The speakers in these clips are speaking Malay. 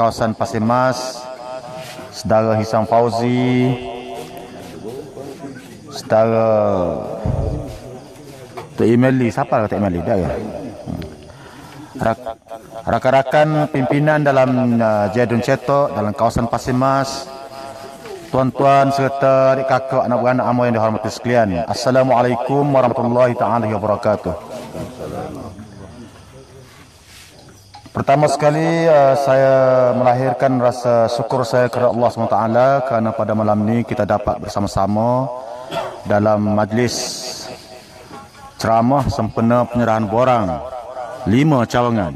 kawasan Pasir Mas, saudara Hisam Fauzi, saudara Tok Emily, siapa Tok Emily? Dah ya? Hmm. Rak- Rakan-rakan pimpinan dalam uh, Jadun Cetok, dalam kawasan Pasir Mas, tuan-tuan serta adik kakak anak beranak amal yang dihormati sekalian. Assalamualaikum warahmatullahi taala wabarakatuh. Pertama sekali uh, saya melahirkan rasa syukur saya kepada Allah SWT kerana pada malam ini kita dapat bersama-sama dalam majlis ceramah sempena penyerahan borang lima cawangan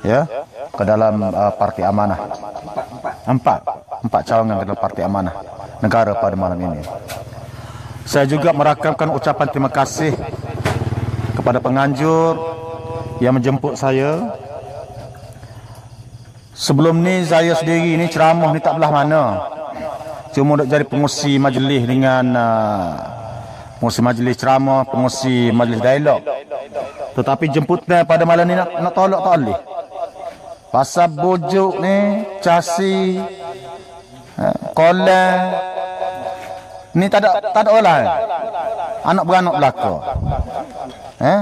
ya ke dalam uh, parti amanah. Empat. Empat cawangan ke dalam parti amanah negara pada malam ini. Saya juga merakamkan ucapan terima kasih kepada penganjur yang menjemput saya Sebelum ni saya sendiri ni ceramah ni tak belah mana. Cuma nak jadi pengusi majlis dengan uh, pengusi majlis ceramah, pengusi majlis dialog. Tetapi jemputan pada malam ni nak, nak tolak tak boleh. Pasal bujuk ni, casi, uh, kolam, ni tak ada tak ada orang. Anak beranak belaka. Eh?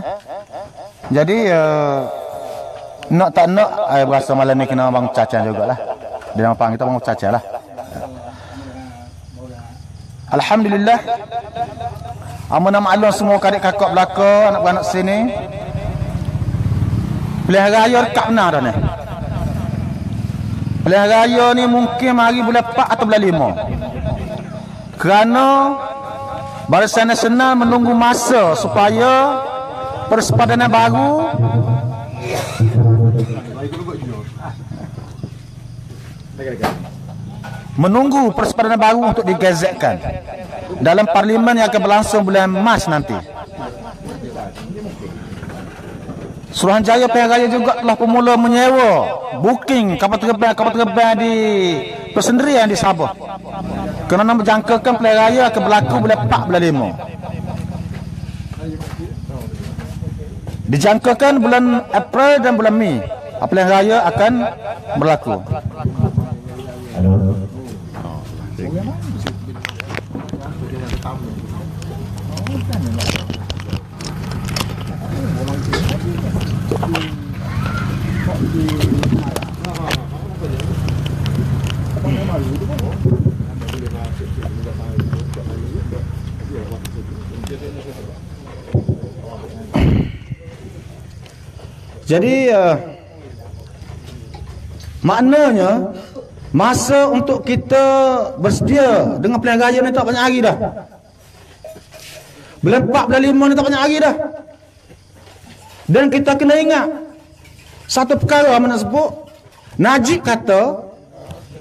Jadi uh, nak tak nak saya berasa malam ni kena bang caca jugalah. Dia nama panggil kita bang caca lah. Alhamdulillah. Amun nama Allah semua kadik kakak belaka anak beranak sini. Pilihan raya dekat benar dah ni? Pilihan raya ni mungkin hari bulan 4 atau bulan 5 Kerana Barisan Nasional menunggu masa supaya Persepadanan baru menunggu persepadanan baru untuk digazetkan dalam parlimen yang akan berlangsung bulan Mac nanti. Suruhanjaya Pilihan Raya juga telah pemula menyewa booking kapal terbang kapal terbang di persendirian di Sabah. Kerana menjangkakan Pilihan Raya akan berlaku bulan 4 bulan 5. Dijangkakan bulan April dan bulan Mei Pilihan Raya akan berlaku. Jadi uh, maknanya masa untuk kita bersedia dengan pilihan raya ni tak banyak hari dah. Bulan 4, bulan 5 ni tak banyak hari dah. Dan kita kena ingat satu perkara mana sebut Najib kata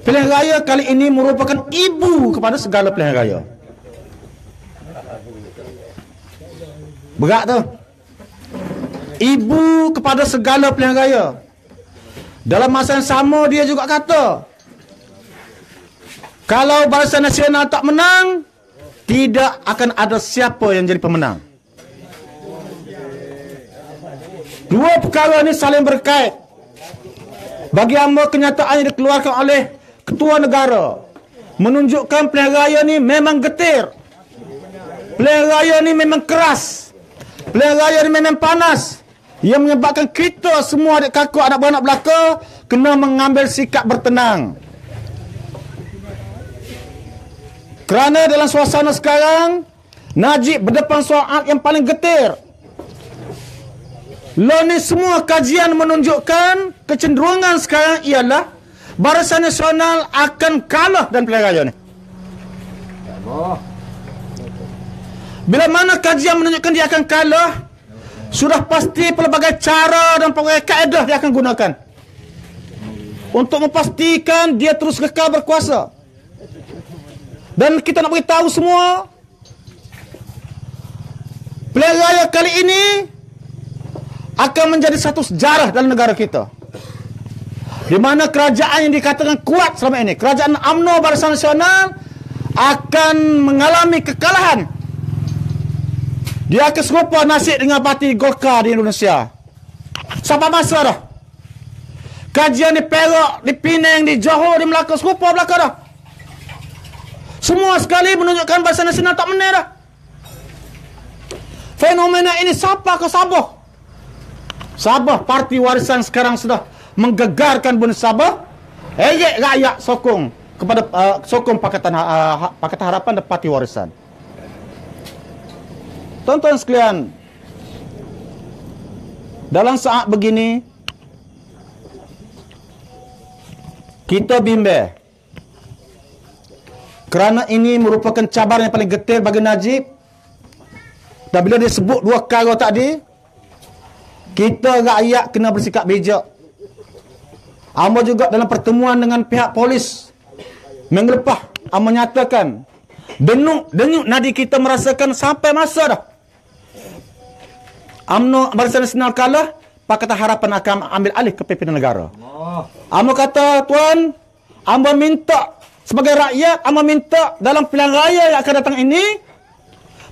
pilihan raya kali ini merupakan ibu kepada segala pilihan raya. Berat tu ibu kepada segala pilihan raya. Dalam masa yang sama dia juga kata, kalau Barisan Nasional tak menang, tidak akan ada siapa yang jadi pemenang. Dua perkara ini saling berkait. Bagi hamba kenyataan yang dikeluarkan oleh ketua negara menunjukkan pilihan raya ini memang getir. Pilihan raya ini memang keras. Pilihan raya ini memang panas yang menyebabkan kita semua adik kakak anak beranak belaka kena mengambil sikap bertenang. Kerana dalam suasana sekarang Najib berdepan soal yang paling getir. Ni semua kajian menunjukkan kecenderungan sekarang ialah Barisan Nasional akan kalah dan pilihan raya ni. Bila mana kajian menunjukkan dia akan kalah, sudah pasti pelbagai cara dan pelbagai kaedah dia akan gunakan untuk memastikan dia terus kekal berkuasa. Dan kita nak beritahu semua pilihan raya kali ini akan menjadi satu sejarah dalam negara kita. Di mana kerajaan yang dikatakan kuat selama ini, kerajaan UMNO Barisan Nasional akan mengalami kekalahan dia akan serupa nasib dengan parti Golkar di Indonesia. Sampai masa dah. Kajian di Perak, di Penang, di Johor, di Melaka, serupa belakang dah. Semua sekali menunjukkan bahasa nasional tak benar dah. Fenomena ini siapa ke Sabah? Sabah parti warisan sekarang sudah menggegarkan bunda Sabah. Ejek rakyat sokong kepada uh, sokong Pakatan uh, Pakatan Harapan dan parti warisan. Tonton sekalian. Dalam saat begini kita bimbang kerana ini merupakan cabaran yang paling getir bagi Najib. Dan bila dia sebut dua kali tadi kita rakyat kena bersikap bijak. Amba juga dalam pertemuan dengan pihak polis mengelepah Amba nyatakan denuk denyut nadi kita merasakan sampai masa dah UMNO Barisan Nasional kalah Pakatan Harapan akan ambil alih kepimpinan negara. Amba kata tuan, amba minta sebagai rakyat, amba minta dalam pilihan raya yang akan datang ini,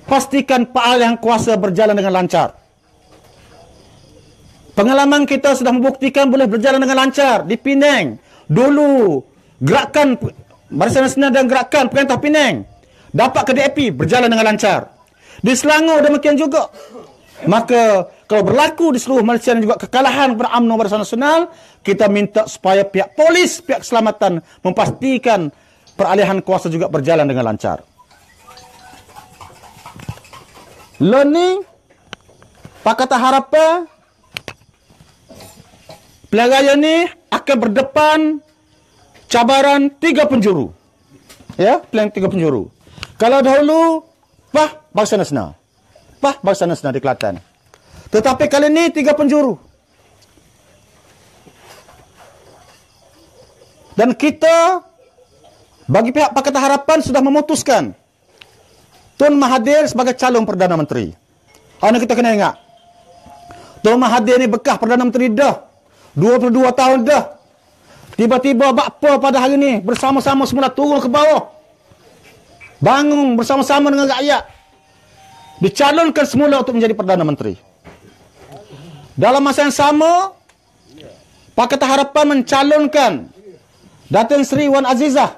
pastikan peralihan kuasa berjalan dengan lancar. Pengalaman kita sudah membuktikan boleh berjalan dengan lancar di Penang. Dulu, gerakan Barisan Nasional dan gerakan Perintah Penang dapat ke DAP berjalan dengan lancar. Di Selangor demikian juga. Maka kalau berlaku di seluruh Malaysia dan juga kekalahan kepada UMNO Barisan Nasional, kita minta supaya pihak polis, pihak keselamatan memastikan peralihan kuasa juga berjalan dengan lancar. Learning Pakatan Harapan Pilihan raya ni akan berdepan cabaran tiga penjuru. Ya, pilihan tiga penjuru. Kalau dahulu, Pah, Bangsa Nasional. Pah, Bangsa Nasional di Kelantan. Tetapi kali ini tiga penjuru. Dan kita bagi pihak Pakatan Harapan sudah memutuskan Tun Mahathir sebagai calon Perdana Menteri. Ini kita kena ingat. Tun Mahathir ni bekas Perdana Menteri dah. 22 tahun dah. Tiba-tiba apa pada hari ini bersama-sama semula turun ke bawah. Bangun bersama-sama dengan rakyat. Dicalonkan semula untuk menjadi Perdana Menteri. Dalam masa yang sama, Pakatan Harapan mencalonkan Datin Sri Wan Azizah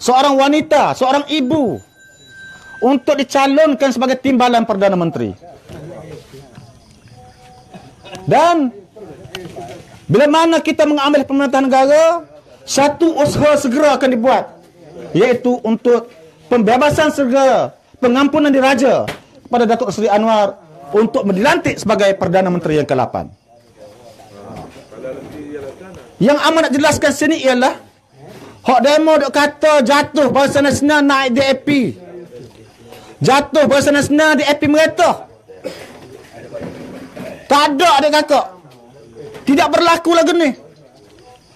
seorang wanita, seorang ibu untuk dicalonkan sebagai timbalan Perdana Menteri. Dan bila mana kita mengambil pemerintahan negara, satu usaha segera akan dibuat iaitu untuk pembebasan segera pengampunan diraja kepada Datuk Seri Anwar untuk dilantik sebagai Perdana Menteri yang ke-8. Yang amat nak jelaskan sini ialah Hak demo dok kata jatuh Barisan Nasional naik DAP. Jatuh Barisan Nasional DAP mereka. Tak ada adik kakak. Tidak berlaku lagi ni.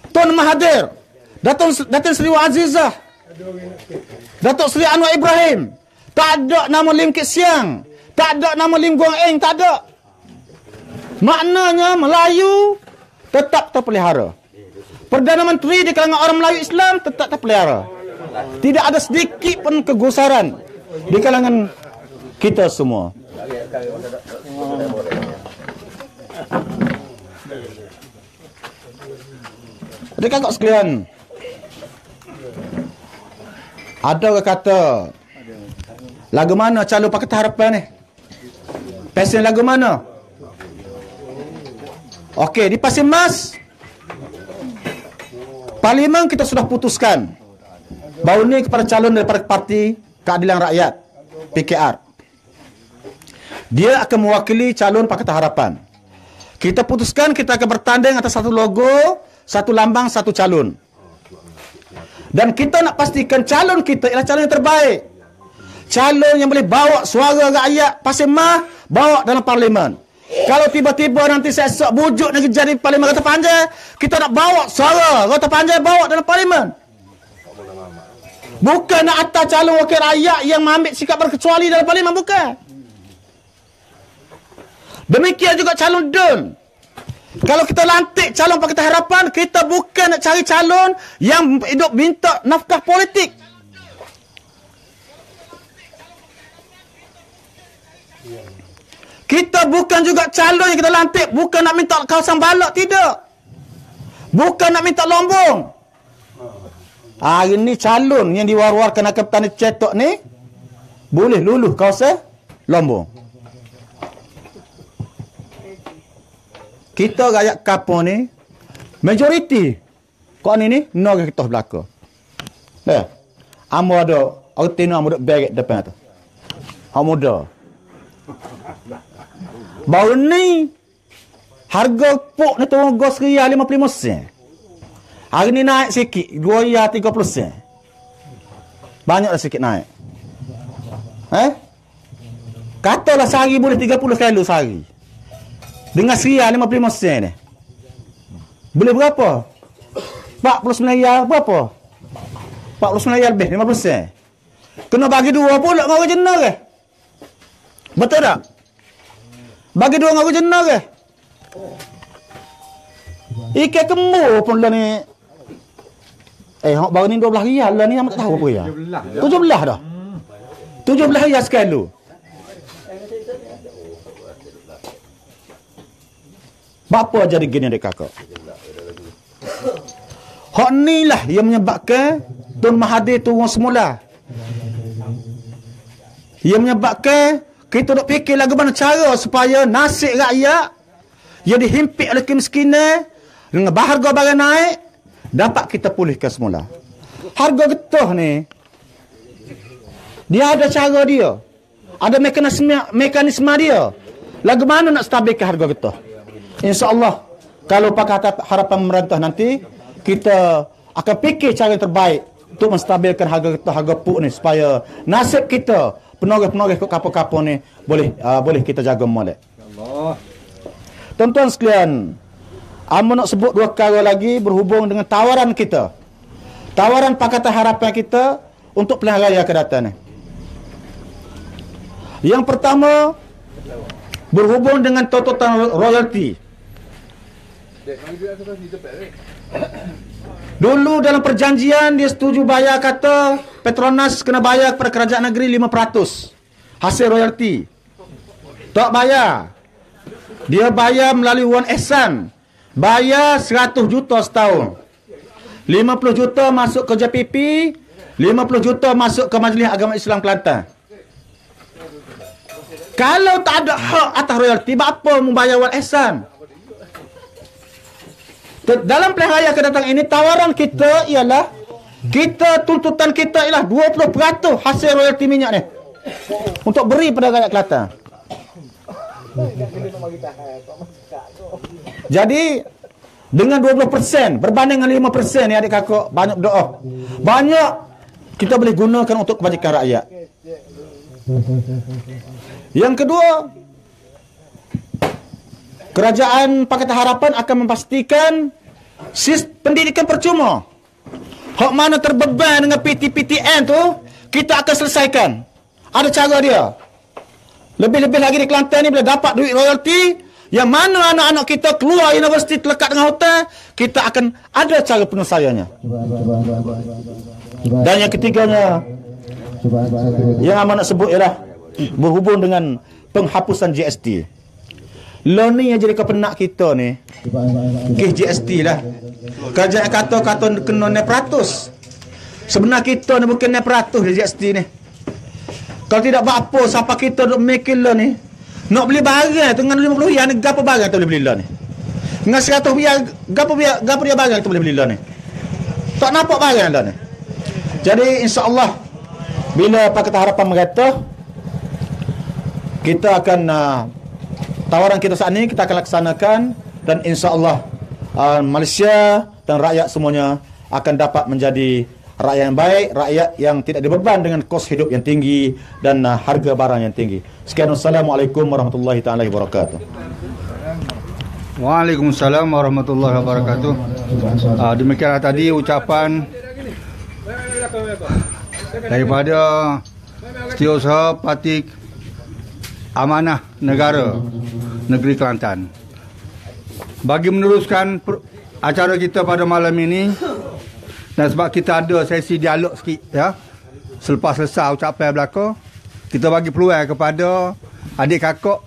Tun Mahathir. Datuk Datuk Seri Azizah. Datuk Seri Anwar Ibrahim. Tak ada nama Lim Kit Siang. Tak ada nama Lim Guang Eng. Tak ada. Maknanya Melayu tetap terpelihara. Perdana Menteri di kalangan orang Melayu Islam tetap terpelihara. Tidak ada sedikit pun kegusaran di kalangan kita semua. Jadi kakak sekalian, ada orang kata, lagu mana calon pakai harapan ni? Pesen lagu mana? Okey, di Pasir Mas, Parlimen kita sudah putuskan bahawa ini kepada calon daripada Parti Keadilan Rakyat PKR. Dia akan mewakili calon Pakatan Harapan. Kita putuskan kita akan bertanding atas satu logo, satu lambang, satu calon. Dan kita nak pastikan calon kita ialah calon yang terbaik. Calon yang boleh bawa suara rakyat Pasir Mah bawa dalam parlimen. Kalau tiba-tiba nanti saya esok bujuk negeri jadi parlimen kata panjang, kita nak bawa suara kata panjang bawa dalam parlimen. Bukan nak atas calon wakil rakyat yang mengambil sikap berkecuali dalam parlimen, bukan. Demikian juga calon DUN. Kalau kita lantik calon Pakatan Harapan, kita bukan nak cari calon yang hidup minta nafkah politik. Kita bukan juga calon yang kita lantik. Bukan nak minta kawasan balak. Tidak. Bukan nak minta lombong. Hari ni calon yang diwar-warkan akan petani cetok ni. Boleh luluh kawasan lombong. Kita rakyat kapur ni. Majoriti. Kau ni ni. Nora kita belakang. Eh. Amo ada. Orang tino amo duduk beret depan tu. Amo ada. Baru ni harga pok ni turun gos ria 55 sen. Hari ni naik sikit, 2 ria 30 sen. Banyaklah sikit naik. Eh? Katalah sehari boleh 30 kilo sehari. Dengan seria 55 sen ni. Boleh berapa? 49 ria berapa? 49 ria lebih, 50 sen. Kena bagi dua pula orang jenar ke? Betul tak? Bagi dua dengan jenah ke? Ikan kemur pun lah ni. Eh, hok baru ni 12 riyal lah ni. Tak tahu apa ya. 17 dah. 17 riyal sekali lu. Bapa jadi gini dek kakak. Hak ni lah yang menyebabkan Tun Mahathir turun semula. Yang menyebabkan kita nak fikir lagu mana cara supaya nasib rakyat yang dihimpit oleh kemiskinan dengan harga barang naik dapat kita pulihkan semula. Harga getah ni dia ada cara dia. Ada mekanisme mekanisme dia. Lagu mana nak stabilkan harga getah? Insya-Allah kalau pakai harapan pemerintah nanti kita akan fikir cara yang terbaik untuk menstabilkan harga getah harga puk ni supaya nasib kita penoreh-penoreh kok kapal-kapal ni boleh uh, boleh kita jaga molek. Allah. Tuan-tuan sekalian, Amo nak sebut dua perkara lagi berhubung dengan tawaran kita. Tawaran Pakatan Harapan kita untuk pilihan raya akan datang ni. Yang pertama berhubung dengan tuntutan royalty. Dulu dalam perjanjian dia setuju bayar kata Petronas kena bayar kepada kerajaan negeri 5% hasil royalty. Tak bayar. Dia bayar melalui Wan Ehsan. Bayar 100 juta setahun. 50 juta masuk ke JPP, 50 juta masuk ke Majlis Agama Islam Kelantan. Kalau tak ada hak atas royalty, apa membayar Wan Ehsan? Dalam pilihan raya kedatang ini, tawaran kita ialah kita tuntutan kita ialah 20% hasil royalti minyak ni. Untuk beri pada rakyat Kelantan. Jadi dengan 20% berbanding dengan 5% ni adik kakak banyak doa. Banyak kita boleh gunakan untuk kebajikan rakyat. Yang kedua Kerajaan Pakatan Harapan akan memastikan pendidikan percuma Hak mana terbeban dengan PTPTN tu, kita akan selesaikan. Ada cara dia. Lebih-lebih lagi di Kelantan ni bila dapat duit royalty, yang mana anak-anak kita keluar universiti terlekat dengan hotel, kita akan ada cara penyelesaiannya. Dan yang ketiganya, yang amat nak sebut ialah berhubung dengan penghapusan GST. Loan ni yang jadi kepenak kita ni. Kes GST lah. Kerajaan kata kata kena naik peratus. Sebenarnya kita ni bukan naik peratus GST ni. Kalau tidak buat apa Siapa kita duk making loan ni? Nak beli barang tu dengan 50 rial ni Gapa barang kita boleh beli loan ni? Dengan 100 rial Gapa, biar, gapa dia barang kita boleh beli loan ni? Tak nampak barang loan ni. Jadi insyaAllah Bila Pakatan Harapan mengata Kita akan uh, tawaran kita saat ini kita akan laksanakan dan insya-Allah uh, Malaysia dan rakyat semuanya akan dapat menjadi rakyat yang baik, rakyat yang tidak dibeban dengan kos hidup yang tinggi dan uh, harga barang yang tinggi. Sekian wassalamualaikum warahmatullahi taala wabarakatuh. Waalaikumsalam warahmatullahi wabarakatuh. Uh, demikianlah tadi ucapan daripada Setiausaha Patik Amanah Negara negeri Kelantan. Bagi meneruskan acara kita pada malam ini dan sebab kita ada sesi dialog sikit ya. Selepas selesai ucapan belaka, kita bagi peluang kepada adik kakak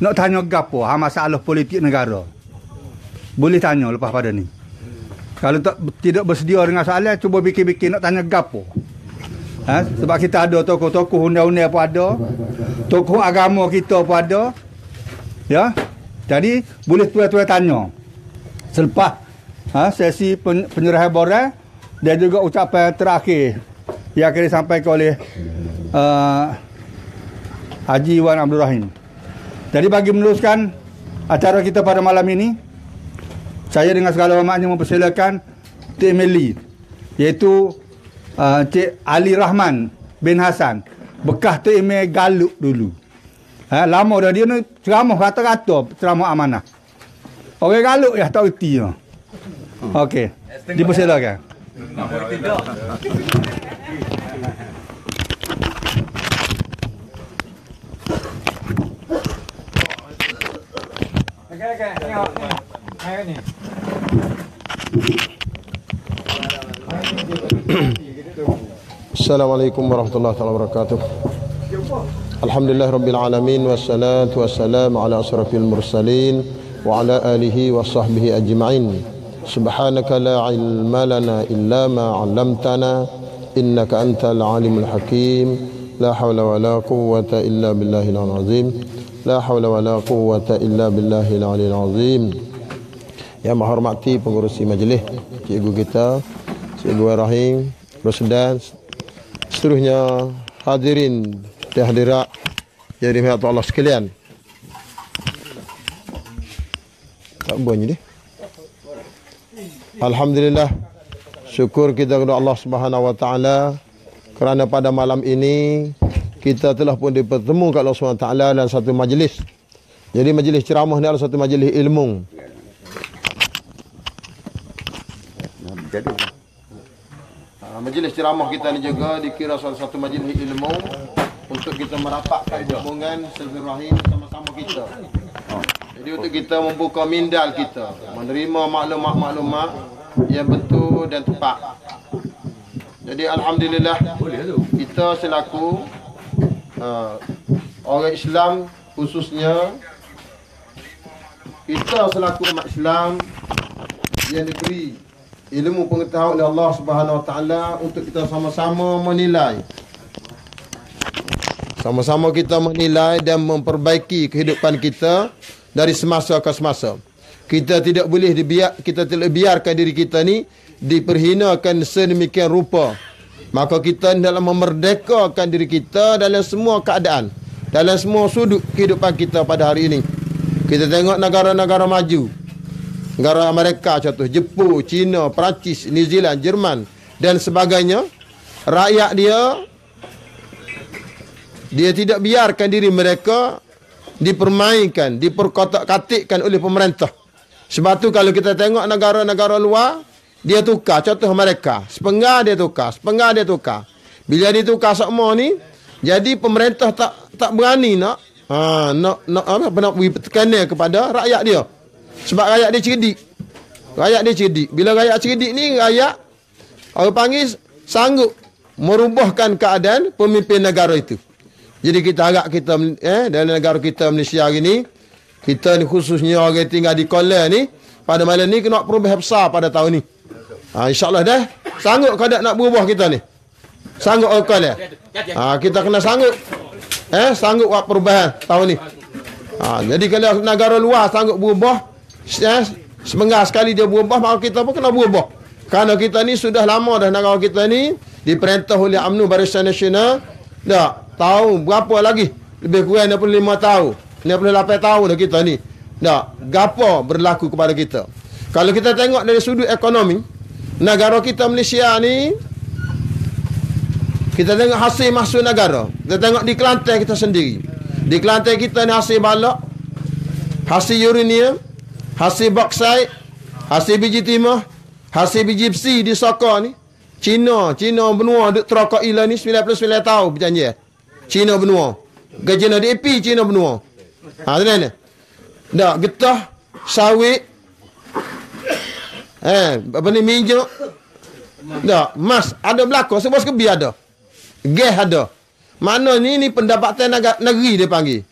nak tanya gapo ha masalah politik negara. Boleh tanya lepas pada ni. Kalau tak tidak bersedia dengan soalan cuba bikin-bikin nak tanya gapo. Ha? Sebab kita ada tokoh-tokoh undang-undang pun ada. Tokoh agama kita pun ada. Ya. Jadi boleh tuan-tuan tanya. Selepas ha, sesi pen, penyerahan borang dan juga ucapan terakhir yang akan disampaikan oleh uh, Haji Wan Abdul Rahim. Jadi bagi meneruskan acara kita pada malam ini, saya dengan segala hormatnya mempersilakan Tim Meli iaitu uh, Cik Ali Rahman bin Hasan bekas email galuk dulu ha, lama dah dia ni ceramah kata-kata ceramah amanah orang galuk ya tak reti ya. Okey. Dipersilakan. Assalamualaikum warahmatullahi wabarakatuh. Alhamdulillah rabbil alamin wassalatu wassalamu ala asrafil mursalin wa ala alihi wa sahbihi ajma'in. Subhanaka la ilma lana illa ma 'allamtana innaka antal alimul hakim. La hawla wa la quwwata illa billahil azim. La hawla wa la quwwata illa billahil aliyil azim. Yang menghormati pengurusi majlis, cikgu kita, cikgu Rahim, Rosdan, seterusnya hadirin dan hadirat yang dirahmati Allah sekalian. Tak bunyi ni. Alhamdulillah syukur kita kepada Allah Subhanahu wa taala kerana pada malam ini kita telah pun dipertemukan Allah Subhanahu wa taala dalam satu majlis. Jadi majlis ceramah ni adalah satu majlis ilmu. Ha, majlis ceramah kita ni juga dikira salah satu majlis ilmu untuk kita merapatkan hubungan silaturahim sama-sama kita. Jadi untuk kita membuka mindal kita, menerima maklumat-maklumat yang betul dan tepat. Jadi alhamdulillah kita selaku uh, orang Islam khususnya kita selaku umat Islam yang diberi ilmu pengetahuan oleh Allah Subhanahu Wa Taala untuk kita sama-sama menilai sama-sama kita menilai dan memperbaiki kehidupan kita dari semasa ke semasa. Kita tidak boleh dibiar, kita tidak biarkan diri kita ni diperhinakan sedemikian rupa. Maka kita dalam memerdekakan diri kita dalam semua keadaan, dalam semua sudut kehidupan kita pada hari ini. Kita tengok negara-negara maju. Negara Amerika contoh, Jepun, China, Perancis, New Zealand, Jerman dan sebagainya. Rakyat dia dia tidak biarkan diri mereka dipermainkan, diperkotak-katikkan oleh pemerintah. Sebab tu kalau kita tengok negara-negara luar, dia tukar. Contoh mereka, sepengah dia tukar, sepengah dia tukar. Bila dia tukar semua ni, jadi pemerintah tak tak berani nak ha, nak nak apa nak beri tekanan kepada rakyat dia. Sebab rakyat dia cerdik. Rakyat dia cerdik. Bila rakyat cerdik ni, rakyat orang panggil sanggup merubahkan keadaan pemimpin negara itu. Jadi kita harap kita eh dalam negara kita Malaysia hari ni kita ni khususnya orang yang tinggal di Kuala ni pada malam ni kena perubahan besar pada tahun ni. Ha, InsyaAllah dah sanggup kada nak berubah kita ni. Sanggup orang Kuala. Ha, kita kena sanggup. Eh sanggup buat perubahan tahun ni. Ha, jadi kalau negara luar sanggup berubah eh, semengah sekali dia berubah maka kita pun kena berubah. Kerana kita ni sudah lama dah negara kita ni diperintah oleh UMNO Barisan Nasional. Tak, tahu berapa lagi? Lebih kurang 65 tahun. 58 tahun dah kita ni. Tak, gapo berlaku kepada kita? Kalau kita tengok dari sudut ekonomi, negara kita Malaysia ni kita tengok hasil masuk negara. Kita tengok di Kelantan kita sendiri. Di Kelantan kita ni hasil balak, hasil uranium, hasil bauxite, hasil biji timah, hasil biji besi di Saka ni. Cina, Cina benua duk terokok ila ni 99 tahun berjanji. Cina benua. Gajina DAP Cina benua. Ha tu ni. Dak getah sawit. Eh, apa ni minyak? Dak, emas ada belaka semua sekebi ada. Gas ada. Mana ni ni pendapatan negeri dia panggil.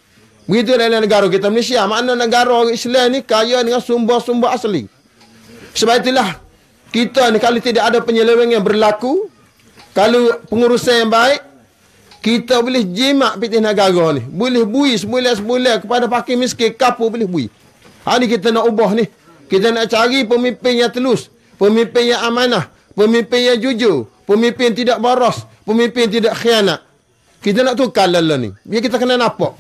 Begitu dalam negara kita Malaysia. Makna negara Islam ni kaya dengan sumber-sumber asli. Sebab itulah kita ni kalau tidak ada penyelewengan berlaku, kalau pengurusan yang baik, kita boleh jimat pitih negara ni. Boleh bui sebulan-sebulan kepada pakir miskin, kapur boleh bui. Ha ni kita nak ubah ni. Kita nak cari pemimpin yang telus, pemimpin yang amanah, pemimpin yang jujur, pemimpin yang tidak boros, pemimpin yang tidak khianat. Kita nak tukar lala ni. Biar kita kena nampak.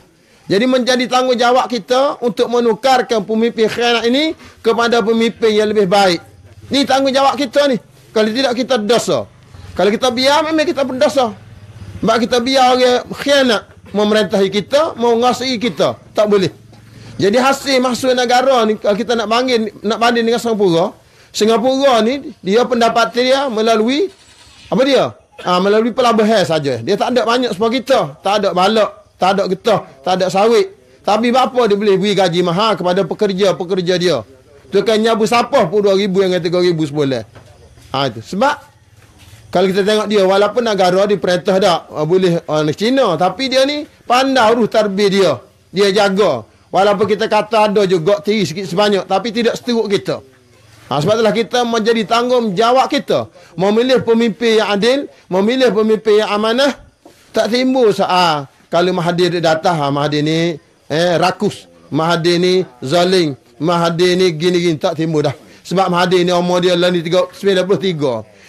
Jadi menjadi tanggungjawab kita untuk menukarkan pemimpin khianat ini kepada pemimpin yang lebih baik. Ni tanggungjawab kita ni. Kalau tidak kita dosa. Kalau kita biar memang kita berdosa. Sebab kita biar orang khianat memerintahi kita, menguasai kita. Tak boleh. Jadi hasil masuk negara ni kalau kita nak banding nak banding dengan Singapura, Singapura ni dia pendapat dia melalui apa dia? Ha, melalui pelabuhan saja. Dia tak ada banyak seperti kita. Tak ada balak, tak ada getah, tak ada sawit. Tapi apa dia boleh beri gaji mahal kepada pekerja-pekerja dia. Tu kan nyabu siapa pun 2000 yang 3000 sebulan. Ha itu. Sebab kalau kita tengok dia walaupun negara diperintah dak uh, boleh orang uh, Cina tapi dia ni pandai urus tarbiyah dia. Dia jaga. Walaupun kita kata ada juga tiri sikit sebanyak tapi tidak seteruk kita. Ha, sebab itulah kita menjadi tanggungjawab kita. Memilih pemimpin yang adil, memilih pemimpin yang amanah. Tak timbul saat kalau Mahathir datang, ha, Mahathir ni eh, rakus. Mahathir ni zalim. Mahathir ni gini-gini tak timbul dah. Sebab Mahathir ni umur dia lah ni 93.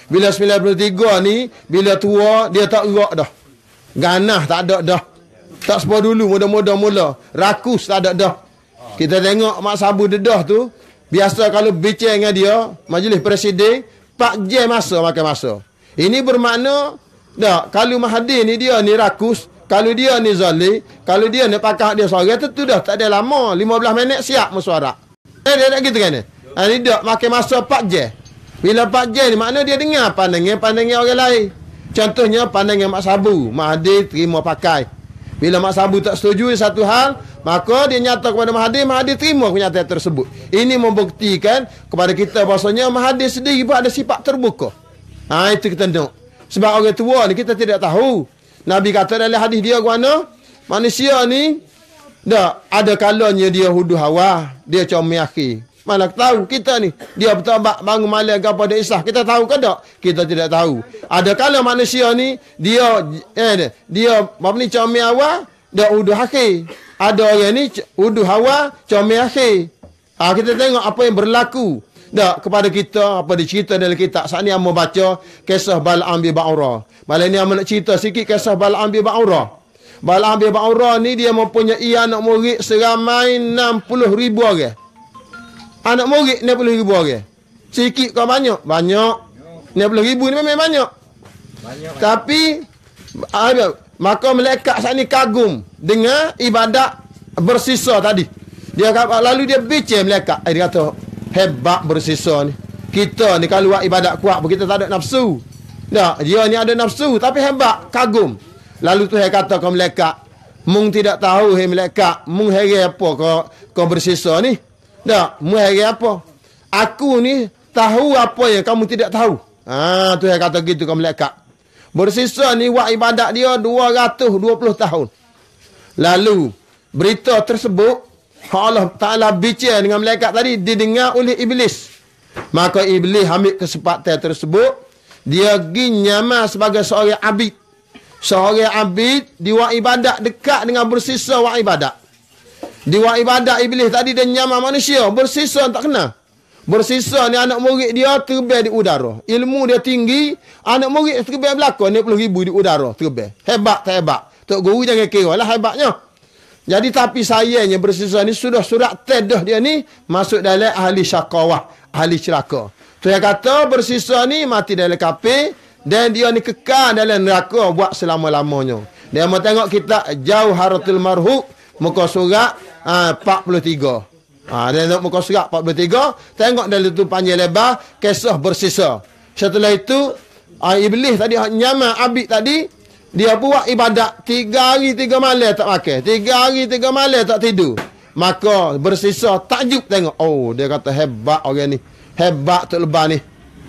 Bila 93 ni, bila tua, dia tak gerak dah. Ganah tak ada dah. Tak sepuluh dulu, muda-muda mula. Rakus tak ada dah. Kita tengok Mak Sabu dedah tu. Biasa kalau bicara dengan dia, majlis presiden, Pak J masa makan masa. Ini bermakna, dah, kalau Mahathir ni dia ni rakus, kalau dia ni zalim, kalau dia ni pakak dia suara, tu dah tak ada lama. 15 minit siap mesuara. Eh, dia tak gitu kan ni? Ha, ni dah makin masa 4 je. Bila 4 je ni, makna dia dengar pandangnya-pandangnya orang lain. Contohnya pandangnya Mak Sabu. Mahathir terima pakai. Bila Mak Sabu tak setuju satu hal, maka dia nyata kepada Mahathir, Mahathir terima kenyataan tersebut. Ini membuktikan kepada kita bahasanya Mahathir sendiri pun ada sifat terbuka. Ha, itu kita tengok. Sebab orang tua ni kita tidak tahu. Nabi kata dalam hadis dia mana manusia ni dah ada kalanya dia hudu hawa, dia comel akhi. Mana tahu kita ni dia betul bangun malam ke apa dia isah. Kita tahu ke tak? Kita tidak tahu. Ada kala manusia ni dia eh dia apa ni comel hawa, dia hudu akhi. Ada orang ni hudu hawa, comel akhi. Ha, kita tengok apa yang berlaku tak kepada kita apa dicerita dalam kitab. Saat ni amo baca kisah Bal'am bin Ba'ura. Malam ni amo nak cerita sikit kisah Bal'am bin Ba'ura. Bal'am bin Ba'ura ni dia mempunyai anak murid seramai 60 ribu orang. Anak murid 60 ribu orang. Sikit kau banyak? Banyak. 60 ribu ni memang banyak. Banyak. Tapi ada maka malaikat saat ni kagum dengan ibadat bersisa tadi. Dia lalu dia bincang malaikat. Eh, dia kata, hebat bersisa ni. Kita ni kalau buat ibadat kuat pun kita tak ada nafsu. Tak, dia ni ada nafsu tapi hebat, kagum. Lalu tu saya kata ke malaikat, mung tidak tahu hai malaikat, mung heran apa kau kau bersisa ni? Tak, mung heran apa? Aku ni tahu apa yang kamu tidak tahu. Ah, tu saya kata gitu ke malaikat. Bersisa ni buat ibadat dia 220 tahun. Lalu berita tersebut Allah Ta'ala bicara dengan malaikat tadi didengar oleh Iblis. Maka Iblis ambil kesempatan tersebut. Dia pergi nyamar sebagai seorang abid. Seorang abid buat ibadat dekat dengan bersisa buat ibadat. buat ibadat Iblis tadi dia nyamar manusia. Bersisa tak kena. Bersisa ni anak murid dia terbang di udara. Ilmu dia tinggi. Anak murid terbang belakang. 60 ribu di udara. Terbang. Hebat tak hebat. Tok Guru jangan kira lah hebatnya. Jadi tapi sayangnya bersisa ni sudah surat tedah dia ni masuk dalam ahli syakawah, ahli celaka. Tu yang kata bersisa ni mati dalam kape dan dia ni kekal dalam neraka buat selama-lamanya. Dia mau tengok kita jauh haratul marhuk muka surat uh, 43. Ha, dia tengok muka surat 43, tengok dalam tu panjang lebar kisah bersisa. Setelah itu uh, iblis tadi nyaman abid tadi dia buat ibadat tiga hari tiga malam tak makan. Tiga hari tiga malam tak tidur. Maka bersisa takjub tengok. Oh dia kata hebat orang ni. Hebat tu lebah ni.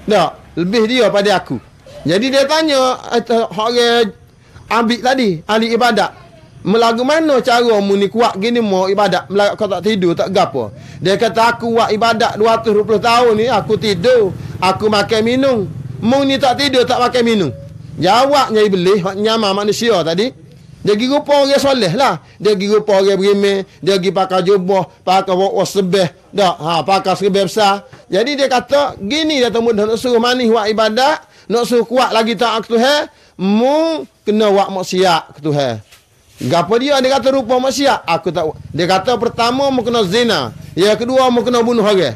Tak. Lebih dia pada aku. Jadi dia tanya orang ambil tadi. Ahli ibadat. Melagu mana cara mu ni kuat gini mau ibadat Melagu kau tak tidur tak gapo Dia kata aku buat ibadat 220 tahun ni Aku tidur Aku makan minum Mu ni tak tidur tak makan minum Jawabnya iblis. Hak nyama manusia tadi. Dia pergi rupa orang soleh lah. Dia pergi rupa orang berimeh. Dia pergi pakai jubah. Pakai wak sebeh. Dak, ha, pakai sebeh besar. Jadi dia kata Gini dia temu Nak suruh manis buat ibadat. Nak suruh kuat lagi tak aku Tuhan Mu kena buat maksiat ke Tuhan Gapo dia? Dia kata rupa maksiat? Aku tak dia kata pertama mu kena zina, yang kedua mu kena bunuh orang.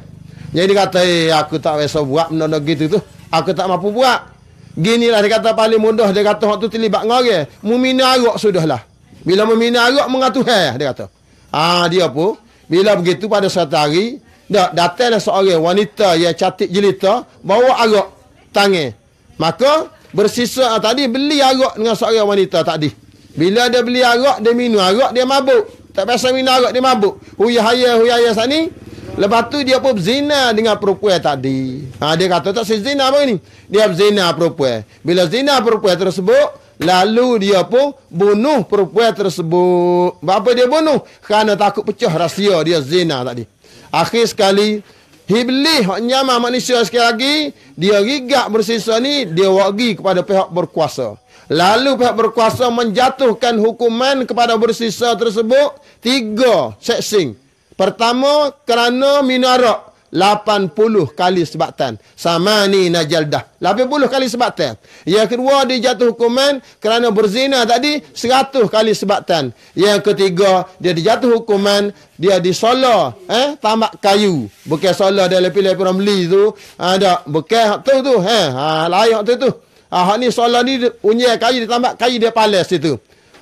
Jadi dia kata eh aku tak biasa buat benda gitu tu. Aku tak mampu buat. Ginilah dia kata paling mudah dia kata hak tu terlibat dengan orang. Mu minum arak sudahlah. Bila mu minum arak mengatur hai dia kata. Ah dia apa? Bila begitu pada suatu hari dak datanglah seorang wanita yang cantik jelita bawa arak tangan. Maka bersisa ah, tadi beli arak dengan seorang wanita tadi. Bila dia beli arak, dia minum arak, dia mabuk. Tak biasa minum arak, dia mabuk. Huyah-haya sani. Lepas tu dia pun zina dengan perempuan tadi. Ha, dia kata tak zina apa ni? Dia zina perempuan. Bila zina perempuan tersebut, lalu dia pun bunuh perempuan tersebut. Apa dia bunuh? Kerana takut pecah rahsia dia zina tadi. Akhir sekali, Iblis hak nyama manusia sekali lagi, dia rigak bersisa ni, dia wagi kepada pihak berkuasa. Lalu pihak berkuasa menjatuhkan hukuman kepada bersisa tersebut tiga seksing. Pertama kerana minarak 80 kali sebatan. Sama ni najaldah. 80 kali sebatan. Yang kedua dia jatuh hukuman kerana berzina tadi 100 kali sebatan. Yang ketiga dia dijatuh hukuman dia disola eh tamak kayu. Bukan sola dia lepi-lepi orang beli tu. Ada ha, bukan tu tu eh ha layak tu tu. Ah ni solat ni unyai kayu ditambah kayu dia palas situ.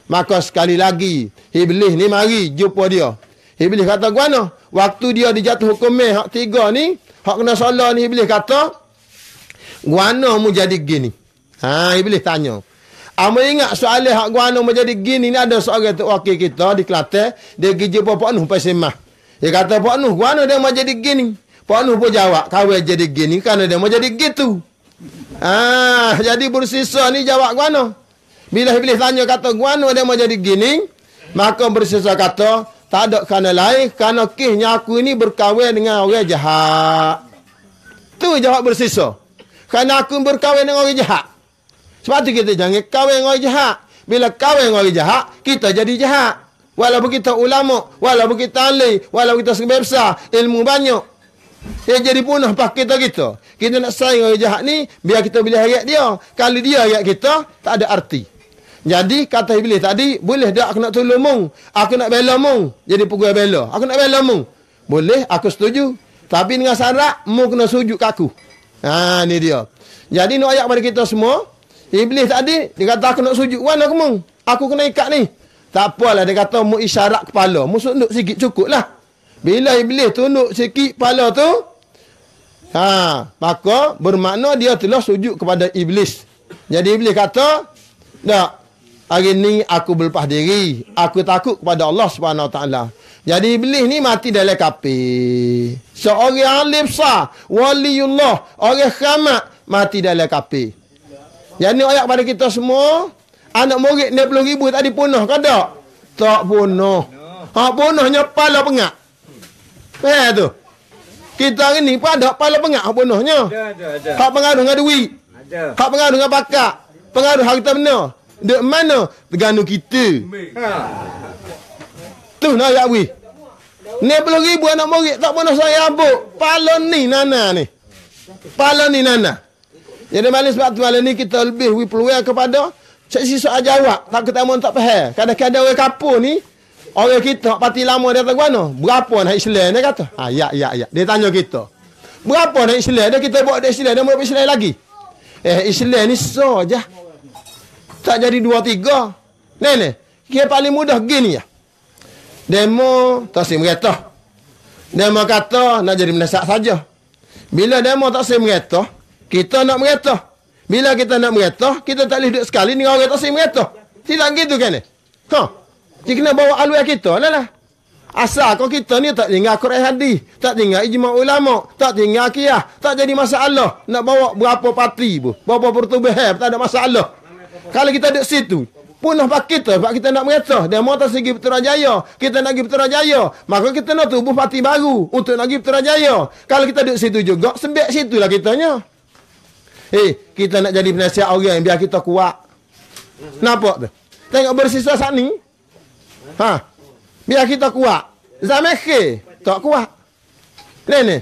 Maka sekali lagi iblis ni mari jumpa dia. Iblis kata guana, waktu dia dijatuh hukum meh hak tiga ni, hak kena solat ni iblis kata guana mu jadi gini. Ha iblis tanya. Amo ingat soalan hak guana mu jadi gini ni ada seorang tu wakil kita di Kelantan, dia pergi jumpa Pak Nuh pasal. Dia kata Pak Nuh, guana dia mau jadi gini. Pak Nuh pun jawab, kawai jadi gini kerana dia mau jadi gitu. Ah, jadi bersisa ni jawab guano. Bila iblis tanya kata guano dia mau jadi gini, maka bersisa kata tak ada kerana lain kerana kisnya aku ini berkahwin dengan orang jahat. Tu jawab bersisa. Kerana aku berkahwin dengan orang jahat. Sebab tu kita jangan kahwin dengan orang jahat. Bila kahwin dengan orang jahat, kita jadi jahat. Walaupun kita ulama, walaupun kita ahli, walaupun kita sebesar, ilmu banyak, dia jadi punah pak kita kita. Kita nak sayang orang jahat ni, biar kita boleh hayat dia. Kalau dia hayat kita, tak ada arti. Jadi, kata Iblis tadi, boleh tak aku nak tolong mung? Aku nak bela mung. Jadi pegawai bela. Aku nak bela mung. Boleh, aku setuju. Tapi dengan syarat, mung kena sujud ke aku. Ha, ni dia. Jadi, nak ayat pada kita semua. Iblis tadi, dia kata aku nak sujud. Mana aku mung? Aku kena ikat ni. Tak apalah, dia kata mu isyarat kepala. Mu sunduk sikit cukup lah. Bila iblis tunduk sikit kepala tu, ha, maka bermakna dia telah sujud kepada iblis. Jadi iblis kata, tak, hari ni aku berlepas diri. Aku takut kepada Allah Subhanahu Wa Taala. Jadi iblis ni mati dalam kapi. Seorang alim sah, waliullah, orang khamat, mati dalam kapi. Jadi ayat pada kita semua, anak murid 60 ribu tadi punah ke tak? Tak punah. Ha, punahnya pala pengak. Eh tu. Kita hari ni pun ada kepala pengak bunuhnya. Ada, ada, ada. Hak pengaruh dengan duit. Ada. Hak pengaruh dengan bakat. Pengaruh harta benda. Dek mana? Terganu kita. Ha. Tu nak ya. Ni puluh ribu anak murid tak pernah saya abuk. Pala ni nana ni. Pala ni nana. Jadi malam sebab tu malam ni kita lebih wih peluang kepada seksi soal jawab. Tak ketemu tak faham. Kadang-kadang orang kapur ni Orang kita parti lama dia kata mana? Berapa nak Islam dia kata? Ha, ya, ya, ya. Dia tanya kita. Berapa nak Islam dia? Kita buat dia Islam. Dia mau Islam lagi. Eh, Islam ni saja. Tak jadi dua, tiga. Nenek. Kira paling mudah gini ya. Demo tak mereka. Demo kata nak jadi menesak saja. Bila demo tak mereka, kita nak mereka. Bila kita nak mereka, kita tak boleh duduk sekali dengan orang tak sih mereka. Tidak gitu kan? Ha. Dia kena bawa aluan kita lah lah. Asal kau kita ni tak tinggal Quran hadis, tak tinggal ijma ulama, tak tinggal kiyah, tak jadi masalah. Nak bawa berapa parti pun, berapa pertubuhan, tak ada masalah. Kalau kita duduk situ, punah pak kita sebab kita nak mereka demo atas segi Putrajaya. Kita nak pergi Putrajaya. Maka kita nak tubuh parti baru untuk nak pergi Putrajaya. Kalau kita duduk situ juga sebab situlah kitanya. Eh kita nak jadi penasihat orang biar kita kuat. Nampak tu? Tengok bersisa saat ni ha? Biar kita kuat. Zaman ke tak kuat. Ni.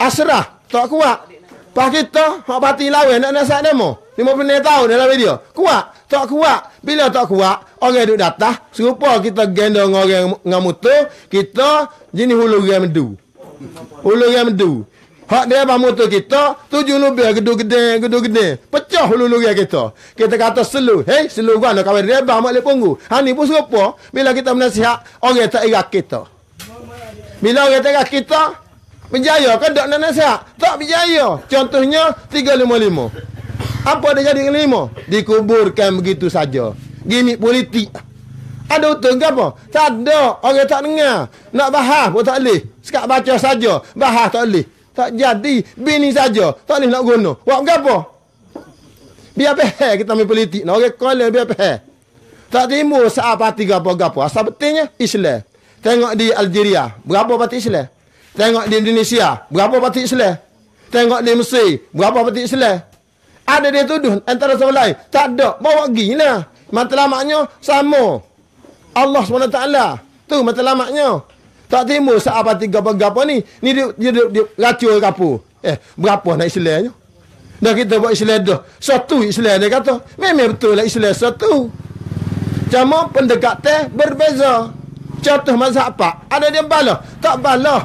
Asrah tak kuat. Pak kita, hak parti lawan nak nasihat demo. 50 tahun dalam video. Kuat. Tak kuat. Bila tak kuat, orang duduk datang. Serupa kita gendong orang dengan motor. Kita jenis hulu yang mendu. Hulu yang mendu. Hak dia abang motor kita, tujuh lebih gedung gede, gedung gede. Pecah hulu luria kita. Kita kata selu. Hei, selu gua nak kawin dia mak punggu. Ha ni pun serupa. Bila kita menasihat, orang tak irak kita. Bila orang tak irak kita, Berjaya kan tak nak nasihat? Tak berjaya. Contohnya 355. Apa dia jadi kelima? Dikuburkan begitu saja. Gimik politik. Ada ke apa? Tak ada. Orang tak dengar. Nak bahas pun tak boleh. Sekat baca saja. Bahas tak boleh. Tak jadi. Bini saja. Tak boleh nak guna. Buat apa? Biar peheh kita main politik. Nak orang kala biar peheh. Tak timbul saat parti apa-apa. Asal betulnya Islam. Tengok di Algeria. Berapa parti Islam? Tengok di Indonesia, berapa parti Islam? Tengok di Mesir, berapa parti Islam? Ada dia tuduh antara sama lain. Tak ada. Bawa pergi lah. Matlamaknya sama. Allah SWT. Tu matlamaknya. Tak timbul saat parti gapa-gapa ni. Ni dia, dia, dia, dia racun kapur. Eh, berapa nak Islamnya? Dah kita buat Islam dah. Satu Islam dia kata. Memang betul lah Islam satu. Cuma pendekatan berbeza. Contoh mazhab apa? Ada dia balah. Tak balah.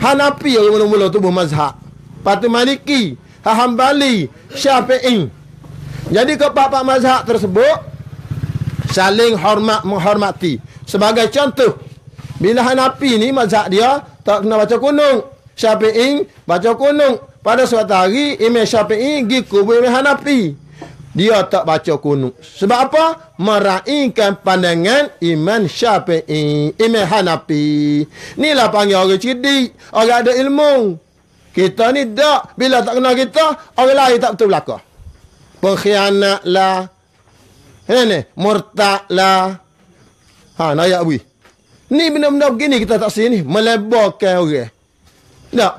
Hanafi yang mula-mula tubuh mazhab. Patu Maliki, Hambali, Syafi'i. Jadi keempat-empat mazhab tersebut saling hormat menghormati. Sebagai contoh, bila Hanafi ni mazhab dia tak kena baca kunung. Syafi'i baca kunung. Pada suatu hari Imam Syafi'i pergi kubur Imam Hanafi. Dia tak baca kunung. Sebab apa? Meraihkan pandangan Imam Syafi'i. Imam Hanafi. Inilah panggil orang cerdik. Orang ada ilmu. Kita ni tak. Bila tak kenal kita, orang lain tak betul belakang. Pengkhianat lah. Ini ni. Murtad lah. Ha, nak ayat Ni benda-benda begini kita tak sini. Melebarkan orang. Tak.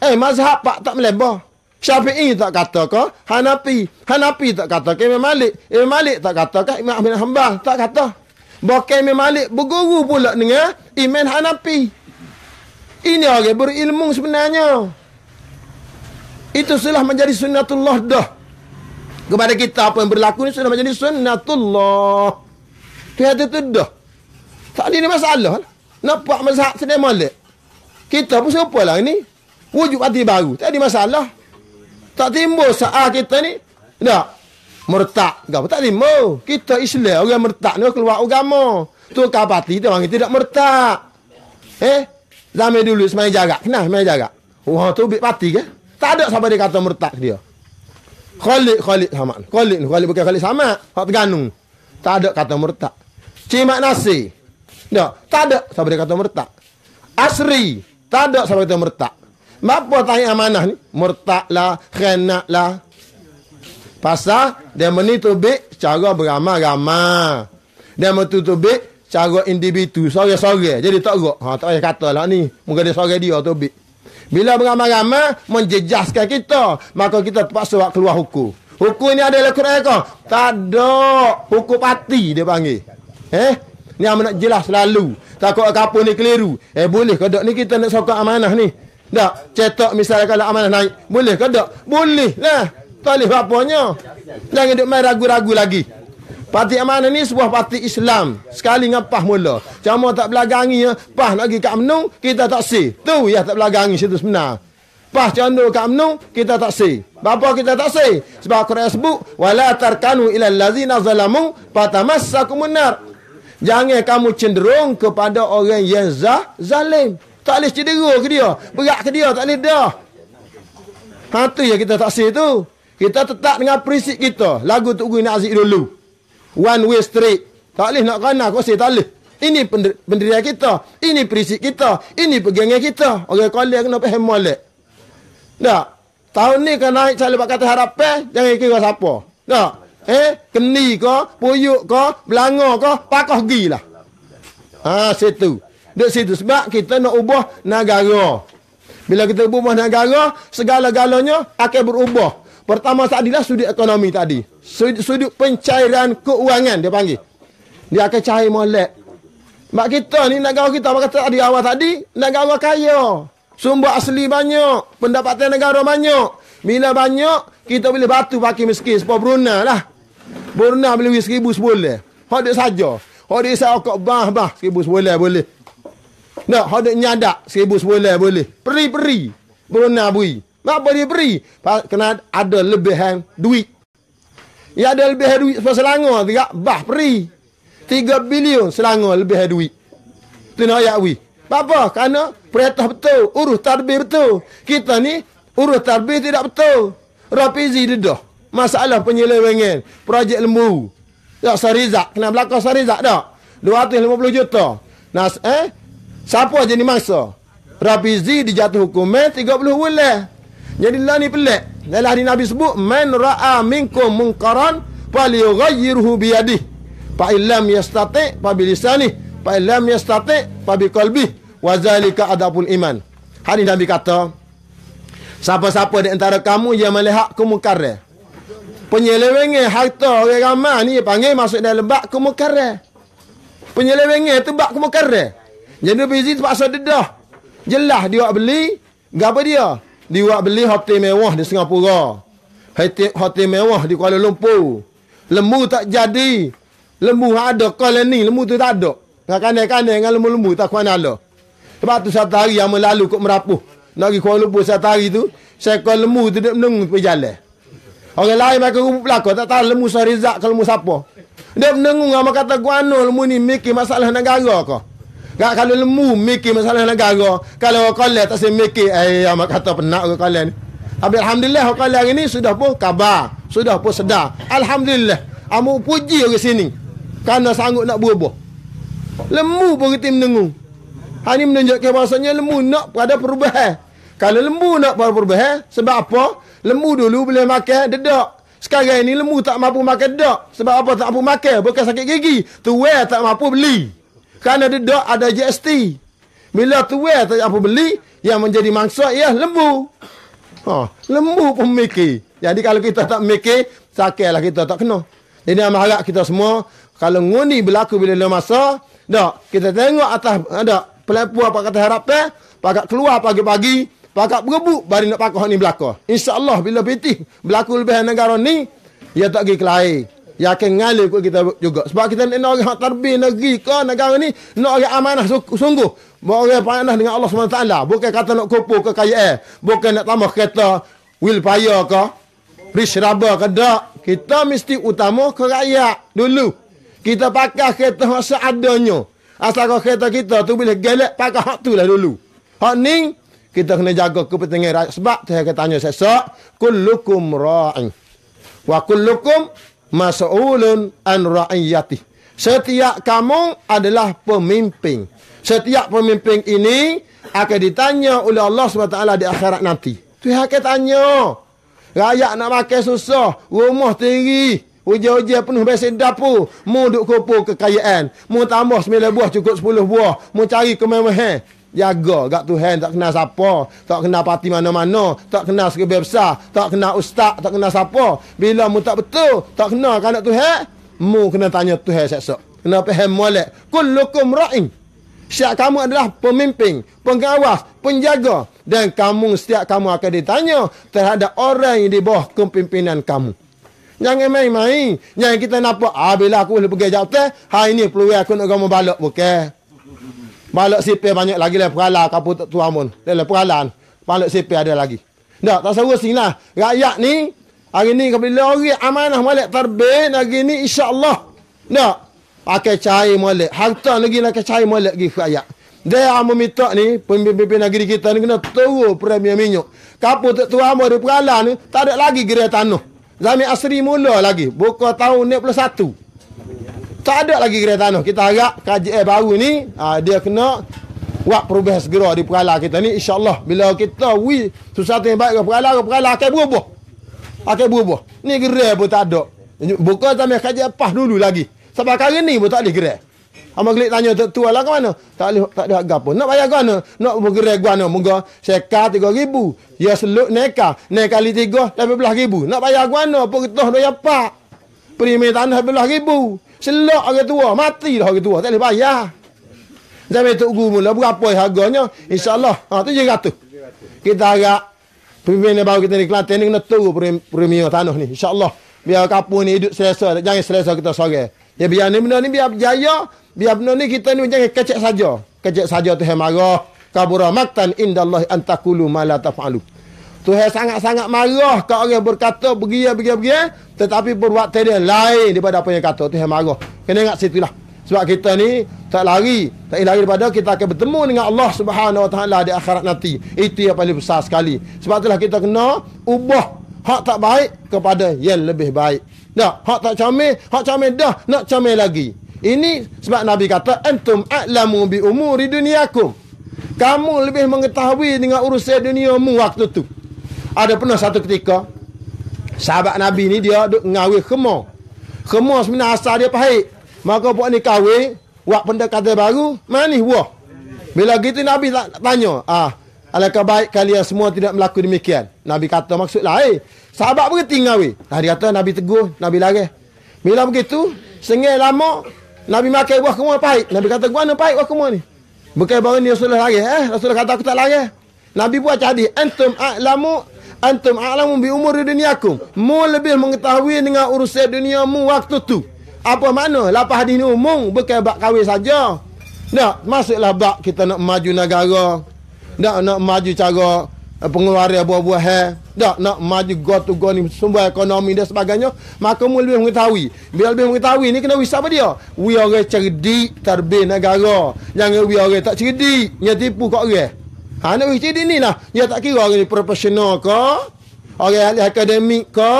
Eh, mazhab pak tak melebar. Syafi'i tak kata ke? Hanafi. Hanafi tak kata ke Imam Malik. Imam Malik tak kata ke Imam Ahmad Hanbal. Tak kata. Bahkan Imam Malik berguru pula dengan Imam Hanafi. Ini orang berilmu sebenarnya. Itu sudah menjadi sunnatullah dah. Kepada kita apa yang berlaku ini sudah menjadi sunnatullah. Tiada itu dah. Tak ada masalah. Nampak mazhab sedang malik. Kita pun siapa lah ini. Wujud hati baru. Tak ada masalah. Tak timbul saat kita ni. Tak. Mertak. Gak tak timbul. Kita Islam. Orang mertak ni keluar agama. Tu kapati tu orang tidak mertak. Eh. Zaman dulu semain jarak. Kenapa semain jarak? Wah tu bit pati ke? Tak ada siapa dia kata mertak dia. Khalid Khalid sama. Khalid ni Khalid bukan Khalid sama. Hak tergantung. Tak ada kata mertak. Cimak nasi. Tak. Tak ada siapa dia kata mertak. Asri. Tak ada siapa dia kata mertak. Apa tanya amanah ni? Murtad lah, khenat lah. Pasal dia menitubik cara beramah-ramah. Dia menitubik cara individu, sore-sore. Jadi tak gerak. Ha, tak payah kata lah ni. Mungkin dia sore dia tubik. Bila beramah-ramah, menjejaskan kita. Maka kita terpaksa buat keluar hukum. Hukum ni ada Quran ke? Tak ada. Hukum pati dia panggil. Eh? Ni amat nak jelas selalu. Takut kapur ni keliru. Eh boleh ke ni kita nak sokong amanah ni. Tak, cetak misalnya kalau amanah naik. Boleh ke tak? Boleh lah. Tak boleh apanya. Jangan duk main ragu-ragu lagi. Parti amanah ni sebuah parti Islam. Sekali ngapah mula. Cuma tak belagangi ya. Pah nak pergi kat menung, kita tak si. Tu ya tak belagangi situ sebenar. Pah condor kat menung, kita tak si. Bapa kita tak si? Sebab Quran sebut, wala tarkanu ila allazina zalamu fatamassakumun nar. Jangan kamu cenderung kepada orang yang zah, zalim. Tak boleh cedera ke dia. Berat ke dia. Tak boleh dah. Ha tu yang kita tak say tu. Kita tetap dengan prinsip kita. Lagu tu guna azik dulu. One way street. Tak boleh nak kena. Kau say tak boleh. Ini pendirian kita. Ini prinsip kita. Ini pegangan kita. Orang kolek kena faham molek. Tak. Tahun ni kan naik buat kata harapan. Jangan kira siapa. Tak. eh keni ke, puyuk ke, belanga ke, pakah gilah. Ha situ. Dek situ sebab kita nak ubah negara. Bila kita ubah negara, segala-galanya akan berubah. Pertama tadilah sudut ekonomi tadi. Sudut, sudut pencairan keuangan dia panggil. Dia akan cair molek. Mak kita ni negara kita apa kata di awal tadi, negara kaya. Sumber asli banyak, pendapatan negara banyak. Bila banyak, kita boleh batu pakai miskin sepuluh Brunei lah. Brunei boleh seribu sebulan. Hak dia saja. Hak dia saya kok bah bah seribu sebulan boleh. Nak, hak dia nyadak seribu sebulan boleh. Peri-peri. Brunei bui. Apa dia beri? Kena ada lebihan duit. Ya ada lebihan duit sebab selangor tiga bah peri. 3 bilion selangor lebihan duit. Tu nak ayat wi. Apa? Kerana perintah betul, urus tarbih betul. Kita ni urus tarbih tidak betul. Rapizi dedah. Masalah penyelewengan. Projek lembu. Ya, Sarizak. Kena belakang Sarizak tak? 250 juta. Nas, eh? Siapa jadi mangsa? Rapizi dijatuh hukuman 30 bulan. Jadi lah ni pelik. Dalam hadis Nabi sebut, Man ra'a minkum munkaran, falyughayyirhu biyadih. Fa illam yastati' fa bilisanih. Fa illam yastati' fa biqalbih. Wa zalika adabul iman. Hadis Nabi kata, Siapa-siapa di antara kamu yang melihat kemungkaran. Penyelewengan harta orang ramai ni panggil masuk dalam bak kemungkaran. Penyelewengan tu bak kemungkaran. Jadi Nabi terpaksa dedah. Jelas dia beli, apa dia? Dia beli hotel mewah di Singapura. Hotel, hotel mewah di Kuala Lumpur. Lembu tak jadi. Lembu ada koloni, lembu tu tak ada. Dengan kandai-kandai dengan lembu-lembu tak kuana ada. Sebab tu satu hari yang melalu kot merapuh. Nak pergi Kuala Lumpur satu hari tu, kau lembu tu dia menunggu pergi jalan. Orang lain mereka rumput belakang, tak tahu lembu Sarizak ke lembu siapa. Dia menunggu sama kata guano lembu ni mikir masalah negara ke. Gak kalau lembu mikir masalah negara, kalau kolek tak saya mikir, eh, amat kata penak kolek ni. Tapi Alhamdulillah kolek hari ni sudah pun kabar, sudah pun sedar. Alhamdulillah. Amu puji orang sini. Kerana sanggup nak berubah. Lembu pun kita menunggu. Hal ini menunjukkan bahasanya lembu nak pada perubahan. Kalau lembu nak pada perubahan, sebab apa? Lembu dulu boleh makan dedak. Sekarang ini lembu tak mampu makan dedak. Sebab apa tak mampu makan? Bukan sakit gigi. Tuwe tak mampu beli. Kerana dedak ada GST. Bila tuwe tak mampu beli, yang menjadi mangsa ialah lembu. Ha, lembu pun mikir. Jadi kalau kita tak mikir, sakitlah kita tak kena. Jadi amat harap kita semua, kalau ngundi berlaku bila ada masa, tak, kita tengok atas, ada, pelapu apa kata harapan, pakat keluar pagi-pagi, pakat berebut, baru nak pakai ni belakang. InsyaAllah bila pitih berlaku lebih negara ni, ia tak pergi ke lain. Ya akan ngalir kot kita juga. Sebab kita nak orang yang terbih negeri ke negara ni, nak orang amanah sungguh. Bawa orang panah dengan Allah SWT. Bukan kata nak kupu kekayaan. Bukan nak tambah kereta willpower ke, rich rubber ke tak. Kita mesti utama ke rakyat dulu. Kita pakai kereta hak seadanya. Asal kereta kita tu boleh gelek pakai hak tu lah dulu. Hak ni kita kena jaga kepentingan rakyat. Sebab saya tanya saya, kullukum ra'in. Wa kullukum mas'ulun an ra'iyatih. Setiap kamu adalah pemimpin. Setiap pemimpin ini akan ditanya oleh Allah SWT di akhirat nanti. Tuhan akan tanya. Rakyat nak makan susah. Rumah tinggi. Hujan-hujan penuh besin dapur. Mu duk kumpul kekayaan. Mu tambah 9 buah cukup 10 buah. Mu cari kemewahan. Jaga gak Tuhan tak kenal siapa. Tak kenal parti mana-mana. Tak kenal sekebel besar. Tak kenal ustaz. Tak kenal siapa. Bila mu tak betul. Tak kenal kanak Tuhan. Mu kena tanya Tuhan seksa. Kena faham molek. Kullukum ra'in. Setiap kamu adalah pemimpin, pengawas, penjaga. Dan kamu, setiap kamu akan ditanya terhadap orang yang di bawah kepimpinan kamu. Jangan main-main. Jangan kita nampak, ah bila aku boleh pergi jauh hari ini peluang aku nak gamu balok. Bukan. Balok sipir banyak lagi lah perala kapu tak tua mun. Dalam peralaan. Balok sipir ada lagi. Tak, tak sini lah. Rakyat ni, hari ni bila orang amanah malik terbit, hari ni insyaAllah. Tak, akan cari molek. Harta lagi nak cari molek pergi rakyat. Dia meminta ni, pemimpin negeri kita ni kena turun premium minyak. Kapur tak tua di perala ni, tak ada lagi gerai tanah. Zami asri mula lagi. Buka tahun 61 tak ada lagi kereta tanah. Kita harap KJL eh, baru ni aa, dia kena buat perubahan segera di Perala kita ni insya-Allah bila kita wi sesuatu yang baik ke Perala ke Perala akan berubah. Akan berubah. Ni gerai pun tak ada. Buka sampai KJL pas dulu lagi. Sebab kali ni pun tak boleh gerai. Amak gelik tanya tu tua lah ke mana? Tak boleh tak ada harga pun. Nak bayar ke mana? Nak bergerak gua mana? Moga seka 3000. Ya yes, seluk neka. Nek kali 3 18000. Nak bayar gua mana? Apa getah doya pak? Primer tanah 18000. Celak orang tua, mati dah orang tua, tak boleh bayar. Zaman Tok Guru mula berapa harganya? InsyaAllah, ha, tu je ratu. Kita harap pemimpin baru kita ni Kelantan ni kena turun premier tanah ni. InsyaAllah, biar kapur ni hidup selesa, jangan selesa kita sore. Ya biar ni benda ni biar berjaya, biar benda ni kita ni jangan kecek saja. Kecek saja tu yang marah. Kabura maktan indallahi antakulu malatafalu. Tuhan sangat-sangat marah kalau orang berkata begia begia begia tetapi perbuatan dia lain daripada apa yang kata Tuhan marah. Kena ingat situlah. Sebab kita ni tak lari, tak lari daripada kita akan bertemu dengan Allah Subhanahu Wa Taala di akhirat nanti. Itu yang paling besar sekali. Sebab itulah kita kena ubah hak tak baik kepada yang lebih baik. Dah, hak tak comel, hak comel dah, nak comel lagi. Ini sebab Nabi kata antum a'lamu bi umuri dunyakum. Kamu lebih mengetahui dengan urusan duniamu waktu tu. Ada pernah satu ketika sahabat Nabi ni dia duk ngawih khemar. Khemar sebenarnya asal dia pahit. Maka buat ni kahwin, buat pendekatan baru, manis buah. Bila gitu Nabi tak tanya, ah, alangkah baik kalian semua tidak melakukan demikian. Nabi kata maksudlah, eh, sahabat berhenti ngawin. Nah, dia kata Nabi teguh, Nabi lari. Bila begitu, sengai lama, Nabi makan buah kemua pahit. Nabi kata, gua mana pahit buah kemua ni? Bukan baru ni Rasulullah lari. Eh, Rasulullah kata aku tak lari. Nabi buat jadi, antum a'lamu antum a'lamu bi umuri dunyakum. Mu lebih mengetahui dengan urusan duniamu waktu tu. Apa makna? Lapah hadis ni umum. Bukan bak kahwin saja. Tak. Masuklah bak kita nak maju negara. Tak. Nak maju cara eh, pengeluaran buah-buah hair. Tak. Nak maju go to go ni. Sumber ekonomi dan sebagainya. Maka mu lebih mengetahui. Bila lebih mengetahui ni kena wisap dia? We orang cerdik terbih negara. Jangan we orang tak cerdik. Yang tipu orang. Ha, nak cerdik ni lah. Dia tak kira orang ni profesional ke. Orang ahli akademik ke.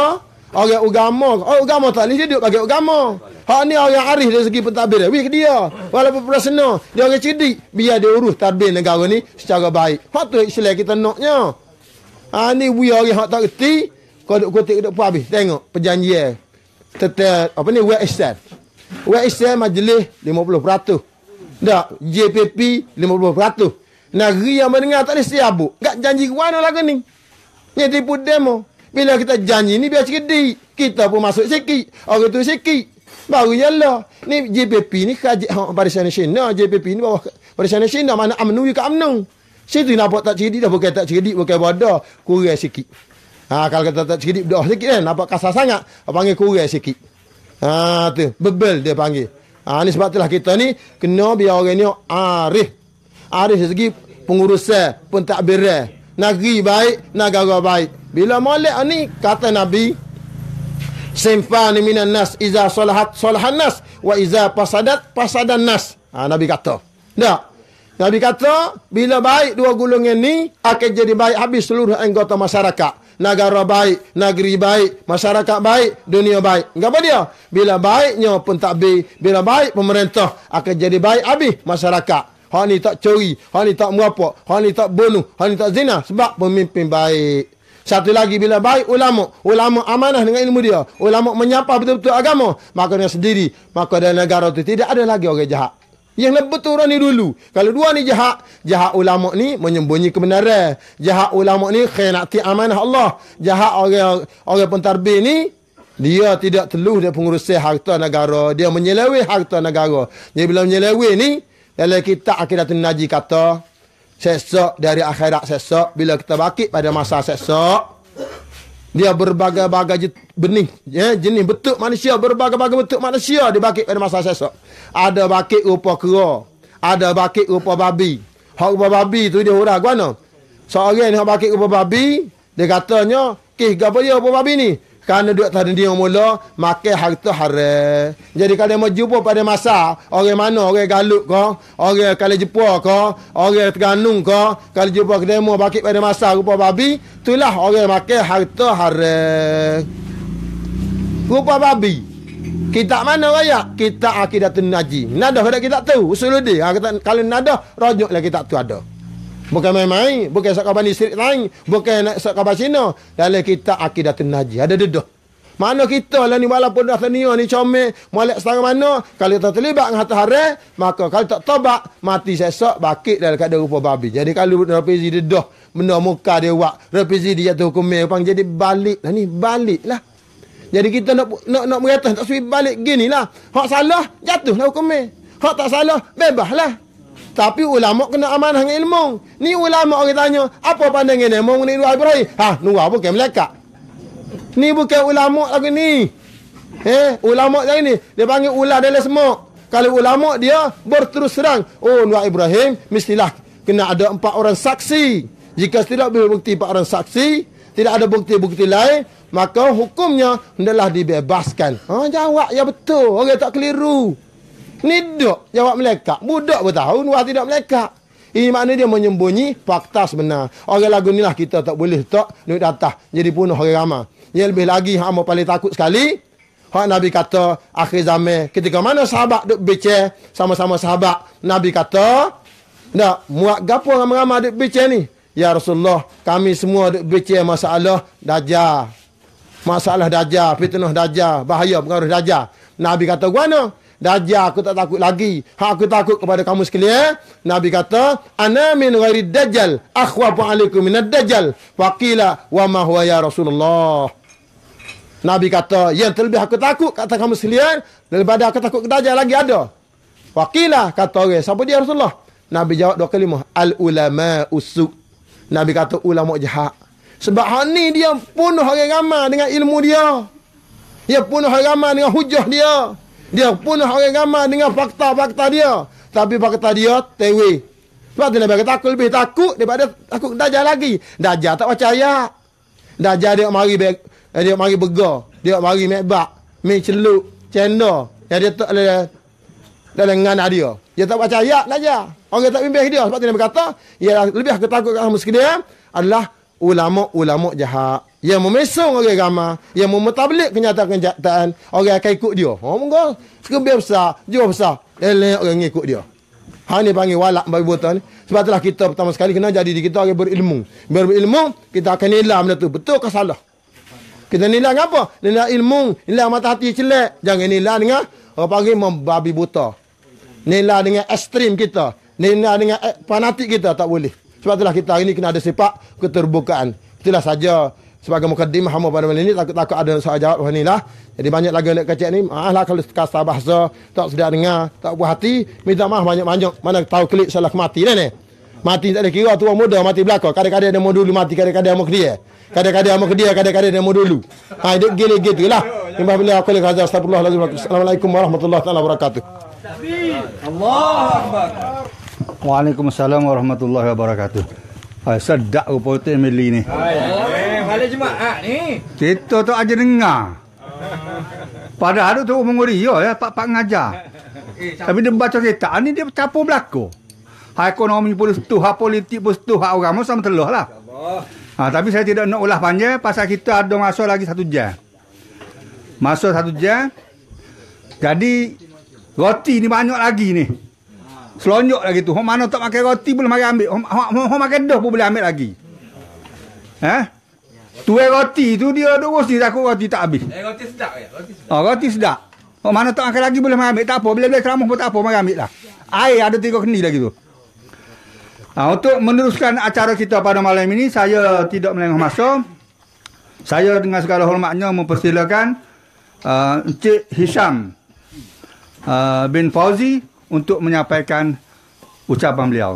Orang agama. Oh, agama tak boleh hidup bagi agama. Hak ni orang arif dari segi pentadbir dia. Wih dia. Walaupun personal. Dia orang cerdik. Biar dia urus tadbir negara ni secara baik. Hak tu Islam kita naknya. Ha ni wih orang hak tak reti. Kau duk kutip duk pun habis. Tengok perjanjian. Tetap apa ni West Eastern. West Eastern majlis 50%. Tak. JPP 50%. Negeri yang mendengar tak ada siabuk. Tak janji ke mana lagu ni. Ni tipu demo. Bila kita janji ni biar cerdik. Kita pun masuk sikit. Orang tu sikit. Baru ialah. Ni JPP ni kaji ha, Barisan Nasional. JPP ni bawah Barisan Nasional. Mana UMNO ke UMNO. Situ nampak tak cerdik dah. Bukan tak cerdik. Bukan bodoh. Kurang sikit. Ha, kalau kata tak cerdik dah sikit kan. Nampak kasar sangat. Panggil kurang sikit. Ha, tu. Bebel dia panggil. Ha, ni sebab itulah kita ni. Kena biar orang ni arif. Arif dari segi pengurusan. Pentadbiran. Negeri baik. Negara baik. Bila molek ni. Kata Nabi. Sinfani minan nas iza salahat salahan nas wa iza pasadat pasadan nas. Ha, Nabi kata. Tak. Nabi kata, bila baik dua gulungan ni akan jadi baik habis seluruh anggota masyarakat. Negara baik, negeri baik, masyarakat baik, dunia baik. Apa dia? Bila baiknya pun tak baik, bila baik pemerintah akan jadi baik habis masyarakat. Hak ni tak curi, hak ni tak merapak, hak ni tak bunuh, hak ni tak zina sebab pemimpin baik. Satu lagi bila baik ulama, ulama amanah dengan ilmu dia, ulama menyapa betul-betul agama, maka dia sendiri, maka dalam negara itu tidak ada lagi orang jahat. Yang lebih betul orang ni dulu. Kalau dua ni jahat, jahat ulama ni menyembunyi kebenaran. Jahat ulama ni khianati amanah Allah. Jahat orang orang pentarbih ni dia tidak teluh dia pengurusan harta negara. Dia menyelewi harta negara. Dia bila menyelewi ni, dalam kitab akidatun naji kata, sesok dari akhirat sesok bila kita bakit pada masa sesok dia berbagai-bagai benih ya jenis bentuk manusia berbagai-bagai bentuk manusia dibakit pada masa sesok. Ada bakit rupa kera ada bakit rupa babi. Hak rupa babi tu dia hurah mana seorang hak bakit rupa babi dia katanya kih gapo dia rupa babi ni kerana duduk tadi dia mula makan harta haram. Jadi kalau mau jumpa pada masa orang mana orang Galuk ke, orang kalau jumpa ke, orang Terengganu ke, kalau jumpa ke demo bakit pada masa rupa babi, itulah orang makan harta haram. Rupa babi. Kita mana raya? Kita akidatun naji. Nada kita tahu. Usul dia. Kalau nada, rojuklah kita tu ada. Bukan main-main. Bukan sakaban istri lain. Bukan nak sakaban Cina. Dalam kita akidatun naji. Ada dedah. Mana kita lah ni walaupun dah tania ni comel, molek setengah mana, kalau kita terlibat dengan harta haram, maka kalau tak tobat, mati sesok, bakit dalam keadaan rupa babi. Jadi kalau repizi dia dah, benda muka dia buat, repizi dia jatuh hukum pang jadi balik lah ni, balik lah. Jadi kita nak nak nak mengata tak sui balik gini lah. Hak salah, jatuhlah hukum Hak tak salah, bebas lah. Tapi ulama kena amanah dengan ilmu. Ni ulama orang tanya, apa pandangan ilmu ni Nuh Ibrahim? Ha, Nuh bukan melekat. Ni bukan ulama lagi ni. Eh, ulama lagi ni. Dia panggil ulah dalam semua. Kalau ulama dia berterus terang. Oh, Nuh Ibrahim mestilah kena ada empat orang saksi. Jika tidak berbukti empat orang saksi, tidak ada bukti-bukti lain, maka hukumnya hendaklah dibebaskan. Ha, jawab ya betul. Orang tak keliru. Ni dok jawab melekat. Budak bertahun, wah tidak melekat. Ini maknanya dia menyembunyi fakta sebenar. Orang lagu ni lah kita tak boleh tak duit datah. Jadi punuh orang ramai. Yang lebih lagi hak paling takut sekali. Hak Nabi kata akhir zaman ketika mana sahabat duk bicara sama-sama sahabat. Nabi kata, nak muat gapo ramai-ramai duk bicara ni? Ya Rasulullah, kami semua duk bicara masalah dajjal. Masalah dajjal, fitnah dajjal, bahaya pengaruh dajjal. Nabi kata, "Guana, Dajjal aku tak takut lagi. Hak aku takut kepada kamu sekalian. Nabi kata, "Ana min ghairi dajjal, akhwafu alaikum min ad-dajjal." Faqila, "Wa ma huwa ya Rasulullah?" Nabi kata, yang terlebih aku takut kata kamu sekalian, daripada aku takut kedajal lagi ada. Wakilah kata orang, siapa dia Rasulullah? Nabi jawab dua kalimah, al-ulama usuk. Nabi kata ulama jahat. Sebab hak ni dia punuh orang ramai dengan ilmu dia. Dia punuh orang ramai dengan hujah dia. Dia punuh orang ramai dengan fakta-fakta dia. Tapi fakta dia, tewe. Sebab Nabi kata, aku lebih takut daripada takut dajal lagi. Dajal tak percaya. Dajal dia mari Eh, dia mari begar. Dia mari mekbak. Mi celuk. Cendor. Yang dia tak ada dalam ngana dia. Dia tak baca ayat je. Orang tak bimbing dia. Sebab dia berkata, ya lebih aku takut kamu sekalian adalah ulama-ulama jahat. Yang memesong orang ramai. Yang memetablik kenyataan-kenyataan. Orang akan ikut dia. Oh, monggo. Sekebir besar. Jauh besar. Elek orang ikut dia. Ha ni panggil walak bagi buatan ni. Sebab itulah kita pertama sekali kena jadi di kita orang berilmu. Berilmu, kita akan nilai benda tu. Betul ke salah? Kita nilai apa? Nilai ilmu, nilai mata hati celek. Jangan nilai dengan orang panggil membabi buta. Nilai dengan ekstrim kita. Nilai dengan fanatik kita tak boleh. Sebab itulah kita hari ini kena ada sifat keterbukaan. Itulah saja sebagai mukadimah hamba pada malam ini takut-takut ada soal jawab ni lah. Jadi banyak lagi anak kecil ni, maaflah kalau kasar bahasa, tak sedia dengar, tak puas hati, minta maaf banyak-banyak. Mana tahu klik salah mati ni ni. Mati tak ada kira tua muda mati belakang. Kadang-kadang dia mau dulu mati, kadang-kadang mau dia. Kadang-kadang mau dia, kadang-kadang dia mau dulu. Ha, dia gila gitu lah. Timbang bila aku lihat astagfirullahalazim. Assalamualaikum warahmatullahi wabarakatuh. Allah Akbar. Waalaikumsalam warahmatullahi wabarakatuh. Hai, sedap tu Emily ni. Eh, balik jemaah ni. Kita tu aja dengar. Padahal tu menguri ya, pak pak ngajar. Tapi dia baca cerita ni dia campur belako. Hak ekonomi pun setuh, hak politik pun setuh, hak agama sama teluh lah. Ha, tapi saya tidak nak ulah panjang pasal kita ada masa lagi satu jam. Masa satu jam. Jadi roti ni banyak lagi ni. Selonjok lagi tu. Hok mana tak makan roti boleh mari ambil. Hok makan dah pun boleh ambil lagi. Eh? Tuai roti tu dia duk mesti takut roti tak habis. Eh, roti sedap ya? Roti sedap. Oh, roti sedap. Oh, mana tak makan lagi boleh mari ambil. Tak apa. Bila-bila ceramah pun tak apa. Mari ambil lah. Air ada tiga kendi lagi tu. Ha, untuk meneruskan acara kita pada malam ini, saya tidak melengah masa. Saya dengan segala hormatnya mempersilakan uh, Encik Hisham uh, bin Fauzi untuk menyampaikan ucapan beliau.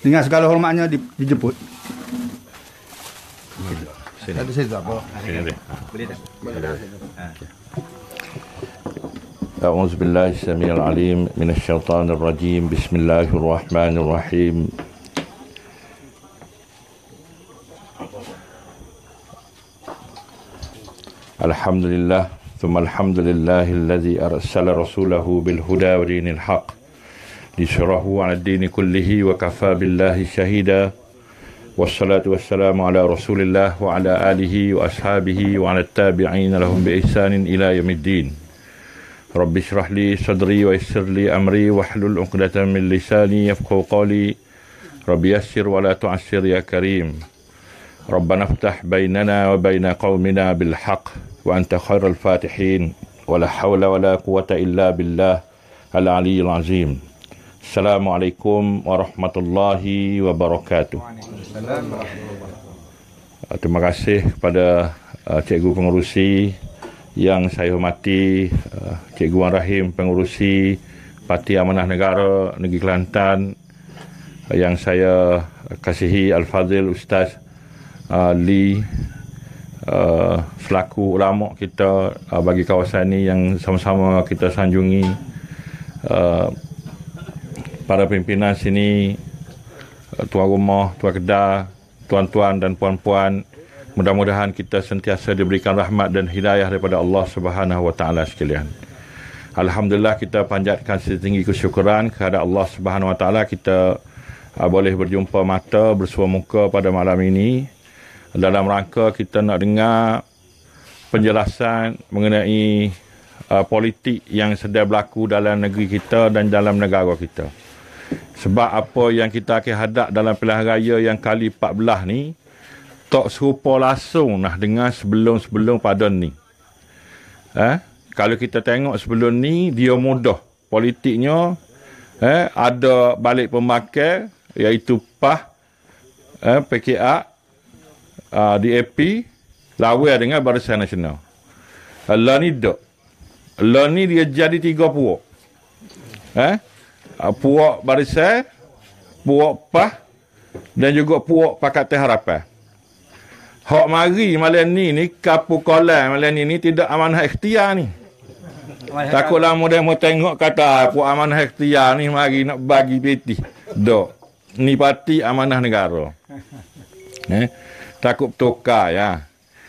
Dengan segala hormatnya di, dijemput. Ada saya apa? أعوذ بالله السميع العليم من الشيطان الرجيم بسم الله الرحمن الرحيم الحمد لله ثم الحمد لله الذي أرسل رسوله بالهدى ودين الحق ليشره على الدين كله وكفى بالله شهيدا. والصلاة والسلام على رسول الله وعلى آله وأصحابه وعلى التابعين لهم بإحسان إلى يوم الدين. رب اشرح لي صدري ويسر لي أمري واحلل عقدة من لساني يفقه قولي. رب يسر ولا تعسر يا كريم. ربنا افتح بيننا وبين قومنا بالحق وأنت خير الفاتحين. ولا حول ولا قوة إلا بالله العلي العظيم. Assalamualaikum warahmatullahi wabarakatuh. Uh, terima kasih kepada uh, Cikgu Pengurusi yang saya hormati, uh, Cikgu Wan Rahim Pengurusi Parti Amanah Negara Negeri Kelantan uh, yang saya kasihi Al-Fadhil Ustaz uh, Lee uh, selaku ulama kita uh, bagi kawasan ini yang sama-sama kita sanjungi uh, para pimpinan sini uh, tuan rumah, tuan kedah, tuan-tuan dan puan-puan mudah-mudahan kita sentiasa diberikan rahmat dan hidayah daripada Allah Subhanahu wa taala sekalian. Alhamdulillah kita panjatkan setinggi kesyukuran kepada Allah Subhanahu wa taala kita uh, boleh berjumpa mata bersua muka pada malam ini dalam rangka kita nak dengar penjelasan mengenai uh, politik yang sedang berlaku dalam negeri kita dan dalam negara kita. Sebab apa yang kita akan hadap dalam pilihan raya yang kali 14 ni tak serupa langsung nah dengan sebelum-sebelum pada ni. Eh, kalau kita tengok sebelum ni dia mudah politiknya eh ada balik pemakai iaitu PAH eh PKA uh, DAP lawan dengan Barisan Nasional. Allah ni dok. Allah ni dia jadi tiga puak. Eh? Uh, puak Barisan, puak PAH dan juga puak Pakatan Harapan. Hak mari malam ni ni kapu kolam malam ni ni tidak amanah ikhtiar ni. Takutlah mudah mau tengok kata puak amanah ikhtiar ni mari nak bagi peti. Dok. Ni parti amanah negara. Eh? takut tukar ya.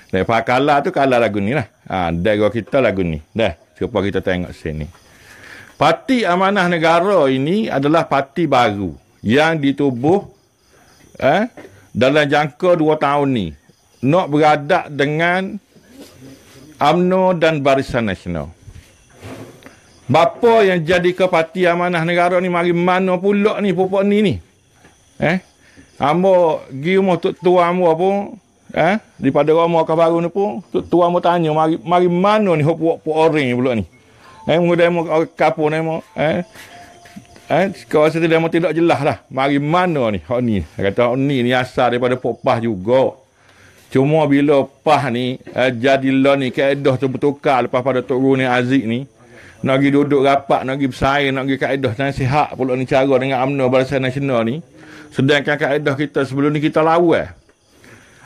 Lepas kalah tu kalah lagu ni lah. Ha, Dego kita lagu ni. Dah. Supaya kita tengok sini. Parti Amanah Negara ini adalah parti baru yang ditubuh eh, dalam jangka dua tahun ni. Nak beradak dengan UMNO dan Barisan Nasional. Bapa yang jadi ke Parti Amanah Negara ni mari mana pula ni pupuk ni ni? Eh? Ambo gi rumah tok tua ambo pun eh daripada rumah ke baru ni pun tok tua ambo tanya mari mari mana ni hok puak orang pula ni. Eh mudah mo kapo ni mo eh eh kau rasa dia tidak jelas lah mari mana ni hok ni kata hok ni ni asal daripada popah juga. Cuma bila pah ni eh, jadi lah ni kaedah tu bertukar lepas pada Tok Runi Aziz ni nak pergi duduk rapat, nak pergi bersaing, nak pergi kaedah nasihat pula ni cara dengan UMNO Barisan Nasional ni. Sedangkan kaedah kita sebelum ni kita lawan.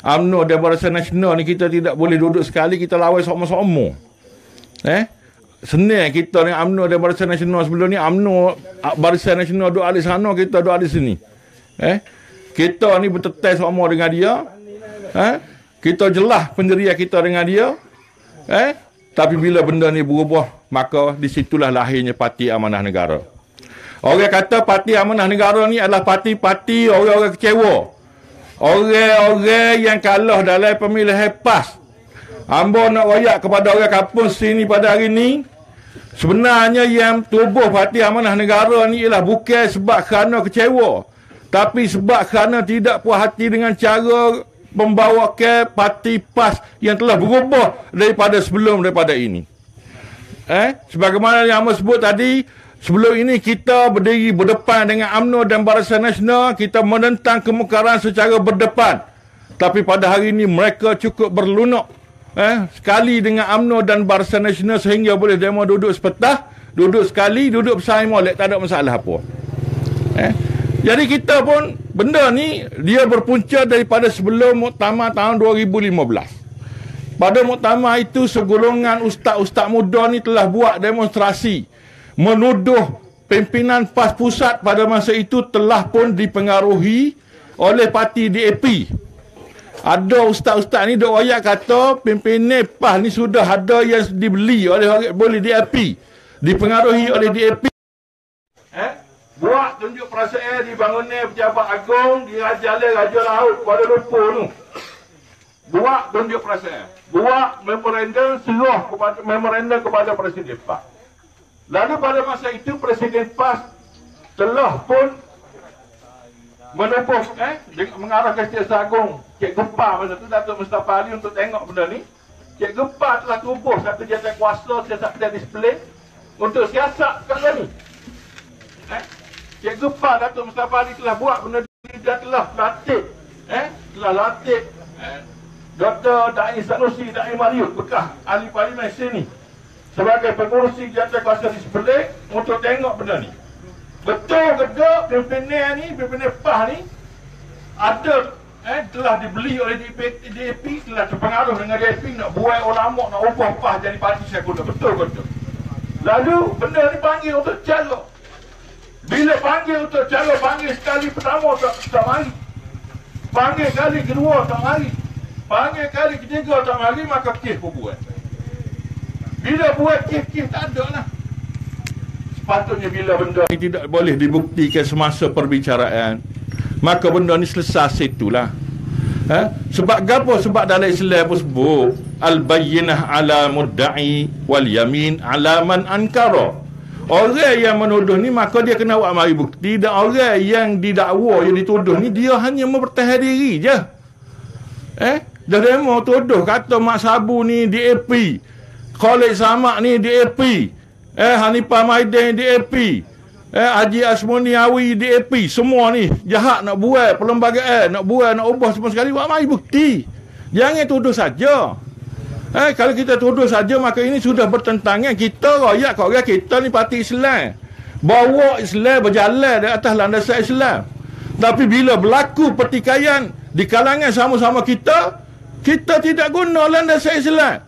UMNO dan Barisan Nasional ni kita tidak boleh duduk sekali, kita lawan sama-sama. Eh? Senang kita ni UMNO dan Barisan Nasional sebelum ni UMNO Barisan Nasional duduk di sana, kita duduk di sini. Eh? Kita ni bertetes sama dengan dia. Eh? Kita jelas pendirian kita dengan dia. Eh? Tapi bila benda ni berubah, maka disitulah lahirnya Parti Amanah Negara. Orang kata Parti Amanah Negara ni adalah parti-parti orang-orang kecewa. Orang-orang yang kalah dalam pemilihan PAS. Ambo nak royak kepada orang kampung sini pada hari ni. Sebenarnya yang tubuh Parti Amanah Negara ni ialah bukan sebab kerana kecewa. Tapi sebab kerana tidak puas hati dengan cara membawa ke parti PAS yang telah berubah daripada sebelum daripada ini. Eh, sebagaimana yang Amos sebut tadi, sebelum ini kita berdiri berdepan dengan UMNO dan Barisan Nasional, kita menentang kemungkaran secara berdepan. Tapi pada hari ini mereka cukup berlunak eh, sekali dengan UMNO dan Barisan Nasional sehingga boleh demo duduk sepetah, duduk sekali, duduk bersaing molek, tak ada masalah apa. Eh, jadi kita pun benda ni dia berpunca daripada sebelum muktamar tahun 2015. Pada muktamar itu segolongan ustaz-ustaz muda ni telah buat demonstrasi menuduh pimpinan PAS pusat pada masa itu telah pun dipengaruhi oleh parti DAP. Ada ustaz-ustaz ni dok ayat kata pimpinan PAS ni sudah ada yang dibeli oleh orang boleh DAP. Dipengaruhi oleh DAP. Eh? Buat tunjuk perasaan di bangunan pejabat agung di Raja Jalan Raja Laut Kuala Lumpur tu. Buat tunjuk perasaan. Buat memorandum serah kepada memorandum kepada Presiden PAS. Lalu pada masa itu Presiden PAS telah pun menubuh eh mengarah ke Setiausaha Agung Cik Gempar masa tu Datuk Mustafa Ali untuk tengok benda ni Cikgu PAS telah tubuh satu jatuh kuasa siasat dan disiplin untuk siasat perkara ni. Eh? Cikgu PAS Datuk Mustafa Ali telah buat benda ni dan telah latih. Eh? Telah latih. Eh? Dr. Da'i Sanusi, Da'i Marius, bekas ahli parlimen sini. Sebagai pengurusi jatuh kuasa disiplin untuk tengok benda ni. Betul ke tak pimpinan ni, pimpinan PAS ni ada eh, telah dibeli oleh DAP, DAP telah terpengaruh dengan DAP nak buat ulama nak ubah PAS jadi parti sekular betul ke tak? Lalu benda ni panggil untuk cara bila panggil untuk cara panggil sekali pertama tak, tak mari. Panggil kali kedua tak mari. Panggil kali ketiga tak mari maka kes pun buat bila buat kes-kes tak ada lah sepatutnya bila benda Ini tidak boleh dibuktikan semasa perbicaraan maka benda ni selesai situlah. Ha? sebab gapo? Sebab dalam Islam pun sebut al bayyinah ala mudda'i wal yamin ala man ankara. Orang yang menuduh ni maka dia kena buat mari bukti. Dan orang yang didakwa yang dituduh ni dia hanya mempertahankan diri je. Eh? Dah demo tuduh kata Mak Sabu ni DAP Khalid Samak ni DAP eh Hanifah Maidin DAP Eh, Haji Asmuni Awi DAP semua ni jahat nak buat perlembagaan nak buat nak ubah semua sekali buat mari bukti. Jangan tuduh saja. Eh, kalau kita tuduh saja maka ini sudah bertentangan. Kita rakyat kau rakyat kita ni parti Islam. Bawa Islam berjalan di atas landasan Islam. Tapi bila berlaku pertikaian di kalangan sama-sama kita kita tidak guna landasan Islam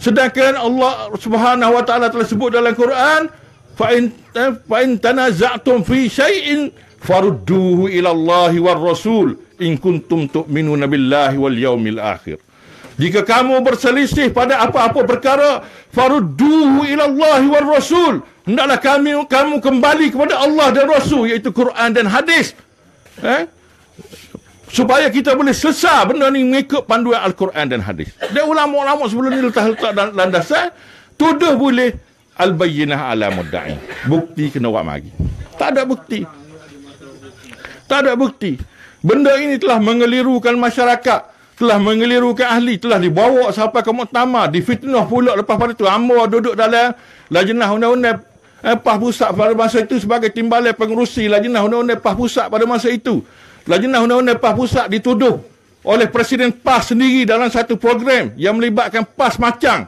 Sedangkan Allah Subhanahu wa taala telah sebut dalam Quran fa in eh, fa in tanaza'tum fi syai'in farudduhu ila Allah war rasul in kuntum tu'minuna billahi wal yaumil akhir. Jika kamu berselisih pada apa-apa perkara, farudduhu ila Allah war rasul. Hendaklah kami kamu kembali kepada Allah dan Rasul iaitu Quran dan hadis. Eh? Supaya kita boleh selesai benda ni mengikut panduan Al-Quran dan hadis dan ulama-ulama sebelum ni letak-letak landasan tuduh boleh al-bayyinah ala mudda'i. Bukti kena buat mari. Tak ada bukti. Tak ada bukti. Benda ini telah mengelirukan masyarakat. Telah mengelirukan ahli. Telah dibawa sampai ke muktamar. Difitnah pula lepas pada itu. Amor duduk dalam lajnah undang-undang eh, PAH Pusat pada masa itu sebagai timbalan pengurusi lajnah undang-undang PAH Pusat pada masa itu. Lajnah undang-undang PAH Pusat dituduh oleh Presiden PAS sendiri dalam satu program yang melibatkan PAS Macang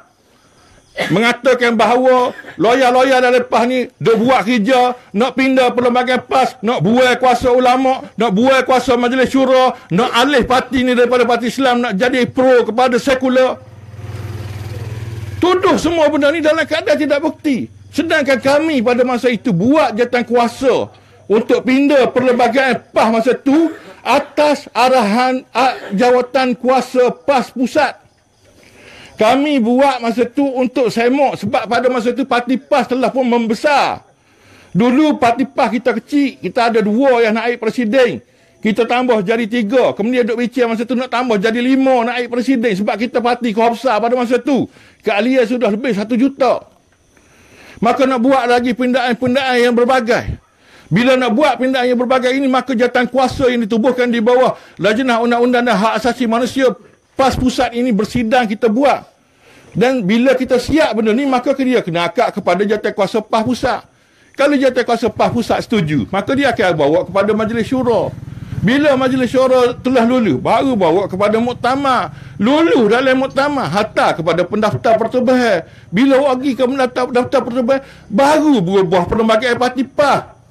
mengatakan bahawa lawyer-lawyer dalam lepas ni dia buat kerja nak pindah perlembagaan PAS nak buai kuasa ulama nak buai kuasa majlis syura nak alih parti ni daripada parti Islam nak jadi pro kepada sekular tuduh semua benda ni dalam keadaan tidak bukti. Sedangkan kami pada masa itu buat jatan kuasa untuk pindah perlembagaan PAS masa tu atas arahan jawatan kuasa PAS pusat kami buat masa tu untuk semok sebab pada masa tu parti PAS telah pun membesar. Dulu parti PAS kita kecil, kita ada dua yang naik presiden. Kita tambah jadi tiga. Kemudian duk bicara masa tu nak tambah jadi lima naik presiden. Sebab kita parti besar pada masa tu. Keahlian sudah lebih satu juta. Maka nak buat lagi pindaan-pindaan yang berbagai. Bila nak buat pindaan yang berbagai ini, maka jatan kuasa yang ditubuhkan di bawah Lajnah Undang-Undang dan Hak Asasi Manusia PAS pusat ini bersidang kita buat. Dan bila kita siap benda ni, maka dia kena akak kepada kuasa PAS pusat. Kalau kuasa PAS pusat setuju, maka dia akan bawa kepada majlis syura. Bila majlis syura telah lulu, baru bawa kepada muktamar. Lulu dalam muktamar, hatta kepada pendaftar pertubuhan. Bila pergi ke pendaftar, pendaftar pertubuhan, baru berubah perlembagaan parti PAS.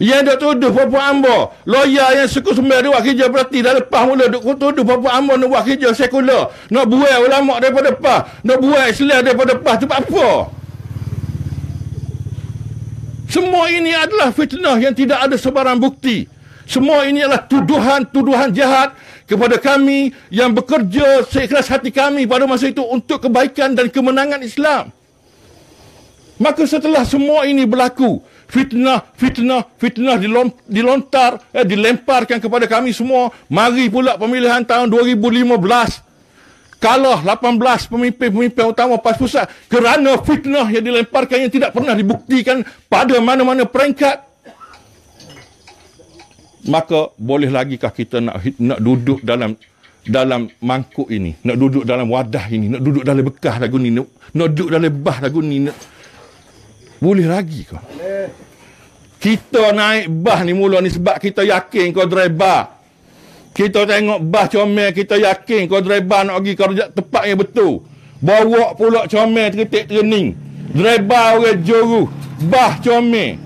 Yang dok tuduh Puan Ambo. Lawyer yang suku sembilan dia buat kerja berarti dah lepas mula dok tuduh Puan Ambo nak buat kerja sekular. Nak buai ulama daripada PAS. Nak buai Islam daripada PAS. Sebab apa? Semua ini adalah fitnah yang tidak ada sebarang bukti. Semua ini adalah tuduhan-tuduhan jahat kepada kami yang bekerja seikhlas hati kami pada masa itu untuk kebaikan dan kemenangan Islam. Maka setelah semua ini berlaku, fitnah, fitnah, fitnah dilontar, eh, dilemparkan kepada kami semua. Mari pula pemilihan tahun 2015. Kalah 18 pemimpin-pemimpin utama PAS Pusat kerana fitnah yang dilemparkan yang tidak pernah dibuktikan pada mana-mana peringkat. Maka boleh lagikah kita nak nak duduk dalam dalam mangkuk ini, nak duduk dalam wadah ini, nak duduk dalam bekah lagu ni, nak, nak duduk dalam bah lagu ni, nak... boleh lagi kau. Kita naik bah ni mula ni sebab kita yakin kau driver. Kita tengok bah comel, kita yakin kau driver nak pergi kerja tempat yang betul. Bawa pula comel terketik training. Driver orang juru, bah comel.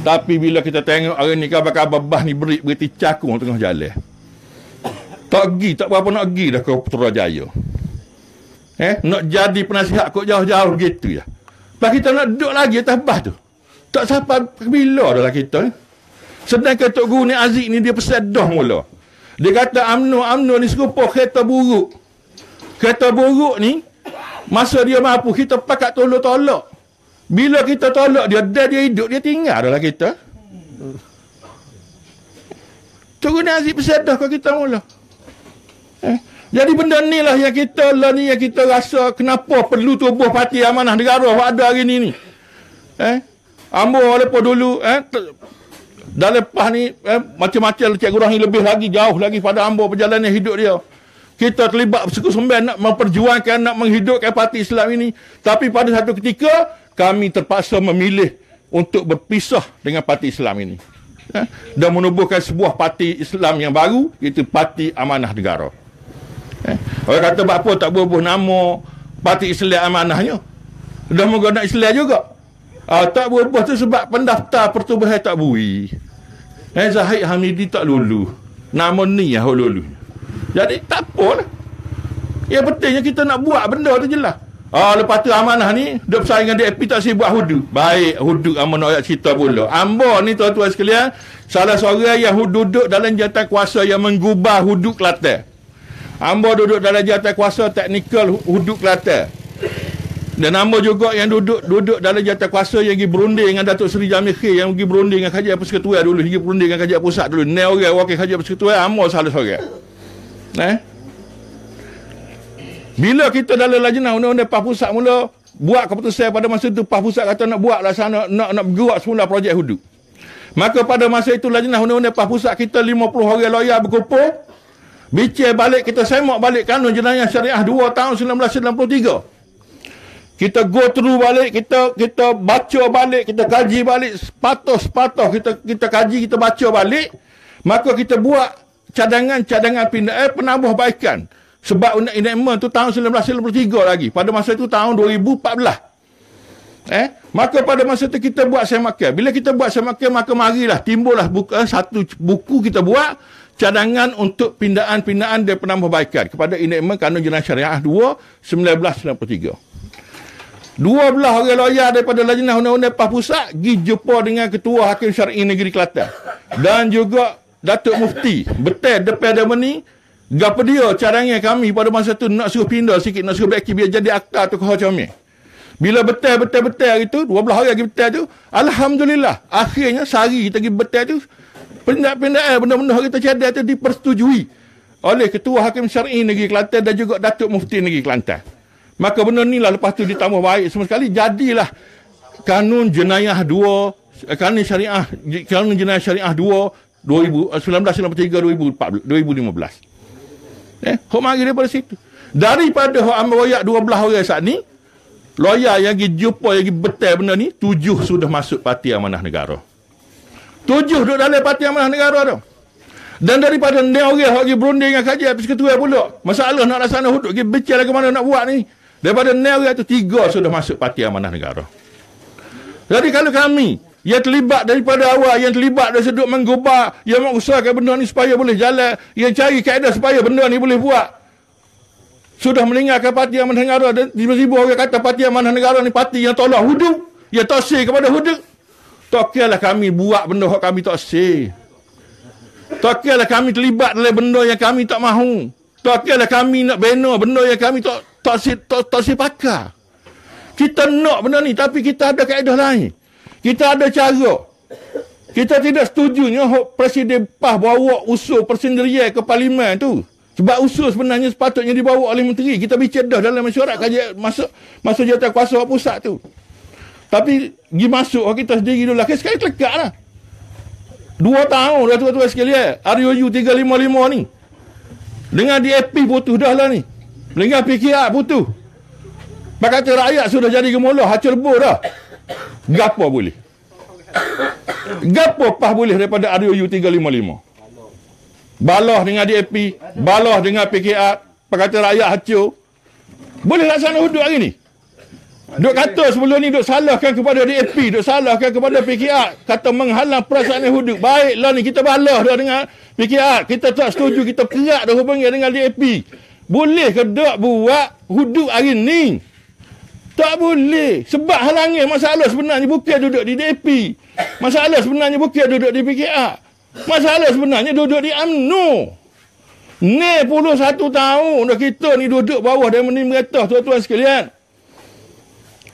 Tapi bila kita tengok hari ni kabar-kabar bah ni beri beriti cakung tengah jalan. Tak pergi, tak berapa nak pergi dah ke Putrajaya. Eh, nak jadi penasihat kok jauh-jauh gitu ya. Lepas kita nak duduk lagi atas bah tu. Tak sampai bila dah lah kita ni. Sedangkan Tok Guru ni Aziz ni dia pesan dah mula. Dia kata amno amno ni serupa kereta buruk. Kereta buruk ni masa dia mampu kita pakat tolak-tolak. Bila kita tolak dia dah dia hidup dia tinggal dah lah kita. Tok Guru ni Aziz pesan dah kau kita mula. Eh? Jadi benda ni lah yang kita lah ni yang kita rasa kenapa perlu tubuh parti amanah negara ada hari ni ni. Eh? Ambo lepas dulu eh dah lepas ni eh, macam-macam Cikgu Rahim lebih lagi jauh lagi pada ambo perjalanan hidup dia. Kita terlibat bersekutu-sembilan nak memperjuangkan nak menghidupkan parti Islam ini. Tapi pada satu ketika kami terpaksa memilih untuk berpisah dengan parti Islam ini. Eh, dan menubuhkan sebuah parti Islam yang baru iaitu Parti Amanah Negara. Eh, orang kata apa tak berubah nama Parti Islam Amanahnya. Dah menggunakan Islam juga. Ah, tak berubah tu sebab pendaftar pertubuhan tak bui. Eh, Zahid Hamidi tak lulu. Nama ni yang lulu. Jadi, tak apa lah. Yang pentingnya kita nak buat benda tu jelas. Ah, lepas tu amanah ni, dia bersaing dengan DAP tak si buat hudu. Baik, hudu amanah ayat cerita pula. Ambo ni tuan-tuan sekalian, salah seorang yang duduk dalam jatan kuasa yang menggubah hudu Kelantan. Ambo duduk dalam jatan kuasa teknikal hudu Kelantan. Dan nama juga yang duduk duduk dalam jatah kuasa yang pergi berunding dengan Datuk Seri Jamil Khir yang pergi berunding dengan Kajian Persekutuan dulu, pergi berunding dengan Kajian Pusat dulu. Ni orang wakil Kajian Persekutuan, amal salah seorang. Eh? Bila kita dalam lajnah undang-undang PAH Pusat mula buat keputusan pada masa itu PAH Pusat kata nak buat laksana nak nak bergerak semula projek hudu. Maka pada masa itu lajnah undang-undang PAH Pusat kita 50 orang lawyer berkumpul bincang balik kita semak balik kanun jenayah syariah 2 tahun 1993 kita go through balik kita kita baca balik kita kaji balik sepatah-sepatah kita kita kaji kita baca balik. Maka kita buat cadangan-cadangan pindah eh penambah baikan. Sebab undang-undang tu tahun 1993 lagi. Pada masa itu tahun 2014 eh maka pada masa itu kita buat semakan bila kita buat semakan maka marilah timbullah buku, eh, satu buku kita buat cadangan untuk pindaan-pindaan dan penambahbaikan kepada undang-undang kanun jenayah syariah 2 1993 Dua belah orang lawyer daripada Lajnah Undang-Undang PAH Pusat pergi jumpa dengan Ketua Hakim Syar'i Negeri Kelantan. Dan juga Datuk Mufti. Betul depan dia ni, dia caranya kami pada masa tu nak suruh pindah sikit, nak suruh beki biar jadi akta tu kau comel. Bila betul betul betul itu, dua belah hari lagi betul tu, Alhamdulillah, akhirnya sehari kita pergi betul tu, pindah-pindah eh, benda-benda kita cadar tu dipersetujui oleh Ketua Hakim Syar'i Negeri Kelantan dan juga Datuk Mufti Negeri Kelantan. Maka benda ni lah lepas tu ditambah baik semua sekali. Jadilah kanun jenayah 2, eh, kanun syariah, kanun jenayah syariah 2, 2000, 1993 2014, 2015. Eh, kok mari daripada situ. Daripada hok ambil royak 12 orang saat ni, lawyer yang pergi jumpa, yang pergi betul benda ni, tujuh sudah masuk parti amanah negara. Tujuh duduk dalam parti amanah negara tu. Dan daripada ni orang yang pergi berunding dengan kajian persekutuan pula. Masalah nak laksana hudud, pergi bicara ke mana nak buat ni. Daripada enam itu tiga sudah masuk parti amanah negara. Jadi kalau kami yang terlibat daripada awal, yang terlibat dari seduk menggubah, yang mengusahakan benda ni supaya boleh jalan, yang cari kaedah supaya benda ni boleh buat. Sudah meninggalkan parti amanah negara dan tiba-tiba orang kata parti amanah negara ni parti yang tolak hudu, yang toksik kepada hudu. Tak kira kami buat benda yang kami tak toksik. Tak kira kami terlibat dalam benda yang kami tak mahu. Tak kira kami nak bina benda yang kami tak tak si tak, tak si pakar. Kita nak benda ni tapi kita ada kaedah lain. Kita ada cara. Kita tidak setuju nya Presiden PAH bawa usul persendirian ke parlimen tu. Sebab usul sebenarnya sepatutnya dibawa oleh menteri. Kita bicara dah dalam mesyuarat masuk masuk jawatan kuasa pusat tu. Tapi pergi masuk kita sendiri dulu lah. Sekali kelekak lah. Dua tahun dah tua-tua sekali eh. RUU 355 ni. Dengan DAP putus dah lah ni. Dengan PKR putus. Pak kata rakyat sudah jadi gemulah, hacur lebur dah. Gapo boleh? Gapo pah boleh daripada RUU 355? Balah dengan DAP, balah dengan PKR, pak kata rakyat hacur. Boleh laksana hudud hari ni? Duk kata sebelum ni duk salahkan kepada DAP, duk salahkan kepada PKR, kata menghalang perasaan hudud. Baiklah ni kita balah dah dengan PKR. Kita tak setuju, kita kerak dah hubungi dengan DAP. Boleh ke tak buat hudud hari ni? Tak boleh. Sebab halangnya masalah sebenarnya bukan duduk di DAP. Masalah sebenarnya bukan duduk di PKR. Masalah sebenarnya duduk di UMNO. Ni puluh satu tahun dah kita ni duduk bawah dan menim merata tuan-tuan sekalian.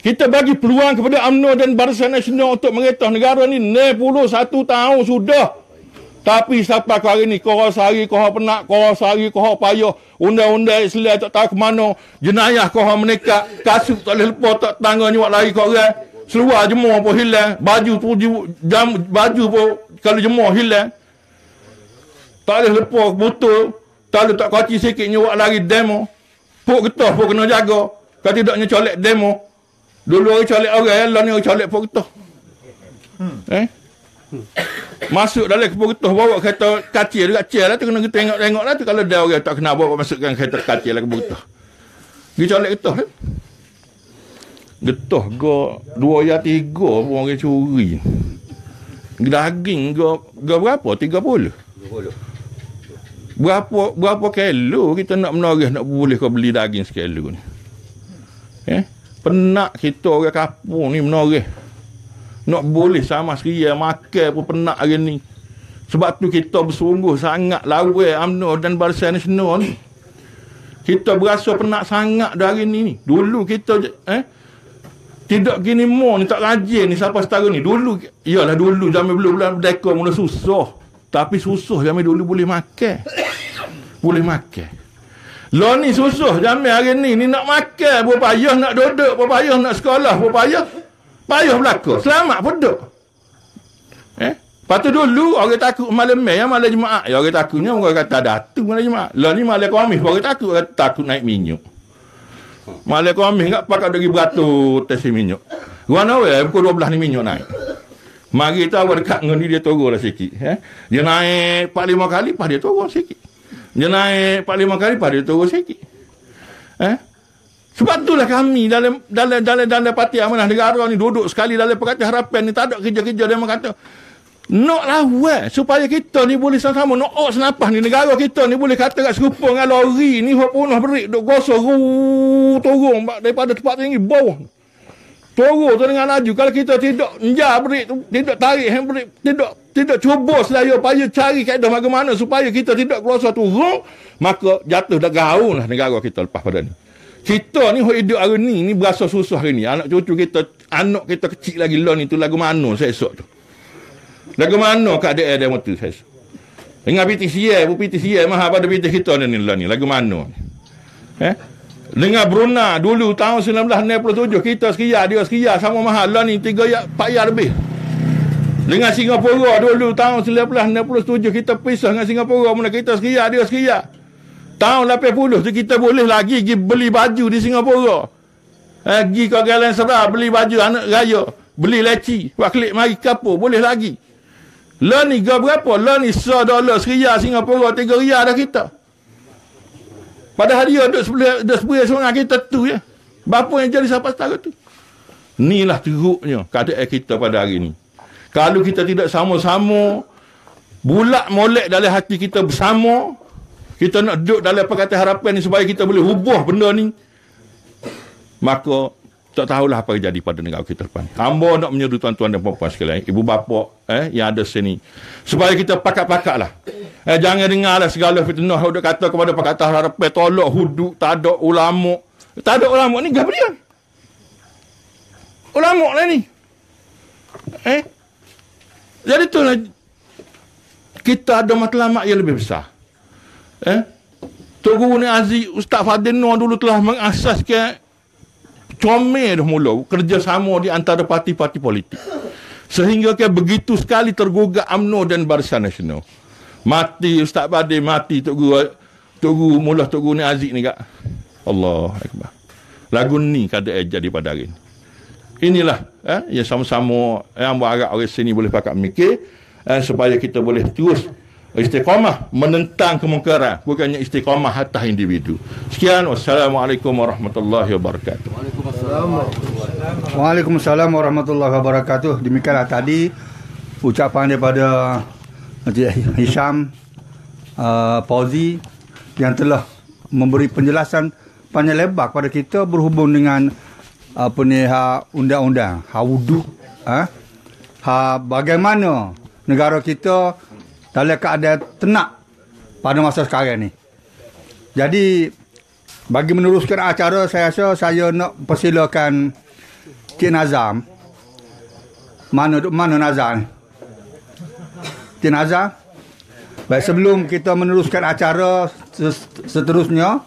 Kita bagi peluang kepada UMNO dan Barisan Nasional untuk mengetah negara ni ni puluh satu tahun sudah. Tapi sampai ke hari ni, kau sehari, kau penak, kau sehari, kau payah. Undang-undang Islam tak tahu ke mana. Jenayah kau menekat. Kasut tak boleh lepas, tak tangga nyuak lari kau orang. Seluar jemur pun hilang. Baju tu, jam, baju pun kalau jemur hilang. Tak boleh lepas, betul. Tak boleh tak kaci sikit nyuak lari demo. Puk getah pun kena jaga. Kalau tidaknya colek demo. Dulu orang colek orang, lah ni orang colek puk getah. Hmm. Eh? Masuk dalam kepul getah bawa kereta kacil dekat chair lah tu kena kita tengok-tengok lah tu kalau dia orang tak kenal bawa masukkan kereta kacil lah kepul getah. Dia colek getah tu. Getah go dua ya tiga pun orang curi. Daging go go berapa? Tiga puluh. Berapa berapa kilo kita nak menoreh nak boleh kau beli daging sekilo ni. Eh? Penak kita orang kapung ni menoreh. Nak boleh sama sekali makan pun penat hari ni. Sebab tu kita bersungguh sangat lawai UMNO dan Barisan Nasional ni. Kita berasa penat sangat dah hari ni. Dulu kita eh tidak gini mo ni tak rajin ni siapa setara ni. Dulu iyalah dulu zaman belum bulan merdeka mula susah. Tapi susah zaman dulu boleh makan. Boleh makan. Lo ni susah zaman hari ni ni nak makan, berpayah nak duduk, berpayah nak sekolah, berpayah Payah berlaku. Selamat pun duduk. Eh? Lepas tu dulu orang takut malam meh ya malam jemaah. Ya orang takutnya orang kata datu malam jemaah. Lah ni malam khamis orang takut orang takut naik minyak. Malam khamis enggak pakai lagi beratus tes minyak. Gua we pukul 12 ni minyak naik. Mari tahu dekat dengan dia turun lah sikit. Eh? Dia naik 4-5 kali, pas dia turun sikit. Dia naik 4-5 kali, pas dia turun sikit. Eh? Sebab itulah kami dalam dalam dalam dalam parti amanah negara ni duduk sekali dalam Pakatan Harapan ni tak ada kerja-kerja dia kata nak lawan supaya kita ni boleh sama-sama nak ok senapah ni negara kita ni boleh kata kat serupa dengan lori ni hok punah berik duk gosok ru turun daripada tempat tinggi bawah turun tu dengan laju kalau kita tidak enjar berik tidak tarik hand berik tidak tidak cuba selaya supaya cari kaedah bagaimana supaya kita tidak gosok turun maka jatuh dah gaun lah negara kita lepas pada ni. Kita ni hidup hari ni ni berasa susah hari ni. Anak cucu kita anak kita kecil lagi lah ni tu lagu mana saya esok tu. Lagu mana keadaan dia mati saya esok? Dengan PTCA bu PTCA mah pada PT kita ni lah ni lagu mana eh? Dengan Bruna dulu tahun 1967 kita sekia dia sekia sama mahal lah ni 3 ya 4 ya lebih dengan Singapura dulu tahun 1967 kita pisah dengan Singapura mana kita sekia dia sekia Tahun 80 tu kita boleh lagi pergi beli baju di Singapura. Eh, pergi ke Galan Serah beli baju anak raya. Beli leci. Buat klik mari kapur. Boleh lagi. Lah ni ga berapa? Lah ni 100 dolar seria Singapura. 3 ria dah kita. Padahal dia duduk sebelah, duduk sebelah seorang kita tu ya. Bapa yang jadi siapa setara tu. Inilah teruknya keadaan kita pada hari ini. Kalau kita tidak sama-sama bulat molek dalam hati kita bersama kita nak duduk dalam perkataan harapan ni supaya kita boleh ubah benda ni. Maka tak tahulah apa yang jadi pada negara kita depan. Hamba nak menyeru tuan-tuan dan puan-puan sekalian, ibu bapa eh, yang ada sini. Supaya kita pakat-pakat lah. Eh, jangan dengarlah segala fitnah yang kata kepada perkataan harapan, tolak huduk, tak ada ulama. Tak ada ulama ni, dia? Ulama lah ni. Eh? Jadi itulah kita ada matlamat yang lebih besar. Eh? Tok Guru ni Aziz Ustaz Fadil Noor dulu telah mengasaskan comel dah mula kerjasama di antara parti-parti politik. Sehingga ke begitu sekali tergugah UMNO dan Barisan Nasional. Mati Ustaz Fadil, mati Tok Guru Tok Guru, mula Tok Guru ni Aziz ni kak. Allah Akbar. Lagu ni kata eh, jadi pada hari ni. Inilah eh, yang sama-sama yang buat agak orang sini boleh pakat mikir eh, supaya kita boleh terus istiqamah menentang kemungkaran bukannya istiqamah atas individu. Sekian wassalamualaikum warahmatullahi wabarakatuh. Waalaikumsalam warahmatullahi wabarakatuh. Demikianlah tadi ucapan daripada Hisham uh, Pauzi yang telah memberi penjelasan panjang lebar kepada kita berhubung dengan apa ni ha undang-undang, ha wuduk, ha, ha bagaimana negara kita dalam keadaan tenak pada masa sekarang ni. Jadi bagi meneruskan acara saya rasa saya nak persilakan Cik Nazam. Mana mana Nazam? Cik Nazam. Baik sebelum kita meneruskan acara seterusnya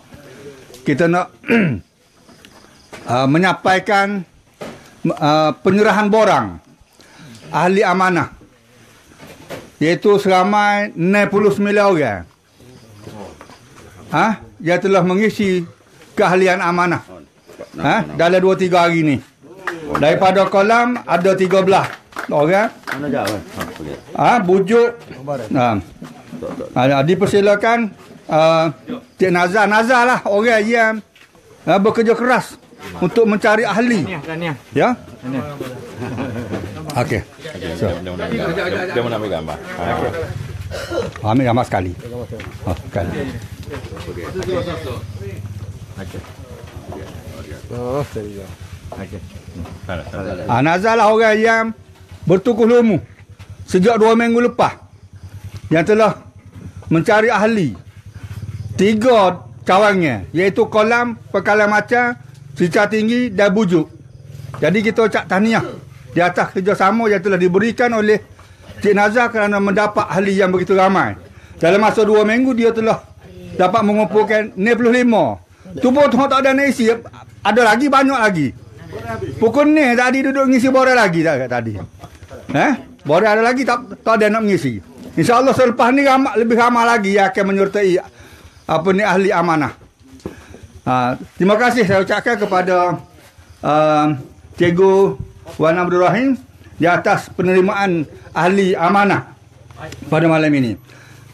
kita nak uh, menyampaikan uh, penyerahan borang ahli amanah iaitu seramai 69 orang. Ha? Dia telah mengisi keahlian amanah. Ha? Dalam 2 3 hari ni. Daripada kolam ada 13 orang. Ha, bujuk. Ha. Ha, dipersilakan uh, Cik Nazar Nazar lah orang yang uh, bekerja keras untuk mencari ahli. Ya. Okey. So. Dia mana ambil gambar? Ha. Ambil gambar sekali. Oh, sekali. Oh, Ah, Nazar lah orang yang bertukuh lumu sejak dua minggu lepas yang telah mencari ahli tiga kawannya iaitu kolam pekalan macam sisa tinggi dan bujuk. Jadi kita ucap tahniah. Di atas kerjasama yang telah diberikan oleh Cik Nazar kerana mendapat ahli yang begitu ramai. Dalam masa dua minggu dia telah dapat mengumpulkan 65 tu pun tak ada nak isi ada lagi banyak lagi. Pukul ni tadi duduk ngisi bore lagi tak tadi. Eh? Bore ada lagi tak tak ada nak mengisi InsyaAllah selepas ni ramai, lebih ramai lagi yang akan menyertai apa ni ahli amanah. Ha, terima kasih saya ucapkan kepada uh, Cikgu Wan Abdul Rahim di atas penerimaan ahli amanah pada malam ini.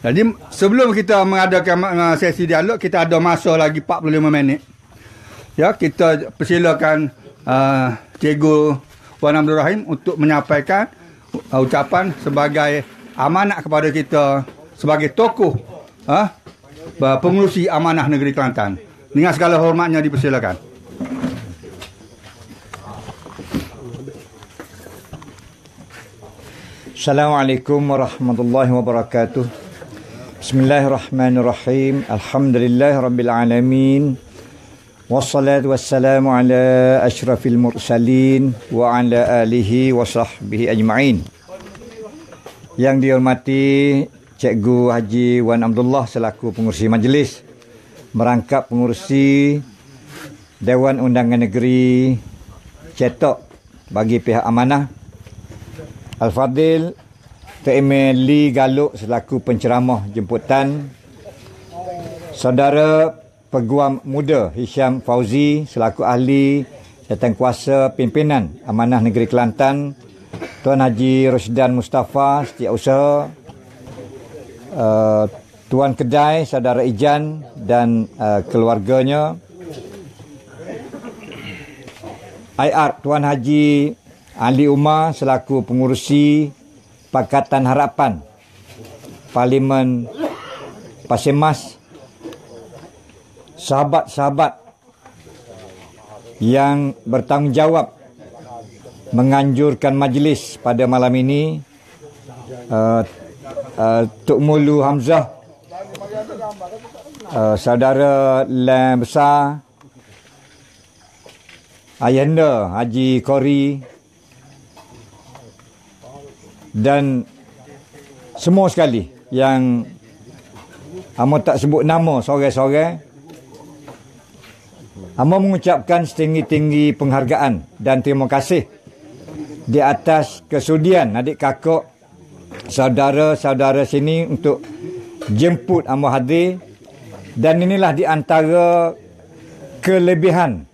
Jadi sebelum kita mengadakan uh, sesi dialog kita ada masa lagi 45 minit. Ya, kita persilakan uh, Cikgu Wan Abdul Rahim untuk menyampaikan uh, ucapan sebagai amanah kepada kita sebagai tokoh ha, pengurusi amanah negeri Kelantan. Dengan segala hormatnya dipersilakan. Assalamualaikum warahmatullahi wabarakatuh. Bismillahirrahmanirrahim. Alhamdulillahirabbil alamin. Wassalatu wassalamu ala asyrafil mursalin wa ala alihi wa sahbihi ajma'in. Yang dihormati Cikgu Haji Wan Abdullah selaku pengurusi majlis merangkap pengurusi Dewan Undangan Negeri Cetok bagi pihak amanah. Al-Fadil T.M. Lee Galuk selaku penceramah jemputan. Saudara Peguam Muda Hisham Fauzi selaku ahli kuasa pimpinan Amanah Negeri Kelantan. Tuan Haji Rosdan Mustafa setiausaha. Uh, Tuan Kedai Saudara Ijan dan uh, keluarganya. IR Tuan Haji Ali Umar selaku pengurusi Pakatan Harapan Parlimen Pasir Mas sahabat-sahabat yang bertanggungjawab menganjurkan majlis pada malam ini uh, uh, Tok Mulu Hamzah uh, saudara Lam Besar Ayanda Haji Kori dan semua sekali yang Amo tak sebut nama sore-sore Amo mengucapkan setinggi-tinggi penghargaan dan terima kasih di atas kesudian adik kakak saudara-saudara sini untuk jemput Amah Hadir Dan inilah di antara kelebihan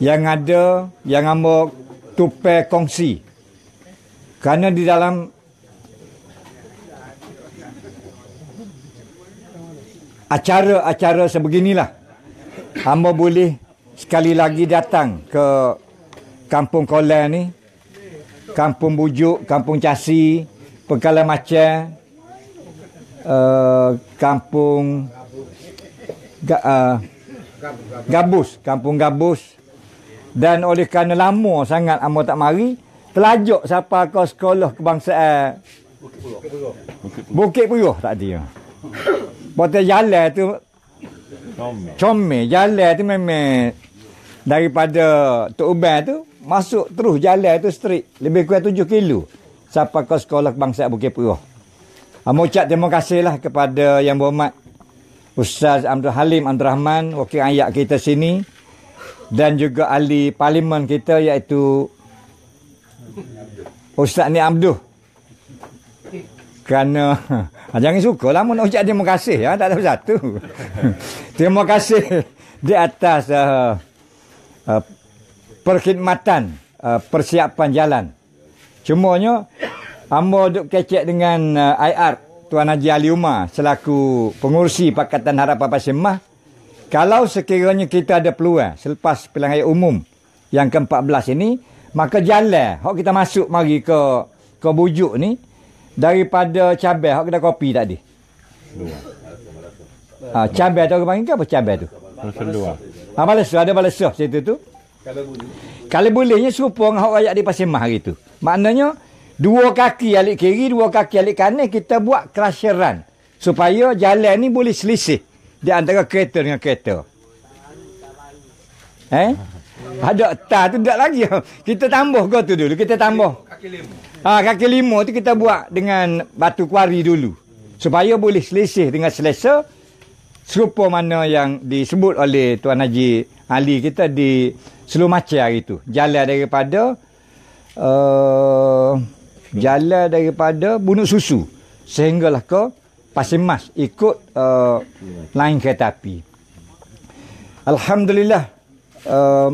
yang ada yang amba tupai kongsi. Kerana di dalam acara-acara sebeginilah hamba boleh sekali lagi datang ke Kampung Kolan ni, Kampung Bujuk, Kampung Casi, Pekalan Macam, uh, Kampung Ga, uh, Gabus, Kampung Gabus. Dan oleh kerana lama sangat hamba tak mari, telajak siapa ke sekolah kebangsaan Bukit Puruh tadi. Potong jalan tu comel. Jalan tu memang daripada Tok Uban tu masuk terus jalan tu straight lebih kurang 7 kilo sampai ke sekolah kebangsaan Bukit Puruh. Amo ucap terima kasihlah kepada yang berhormat Ustaz Abdul Halim Abdul Rahman wakil ayat kita sini dan juga ahli parlimen kita iaitu Ustaz Ni Abdul. Kerana jangan suka lah nak ucap terima kasih ya tak ada satu. Terima kasih di atas uh, uh, perkhidmatan uh, persiapan jalan. Cumanya Amba duk kecek dengan uh, IR Tuan Haji Ali Umar selaku pengurusi Pakatan Harapan Pasir Mah. Kalau sekiranya kita ada peluang selepas pilihan raya umum yang ke-14 ini, maka jalan hok kita masuk mari ke ke bujuk ni daripada cabai hok kedai kopi tadi. Ah, cabai tu orang panggil ke apa cabai tu? Kedua. Ah, balesah ada balesah situ tu. Kalau bolehnya serupa dengan hok rakyat di Pasir Mah hari tu. Maknanya Dua kaki alik kiri, dua kaki alik kanan kita buat crusheran. Supaya jalan ni boleh selisih di antara kereta dengan kereta. Eh? Ada tak tu tak lagi. Kita tambah kau tu dulu. Kita tambah. Kaki lima. Ha, kaki lima tu kita buat dengan batu kuari dulu. Supaya boleh selisih dengan selesa. Serupa mana yang disebut oleh Tuan Haji Ali kita di Seluruh Macam hari itu. Jalan daripada uh, jalan daripada Bunuk Susu sehinggalah ke Pasir Mas ikut uh, lain kereta api. Alhamdulillah uh,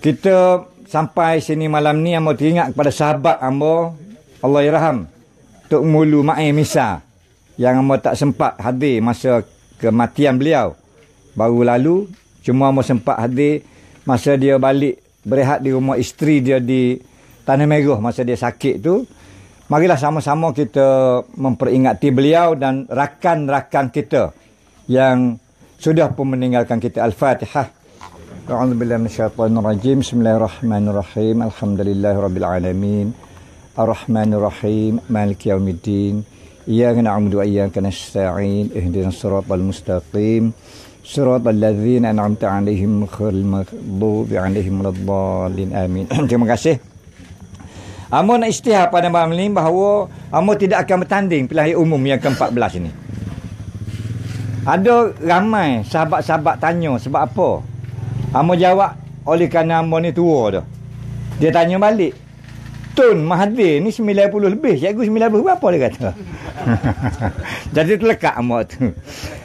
kita sampai sini malam ni amba teringat kepada sahabat amba Allah yarham Tok Mulu Mai Misa yang amba tak sempat hadir masa kematian beliau baru lalu cuma amba sempat hadir masa dia balik berehat di rumah isteri dia di Tanah Merah masa dia sakit tu. Marilah sama-sama kita memperingati beliau dan rakan-rakan kita yang sudah pun meninggalkan kita. Al-Fatihah. A'udzu billahi minasyaitonir rajim. Bismillahirrahmanirrahim. Alhamdulillahirabbil alamin. Ar-Rahmanir Rahim. Maliki yaumiddin. Iyyaka na'budu wa iyyaka nasta'in. Ihdinas siratal mustaqim. Siratal ladzina an'amta 'alaihim ghairil maghdubi 'alaihim waladdallin. Amin. Terima kasih. Amo nak istihar pada malam ini bahawa Amo tidak akan bertanding pilihan umum yang ke-14 ini. Ada ramai sahabat-sahabat tanya sebab apa? Amo jawab oleh kerana Amo ni tua dah. Dia tanya balik. Tun Mahathir ni 90 lebih. Cikgu 90 berapa dia kata? Jadi terlekat Amo tu.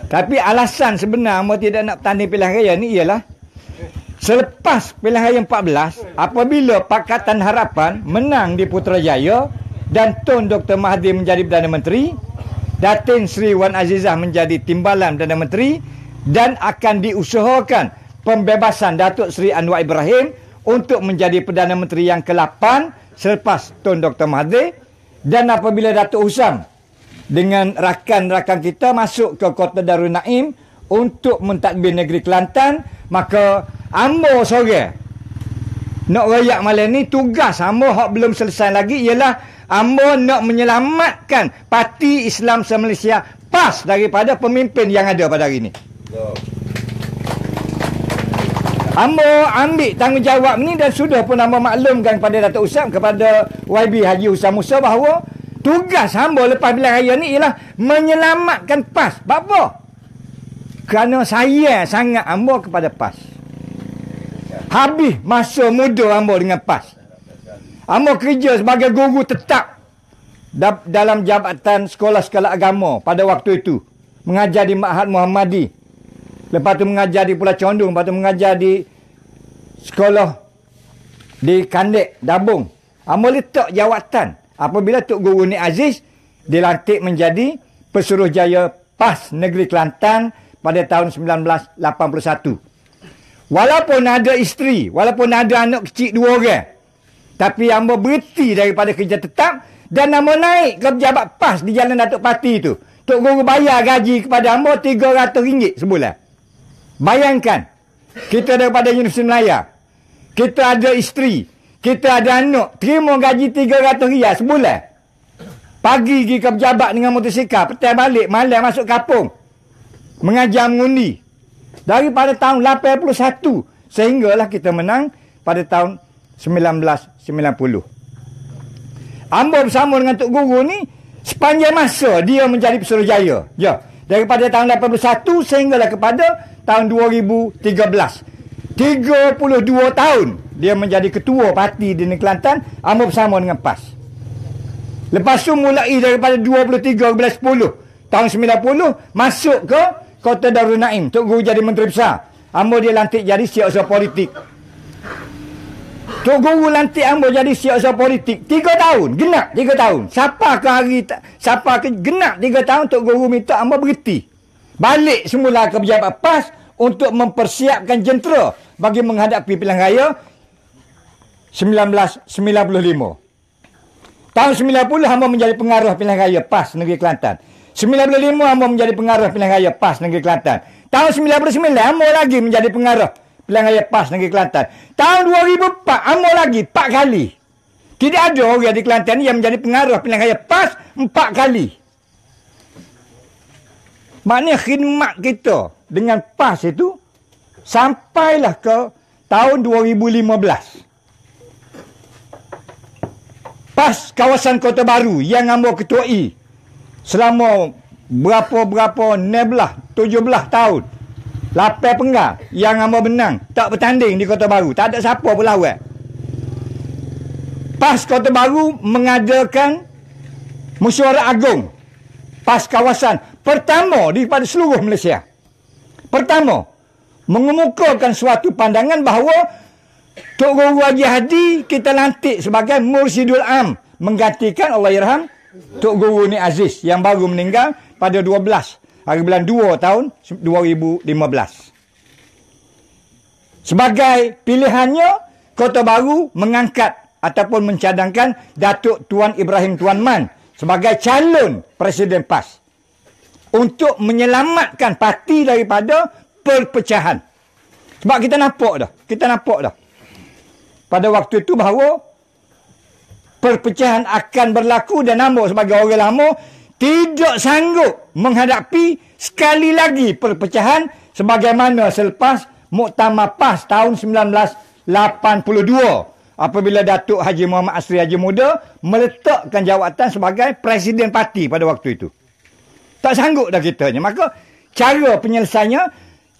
Tapi alasan sebenar Amo tidak nak bertanding pilihan raya ni ialah Selepas pilihan raya 14, apabila Pakatan Harapan menang di Putrajaya dan Tun Dr. Mahathir menjadi Perdana Menteri, Datin Sri Wan Azizah menjadi Timbalan Perdana Menteri dan akan diusahakan pembebasan Datuk Sri Anwar Ibrahim untuk menjadi Perdana Menteri yang ke-8 selepas Tun Dr. Mahathir dan apabila Datuk Usam dengan rakan-rakan kita masuk ke Kota Darul Naim untuk mentadbir negeri Kelantan, maka Ambo sore. Nak rayak malam ni tugas ambo hak belum selesai lagi ialah ambo nak menyelamatkan parti Islam se-Malaysia pas daripada pemimpin yang ada pada hari ini. Ambo ambil tanggungjawab ni dan sudah pun ambo maklumkan kepada Datuk Usam kepada YB Haji Usam Musa bahawa tugas ambo lepas bila raya ni ialah menyelamatkan PAS. Apa? Kerana saya sangat ambo kepada PAS. Habis masa muda hamba dengan PAS. Hamba kerja sebagai guru tetap dalam jabatan sekolah-sekolah agama pada waktu itu. mengajar di Ma'had Muhammadi. Lepas tu mengajar di Pulau Condong, lepas tu mengajar di sekolah di Kandek, Dabung. Amo letak jawatan. Apabila Tok Guru Ni Aziz dilantik menjadi Pesuruh Jaya PAS Negeri Kelantan pada tahun 1981. Walaupun ada isteri, walaupun ada anak kecil dua orang, tapi Ambo berhenti daripada kerja tetap dan Ambo naik ke pejabat PAS di Jalan Datuk Pati tu. Tok Guru bayar gaji kepada Ambo RM300 sebulan. Bayangkan, kita daripada Universiti Melaya, kita ada isteri, kita ada anak, terima gaji RM300 sebulan. Pagi pergi ke pejabat dengan motosikal, petang balik, malam masuk kapung. Mengajar mengundi. Daripada tahun 81 sehinggalah kita menang pada tahun 1990. Ambo bersama dengan Tok Guru ni sepanjang masa dia menjadi pesuruh jaya. Ya. Daripada tahun 81 sehinggalah kepada tahun 2013. 32 tahun dia menjadi ketua parti di Negeri Kelantan Ambo bersama dengan PAS. Lepas tu mulai daripada 23 bulan 10 tahun 90 masuk ke Kota Darul Naim. Tok Guru jadi menteri besar. Ambo dia lantik jadi siasat politik. Tok Guru lantik Ambo jadi siasat politik. Tiga tahun. Genap tiga tahun. Siapa ke hari, siapa ke genap tiga tahun Tok Guru minta Ambo berhenti. Balik semula ke pejabat PAS untuk mempersiapkan jentera bagi menghadapi pilihan raya 1995. Tahun 90 hamba menjadi pengaruh pilihan raya PAS Negeri Kelantan. 95 hamba menjadi pengaruh pilihan raya PAS Negeri Kelantan. Tahun 99 hamba lagi menjadi pengaruh pilihan raya PAS Negeri Kelantan. Tahun 2004 hamba lagi 4 kali. Tidak ada orang di Kelantan yang menjadi pengaruh pilihan raya PAS 4 kali. Maknanya khidmat kita dengan PAS itu sampailah ke tahun 2015 pas kawasan Kota Baru yang ambo ketuai selama berapa-berapa 16 17 tahun lapai penggal yang ambo benang tak bertanding di Kota Baru. Tak ada siapa pun lawan pas Kota Baru mengadakan mesyuarat agung pas kawasan pertama di pada seluruh Malaysia. Pertama mengemukakan suatu pandangan bahawa Tok Guru Haji Hadi kita lantik sebagai Mursidul Am menggantikan Allah Yerham Tok Guru Ni Aziz yang baru meninggal pada 12 hari bulan 2 tahun 2015. Sebagai pilihannya Kota Baru mengangkat ataupun mencadangkan Datuk Tuan Ibrahim Tuan Man sebagai calon Presiden PAS untuk menyelamatkan parti daripada perpecahan. Sebab kita nampak dah. Kita nampak dah pada waktu itu bahawa perpecahan akan berlaku dan Ambo sebagai orang lama tidak sanggup menghadapi sekali lagi perpecahan sebagaimana selepas Muktamar PAS tahun 1982 apabila Datuk Haji Muhammad Asri Haji Muda meletakkan jawatan sebagai Presiden Parti pada waktu itu. Tak sanggup dah kitanya. Maka cara penyelesaiannya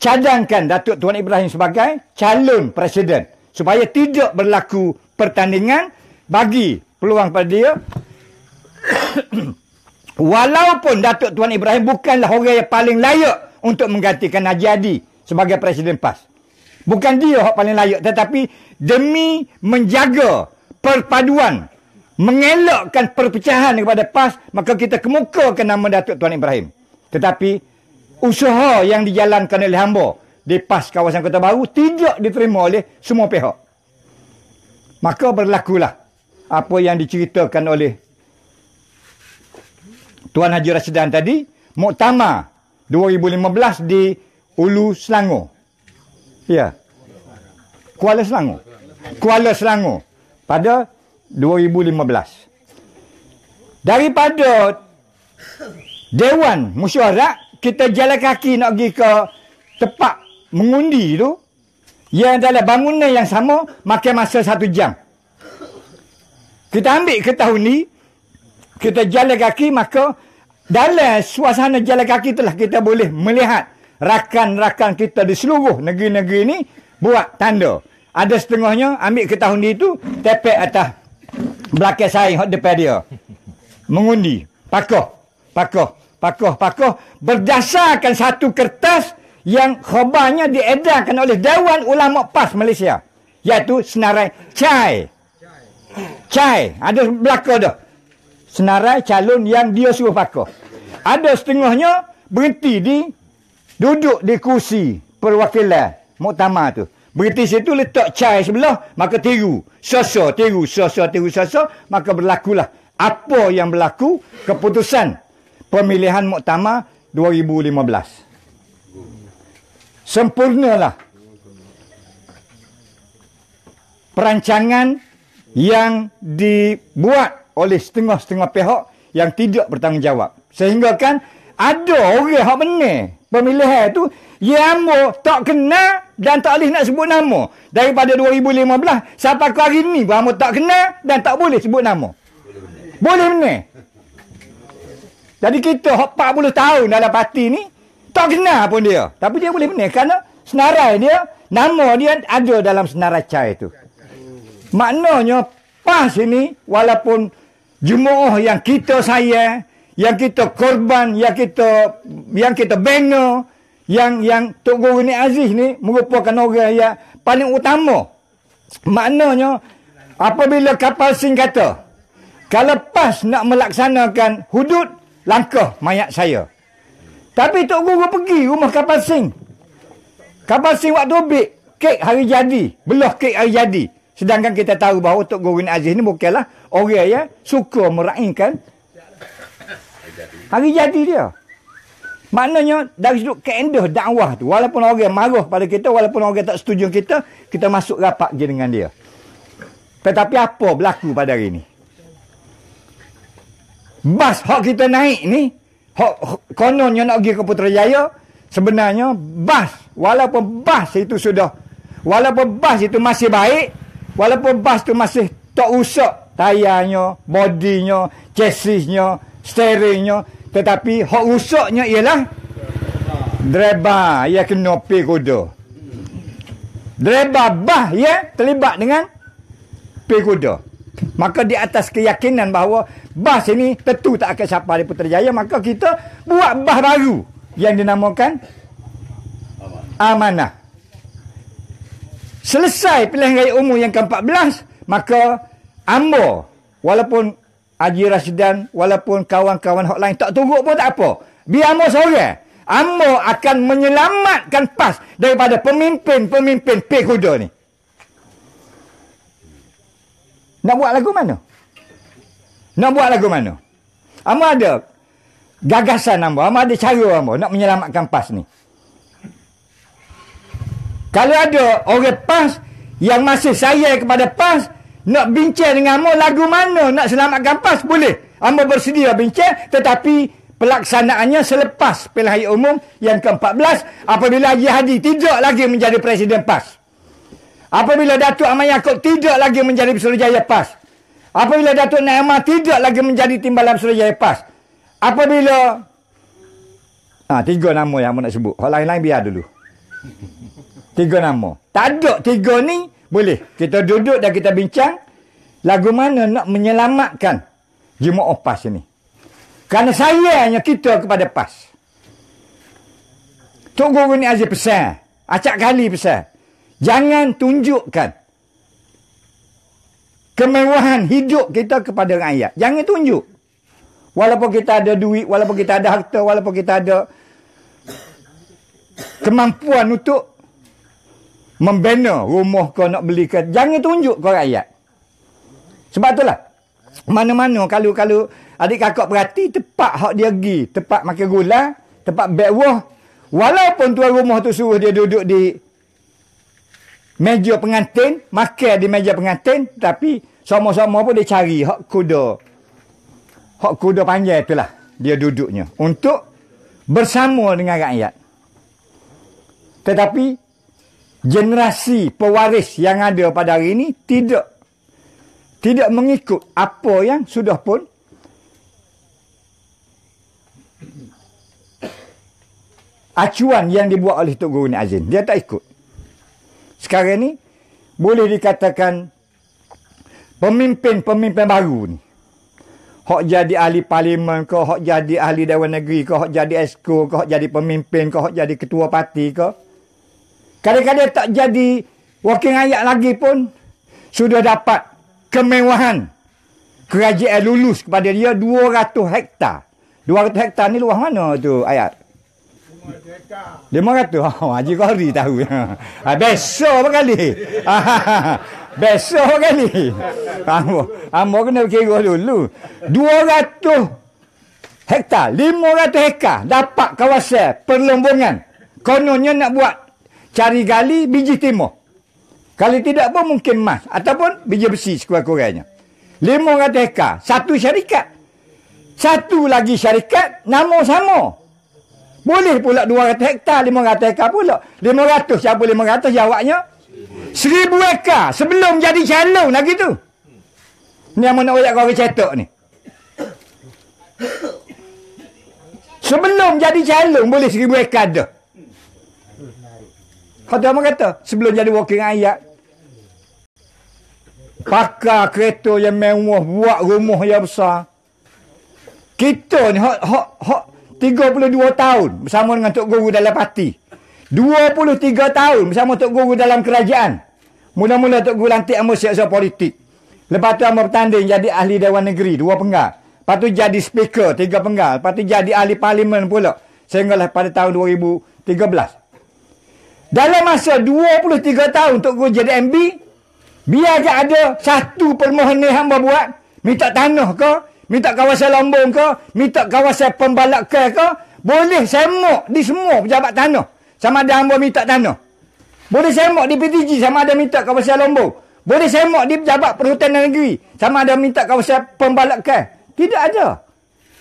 cadangkan Datuk Tuan Ibrahim sebagai calon Presiden supaya tidak berlaku pertandingan bagi peluang pada dia. Walaupun Datuk Tuan Ibrahim bukanlah orang yang paling layak untuk menggantikan Haji Adi sebagai Presiden PAS. Bukan dia yang paling layak tetapi demi menjaga perpaduan mengelakkan perpecahan kepada PAS maka kita kemukakan nama Datuk Tuan Ibrahim. Tetapi usaha yang dijalankan oleh hamba di PAS kawasan Kota Baru tidak diterima oleh semua pihak. Maka berlakulah apa yang diceritakan oleh Tuan Haji Rasidan tadi, Muktamar 2015 di Ulu Selangor. Ya. Kuala Selangor. Kuala Selangor pada 2015. Daripada Dewan Mesyuarat, kita jalan kaki nak pergi ke tempat mengundi tu yang adalah bangunan yang sama makan masa satu jam. Kita ambil ke tahun ni, kita jalan kaki maka dalam suasana jalan kaki itulah kita boleh melihat rakan-rakan kita di seluruh negeri-negeri ini buat tanda. Ada setengahnya ambil ke tahun ni itu tepek atas belakang saya depan dia. Mengundi. Pakoh. Pakoh. pakoh-pakoh berdasarkan satu kertas yang khabarnya diedarkan oleh Dewan Ulama PAS Malaysia. Iaitu senarai CAI. CAI. Ada belakang dah. Senarai calon yang dia suruh pakoh. Ada setengahnya berhenti di duduk di kursi perwakilan muktamar tu. Berhenti situ letak CAI sebelah, maka tiru. Soso tiru, soso tiru, soso. Maka berlakulah apa yang berlaku keputusan pemilihan muktamar 2015. Sempurnalah perancangan yang dibuat oleh setengah-setengah pihak yang tidak bertanggungjawab. Sehingga kan ada orang yang benar pemilihan tu yang tak kenal dan tak boleh nak sebut nama. Daripada 2015 sampai ke hari ni kamu tak kenal dan tak boleh sebut nama. Boleh benar. Jadi kita 40 tahun dalam parti ni tak kenal pun dia. Tapi dia boleh benar kerana senarai dia, nama dia ada dalam senarai cai itu. Maknanya PAS ini walaupun jemaah yang kita sayang, yang kita korban, yang kita yang kita bina, yang yang Tok Guru ni Aziz ni merupakan orang yang paling utama. Maknanya apabila kapal sing kata kalau PAS nak melaksanakan hudud langkah mayat saya. Tapi Tok Guru pergi rumah kapal sing. Kapal sing waktu bik kek hari jadi, belah kek hari jadi. Sedangkan kita tahu bahawa Tok Guru Aziz ni bukanlah orang yang suka meraihkan hari jadi dia. Maknanya dari sudut keendah dakwah tu, walaupun orang marah pada kita, walaupun orang tak setuju kita, kita masuk rapat je dengan dia. Tetapi apa berlaku pada hari ini? Bas hak kita naik ni, hak kononnya nak pergi ke Putrajaya, sebenarnya bas, walaupun bas itu sudah, walaupun bas itu masih baik, Walaupun bas tu masih tak rusak tayarnya, bodinya, chassisnya, steeringnya. Tetapi hak rusaknya ialah driver yang kena pergi kuda. Driver bah ya terlibat dengan pergi kuda. Maka di atas keyakinan bahawa bas ini tentu tak akan sampai di Putrajaya. Maka kita buat bas baru yang dinamakan amanah. Selesai pilihan raya umum yang ke-14, maka Ambo, walaupun Haji Rasidan, walaupun kawan-kawan lain tak tunggu pun tak apa. Biar Ambo seorang. Ambo akan menyelamatkan PAS daripada pemimpin-pemimpin P ni. Nak buat lagu mana? Nak buat lagu mana? Ambo ada gagasan Ambo. Ambo ada cara Ambo nak menyelamatkan PAS ni. Kalau ada orang PAS yang masih sayang kepada PAS, nak bincang dengan Amor lagu mana nak selamatkan PAS, boleh. Amor bersedia bincang, tetapi pelaksanaannya selepas pilihan raya umum yang ke-14 apabila Haji Hadi tidak lagi menjadi Presiden PAS. Apabila Datuk Ahmad Yaakob tidak lagi menjadi Suruhjaya PAS. Apabila Datuk Naimah tidak lagi menjadi Timbalan Suruhjaya PAS. Apabila... Ah, tiga nama yang nak sebut. Hal lain-lain biar dulu. Tiga nama. Tak ada tiga ni, boleh. Kita duduk dan kita bincang. Lagu mana nak menyelamatkan jemaah PAS ini. Kerana sayangnya kita kepada PAS. Tok Guru ni Aziz pesan. Acak kali pesan. Jangan tunjukkan kemewahan hidup kita kepada rakyat. Jangan tunjuk. Walaupun kita ada duit, walaupun kita ada harta, walaupun kita ada kemampuan untuk membina rumah kau nak beli ke jangan tunjuk kau rakyat. Sebab itulah mana-mana kalau-kalau adik kakak perhati tempat hak dia pergi tempat makan gula tempat bekwah walaupun tuan rumah tu suruh dia duduk di meja pengantin makan di meja pengantin tapi sama-sama pun dia cari hak kuda. Hak kuda panjang itulah dia duduknya untuk bersama dengan rakyat. Tetapi generasi pewaris yang ada pada hari ini tidak tidak mengikut apa yang sudah pun acuan yang dibuat oleh Tok Guru Azin. Dia tak ikut. Sekarang ni boleh dikatakan pemimpin-pemimpin baru ni. hok jadi ahli parlimen ke, hok jadi ahli Dewan Negeri ke, hok jadi esko ke, hok jadi pemimpin ke, hok jadi ketua parti ke. Kadang-kadang tak jadi wakil rakyat lagi pun sudah dapat kemewahan kerajaan lulus kepada dia 200 hektar. 200 hektar ni luas mana tu ayat? 500. Oh, Haji Qari tahu. Ha, besok kali. besok kali. Ambo, ambo kena kira dulu. 200 hektar, 500 hektar dapat kawasan perlombongan. Kononnya nak buat cari gali biji timur. Kalau tidak pun mungkin emas ataupun biji besi sekurang-kurangnya. 500 hektar, satu syarikat. Satu lagi syarikat, nama sama. Boleh pula 200 hektar, 500 hektar pula. 500, siapa 500 jawabnya? 1000 hektar sebelum jadi calon lagi tu. Ni yang nak ayat kau cetak ni. Sebelum jadi calon boleh 1000 hektar dah. Apa kata? Sebelum jadi wakil ayat. Pakar kereta yang mewah, buat rumah yang besar. Kita ni hak hak hak 32 tahun bersama dengan Tok Guru dalam parti. 23 tahun bersama Tok Guru dalam kerajaan. Mula-mula Tok Guru lantik amba siasat politik. Lepas tu amba bertanding jadi ahli Dewan Negeri, dua penggal. Lepas tu jadi speaker, tiga penggal. Lepas tu jadi ahli parlimen pula. Sehinggalah pada tahun 2013. Dalam masa 23 tahun Tok Guru jadi MB, biar je ada satu permohonan hamba buat, minta tanah ke, minta kawasan lombong ke, minta kawasan pembalak ke boleh semak di semua pejabat tanah. Sama ada hamba minta tanah. Boleh semak di PTG sama ada minta kawasan lombong. Boleh semak di pejabat perhutanan negeri sama ada minta kawasan pembalak ke. Tidak ada.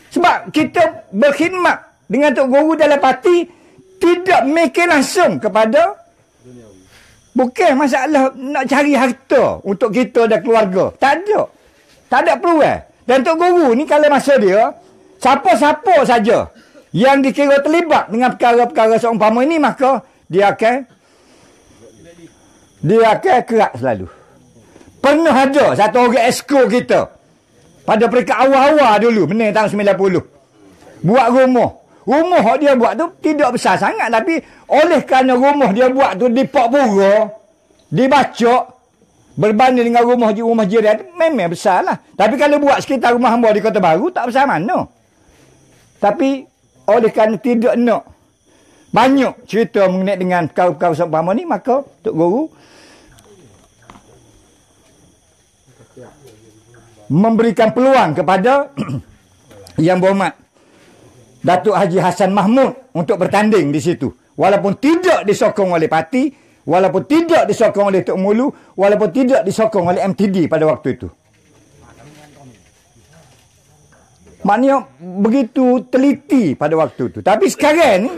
Sebab kita berkhidmat dengan Tok Guru dalam parti tidak mikir langsung kepada bukan masalah nak cari harta untuk kita dan keluarga. Tak ada. Tak ada peluang. Dan Tok Guru ni kalau masa dia, siapa-siapa saja yang dikira terlibat dengan perkara-perkara seumpama ini, maka dia akan dia akan kerak selalu. Pernah ada satu orang esko kita pada peringkat awal-awal dulu, menang tahun 90. Buat rumah. Rumah yang dia buat tu tidak besar sangat tapi oleh kerana rumah dia buat tu di Pak Pura, dibacok, Berbanding dengan rumah rumah jiran memang besar lah. Tapi kalau buat sekitar rumah hamba di Kota Baru tak besar mana. Tapi oleh kerana tidak nak banyak cerita mengenai dengan kau-kau seumpama ni maka Tok Guru memberikan peluang kepada yang berhormat Datuk Haji Hassan Mahmud untuk bertanding di situ. Walaupun tidak disokong oleh parti, Walaupun tidak disokong oleh Tok Mulu, walaupun tidak disokong oleh MTD pada waktu itu. Maknanya begitu teliti pada waktu itu. Tapi sekarang ni,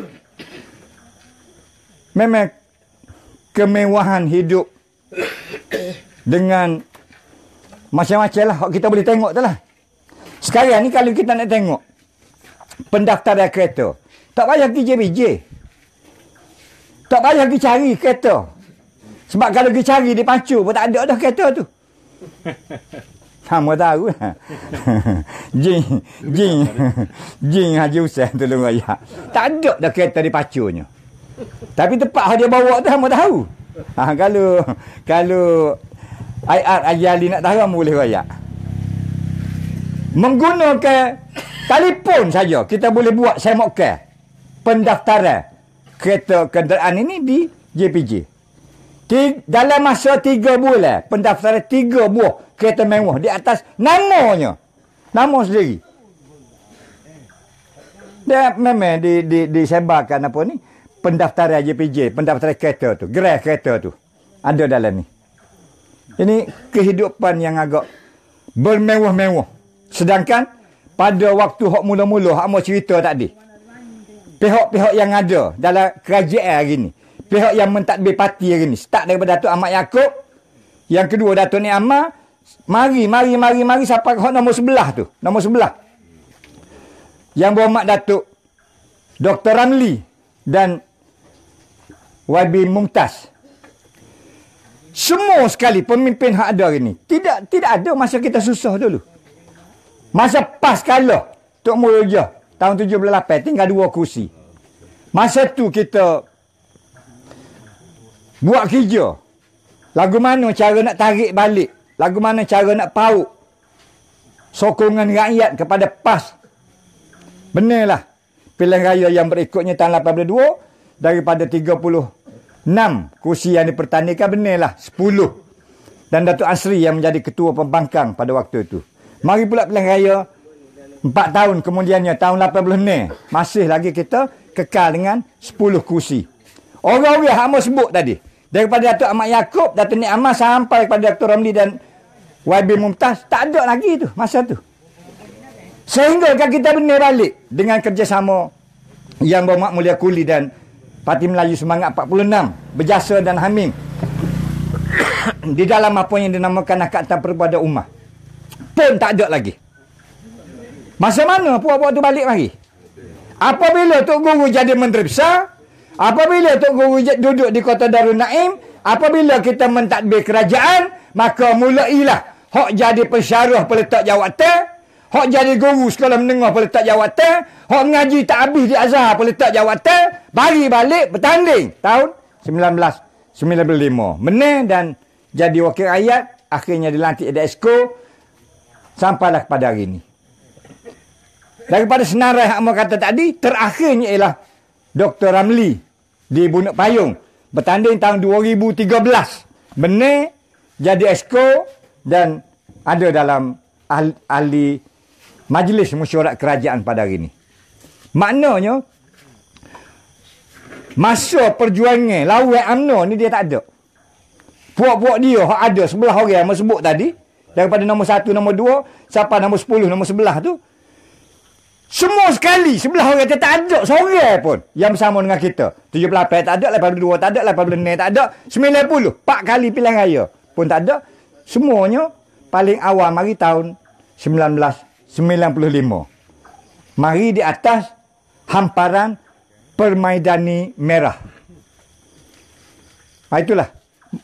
memang kemewahan hidup dengan macam-macam lah. Kita boleh tengok tu lah. Sekarang ni kalau kita nak tengok pendaftaran kereta, tak payah pergi JBJ. Tak payah pergi cari kereta. Sebab kalau pergi cari di pacu pun tak ada dah kereta tu. Kamu tahu lah. jing, jing, jing Haji Hussein tolong raya. Tak ada dah kereta di pacunya. Tapi tempat dia bawa tu kamu tahu. Ha, kalau kalau IR Haji Ali nak tahu boleh raya. Menggunakan telefon saja kita boleh buat semokkan pendaftaran kereta kenderaan ini di JPJ. Di, dalam masa tiga bulan, pendaftaran tiga buah kereta mewah di atas namanya. Nama sendiri. Dia memang di, di, disebarkan apa ni? Pendaftaran JPJ, pendaftaran kereta tu. Gerai kereta tu. Ada dalam ni. Ini kehidupan yang agak bermewah-mewah. Sedangkan pada waktu hak mula-mula, hak mau cerita tadi pihak-pihak yang ada dalam kerajaan hari ni. Pihak yang mentadbir parti hari ni. Start daripada Datuk Ahmad Yaakob. Yang kedua Datuk Ni Ammar. Mari, mari, mari, mari sampai ke nombor sebelah tu. Nombor sebelah. Yang berhormat Datuk Dr. Ramli dan YB Mumtaz. Semua sekali pemimpin hak ada hari ni. Tidak tidak ada masa kita susah dulu. Masa pas kalah Tok Muroja tahun 78 tinggal dua kursi. Masa tu kita buat kerja. Lagu mana cara nak tarik balik? Lagu mana cara nak pauk sokongan rakyat kepada PAS? Benarlah. Pilihan raya yang berikutnya tahun 82 daripada 36 kursi yang dipertandingkan benarlah 10 dan Datuk Asri yang menjadi ketua pembangkang pada waktu itu. Mari pula pilihan raya empat tahun kemudiannya tahun 86 masih lagi kita kekal dengan 10 kursi. Orang-orang yang sebut tadi daripada Datuk Ahmad Yaakob, Datuk Nik Ahmad sampai kepada Datuk Ramli dan YB Mumtaz tak ada lagi tu masa tu. Sehingga kita benar balik dengan kerjasama yang bermak mulia kuli dan Parti Melayu Semangat 46 berjasa dan hamim di dalam apa yang dinamakan Akatan Perbuatan Ummah pun tak ada lagi. Masa mana puak-puak tu balik mari? Apabila Tok Guru jadi menteri besar, apabila Tok Guru duduk di Kota Darul Naim, apabila kita mentadbir kerajaan, maka mulailah hok jadi pensyarah peletak jawatan, hok jadi guru sekolah menengah peletak jawatan, hok mengaji tak habis di Azhar peletak jawatan, bagi balik bertanding tahun 1995. Menang dan jadi wakil rakyat, akhirnya dilantik jadi esko, sampailah kepada hari ini. Daripada senarai yang kata tadi, terakhirnya ialah Dr. Ramli di Bunuk Payung. Bertanding tahun 2013. Benar jadi esko dan ada dalam ahli, ahli majlis mesyuarat kerajaan pada hari ini. Maknanya, masa perjuangan lawan UMNO ni dia tak ada. Puak-puak dia ada sebelah orang yang sebut tadi, daripada nombor satu, nombor dua, sampai nombor sepuluh, nombor sebelah tu, semua sekali sebelah orang kita tak ada seorang pun yang bersama dengan kita. 78 tak ada, 82 tak ada, 86 tak ada, 90 empat kali pilihan raya pun tak ada. Semuanya paling awal mari tahun 1995. Mari di atas hamparan permaidani merah. Itulah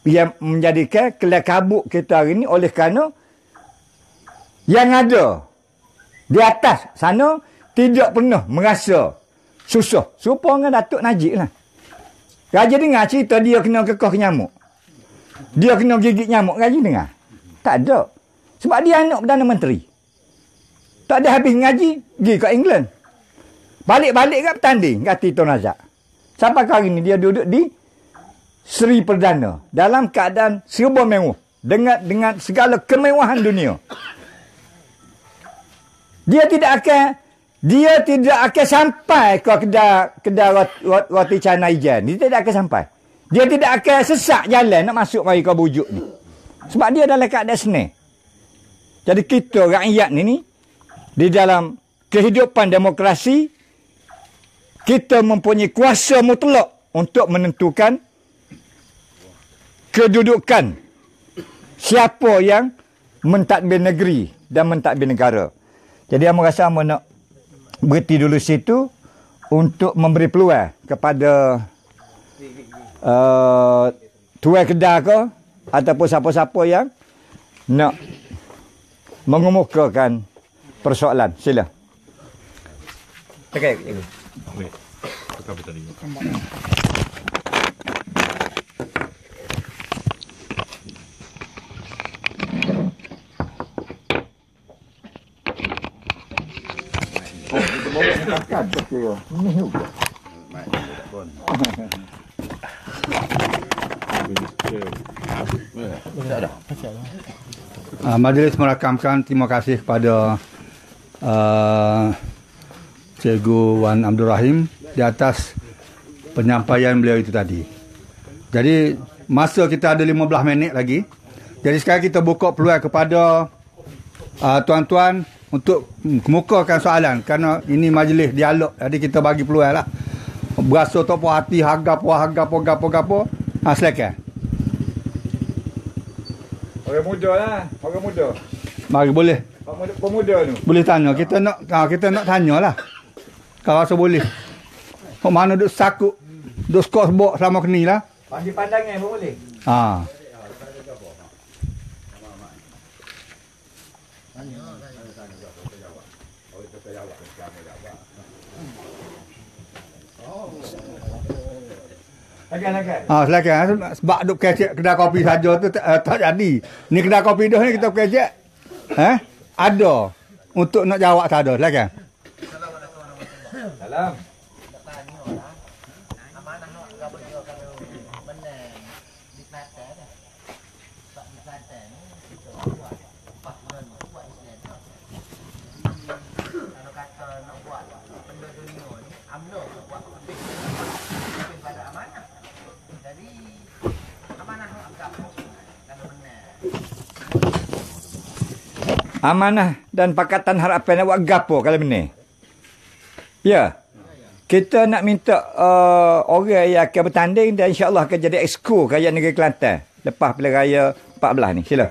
yang menjadikan kelak kabut kita hari ini oleh kerana yang ada di atas sana tidak pernah merasa susah. Serupa dengan Datuk Najib lah. Raja dengar cerita dia kena kekah nyamuk. Dia kena gigit nyamuk. Raja dengar. Tak ada. Sebab dia anak Perdana Menteri. Tak ada habis ngaji, pergi ke England. Balik-balik kat bertanding kat Tito Nazak. Sampai kali ni dia duduk di Seri Perdana. Dalam keadaan serba mewah. Dengan, dengan segala kemewahan dunia. Dia tidak akan dia tidak akan sampai ke kedai kedai roti, roti cana ijan. Dia tidak akan sampai. Dia tidak akan sesak jalan nak masuk mari ke bujuk ni. Sebab dia dalam keadaan senang. Jadi kita rakyat ni ni di dalam kehidupan demokrasi kita mempunyai kuasa mutlak untuk menentukan kedudukan siapa yang mentadbir negeri dan mentadbir negara. Jadi saya rasa saya nak berhenti dulu situ untuk memberi peluang kepada uh, tuan kedai ke ataupun siapa-siapa yang nak mengemukakan persoalan. Sila. Okey, okay. Okey. Takkan Ni juga. Uh, majlis merakamkan terima kasih kepada uh, Cikgu Wan Abdul Rahim di atas penyampaian beliau itu tadi. Jadi masa kita ada 15 minit lagi. Jadi sekarang kita buka peluang kepada uh, tuan-tuan untuk kemukakan soalan. Kerana ini majlis dialog. Jadi kita bagi peluang lah. Berasa tak puas hati harga puas harga apa gapo gapo ha silakan. Orang muda lah. Orang muda. Mari boleh. Pemuda tu boleh tanya. Kita nak ha, kita nak tanyalah kalau rasa boleh. Kok mana duk sakut duk skor sebok selama kini lah. Bagi pandangan pun boleh. Ha Ah, silakan. Sebab duk kecek kedai kopi saja tu tak, tak jadi. Ni kedai kopi dah ni kita kecek. Eh? Ada. Untuk nak jawab tak ada. Silakan. Salam. Amanah dan Pakatan Harapan nak buat gapo kalau benar? Ya. Kita nak minta uh, orang yang akan bertanding dan insyaAllah akan jadi exco Kerajaan Negeri Kelantan. Lepas pilihan raya 14 ni. Sila.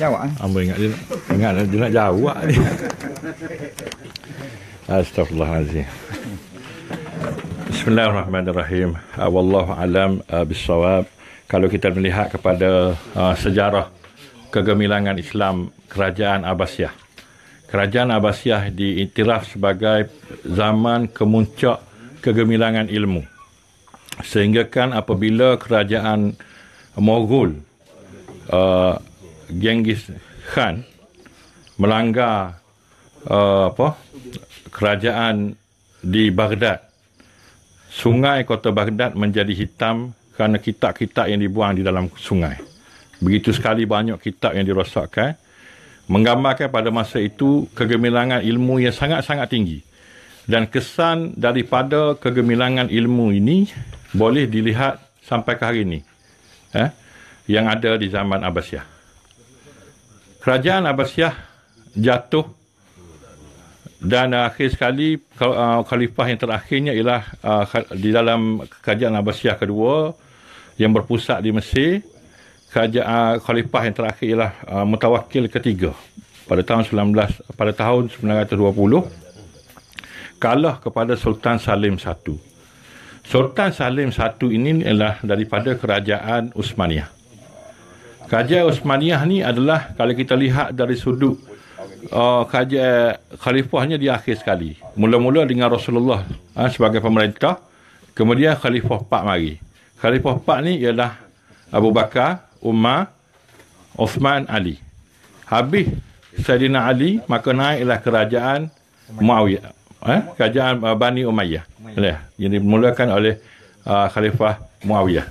Jawab. Eh? Ambo ingat dia ingat dia nak jawab ni. Astagfirullahalazim. Bismillahirrahmanirrahim. Uh, wallahu alam uh, bisawab. Kalau kita melihat kepada uh, sejarah kegemilangan Islam Kerajaan Abbasiyah. Kerajaan Abbasiyah diiktiraf sebagai zaman kemuncak kegemilangan ilmu. Sehingga kan apabila kerajaan Mughul uh, Genghis Khan melanggar uh, apa kerajaan di Baghdad sungai kota Baghdad menjadi hitam kerana kitab-kitab yang dibuang di dalam sungai begitu sekali banyak kitab yang dirosakkan menggambarkan pada masa itu kegemilangan ilmu yang sangat-sangat tinggi. Dan kesan daripada kegemilangan ilmu ini boleh dilihat sampai ke hari ini eh, yang ada di zaman Abbasiyah kerajaan Abbasiyah jatuh dan uh, akhir sekali uh, khalifah yang terakhirnya ialah uh, di dalam kerajaan Abbasiyah kedua yang berpusat di Mesir kerajaan uh, khalifah yang terakhir ialah uh, mutawakil ketiga pada tahun 19 pada tahun 920 kalah kepada Sultan Salim I. Sultan Salim I ini adalah daripada kerajaan Uthmaniyah. Kerajaan Uthmaniyah ni adalah kalau kita lihat dari sudut uh, kerajaan khalifahnya di akhir sekali. Mula-mula dengan Rasulullah uh, sebagai pemerintah, kemudian khalifah Pak mari. Khalifah Pak ni ialah Abu Bakar, Umar, Uthman, Ali. Habis Sayyidina Ali, maka naiklah kerajaan Muawiyah. Eh? Kerajaan uh, Bani Umayyah. Umayyah. Yang dimulakan oleh uh, Khalifah Muawiyah.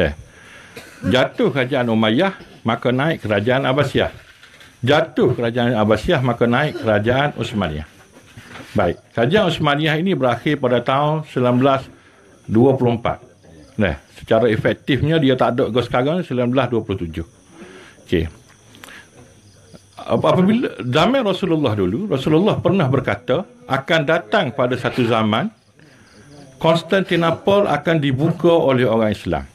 Eh. Jatuh kerajaan Umayyah, maka naik kerajaan Abbasiyah. Jatuh kerajaan Abbasiyah, maka naik kerajaan Uthmaniyah. Baik, kerajaan Uthmaniyah ini berakhir pada tahun 1924. Nah, secara efektifnya dia tak ada ke sekarang 1927. Okey. Apabila zaman Rasulullah dulu, Rasulullah pernah berkata akan datang pada satu zaman Konstantinopel akan dibuka oleh orang Islam.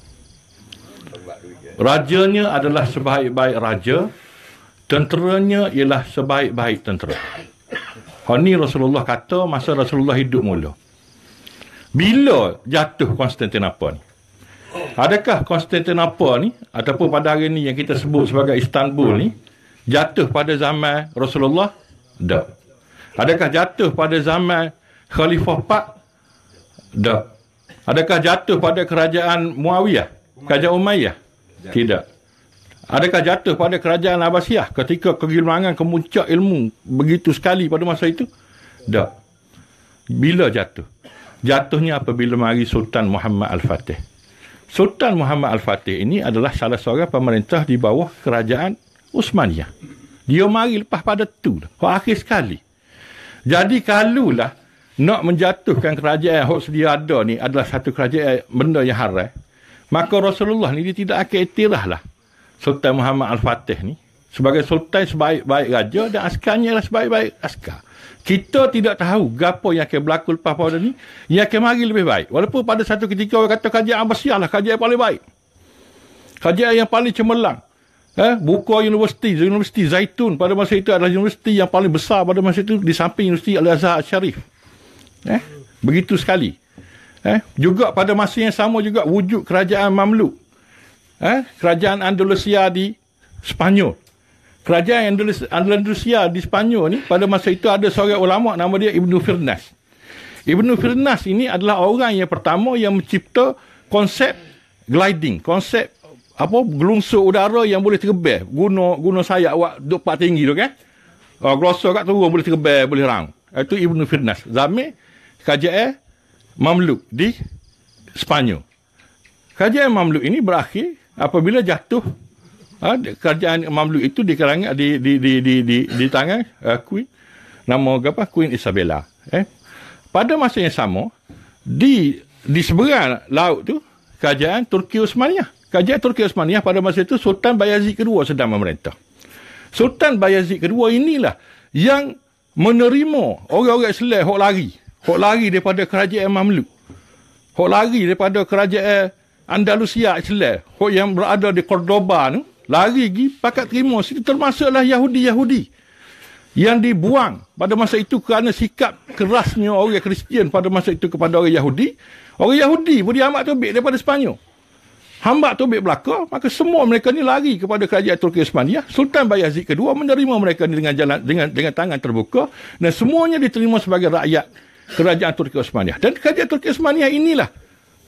Rajanya adalah sebaik-baik raja, tenteranya ialah sebaik-baik tentera. Hal ni Rasulullah kata masa Rasulullah hidup mula. Bila jatuh Konstantinopel? Adakah Konstantinopel ni ataupun pada hari ni yang kita sebut sebagai Istanbul ni jatuh pada zaman Rasulullah? Tak. Adakah jatuh pada zaman Khalifah Pak? Tak. Adakah jatuh pada kerajaan Muawiyah? Kerajaan Umayyah? Tidak. Adakah jatuh pada kerajaan Abbasiyah ketika kegemilangan kemuncak ilmu begitu sekali pada masa itu? Tak. Bila jatuh? Jatuhnya apabila mari Sultan Muhammad Al-Fatih. Sultan Muhammad Al-Fatih ini adalah salah seorang pemerintah di bawah kerajaan Uthmaniyah. Dia mari lepas pada tu. Akhir sekali. Jadi kalulah nak menjatuhkan kerajaan yang sedia ada ni adalah satu kerajaan benda yang haram. Maka Rasulullah ni dia tidak akan itirah lah. Sultan Muhammad Al-Fatih ni. Sebagai sultan sebaik-baik raja dan askarnya adalah sebaik-baik askar. Kita tidak tahu gapo yang akan berlaku lepas pada ni. Yang akan mari lebih baik. Walaupun pada satu ketika orang kata kerajaan Abbasiyah lah kerajaan yang paling baik. Kerajaan yang paling cemerlang. Eh, buka universiti, universiti Zaitun pada masa itu adalah universiti yang paling besar pada masa itu di samping universiti Al-Azhar Syarif. Eh, begitu sekali. Eh, juga pada masa yang sama juga wujud kerajaan Mamluk. Eh, kerajaan Andalusia di Spanyol. Kerajaan Andalus, Andalusia di Sepanyol ni pada masa itu ada seorang ulama nama dia Ibnu Firnas. Ibnu Firnas ini adalah orang yang pertama yang mencipta konsep gliding, konsep apa gelungsur udara yang boleh terbang guna guna sayap awak duk pak tinggi tu kan. Oh, gelosor kat turun boleh terbang, boleh rang. Itu Ibnu Firnas. Zaman kerajaan Mamluk di Sepanyol. Kerajaan Mamluk ini berakhir apabila jatuh ha, kerajaan Mamluk itu di kalangan di di di di di, di tangan uh, Queen. Nama apa? Queen Isabella eh? Pada masa yang sama di di seberang laut tu kerajaan Turki Osmaniyah kerajaan Turki Osmaniyah pada masa itu Sultan Bayazid kedua sedang memerintah. Sultan Bayazid kedua inilah yang menerima orang-orang Islam hok lari. Hok lari daripada kerajaan Mamluk. Hok lari daripada kerajaan Andalusia Islam hok yang berada di Cordoba tu lari pergi pakat terima situ termasuklah Yahudi-Yahudi yang dibuang pada masa itu kerana sikap kerasnya orang Kristian pada masa itu kepada orang Yahudi. Orang Yahudi pun diamat tobik daripada Sepanyol. Hamba tobik belaka maka semua mereka ni lari kepada kerajaan Turki Osmaniyah Sultan Bayazid kedua menerima mereka ni dengan jalan dengan dengan tangan terbuka. Dan semuanya diterima sebagai rakyat kerajaan Turki Osmaniyah dan kerajaan Turki Osmaniyah inilah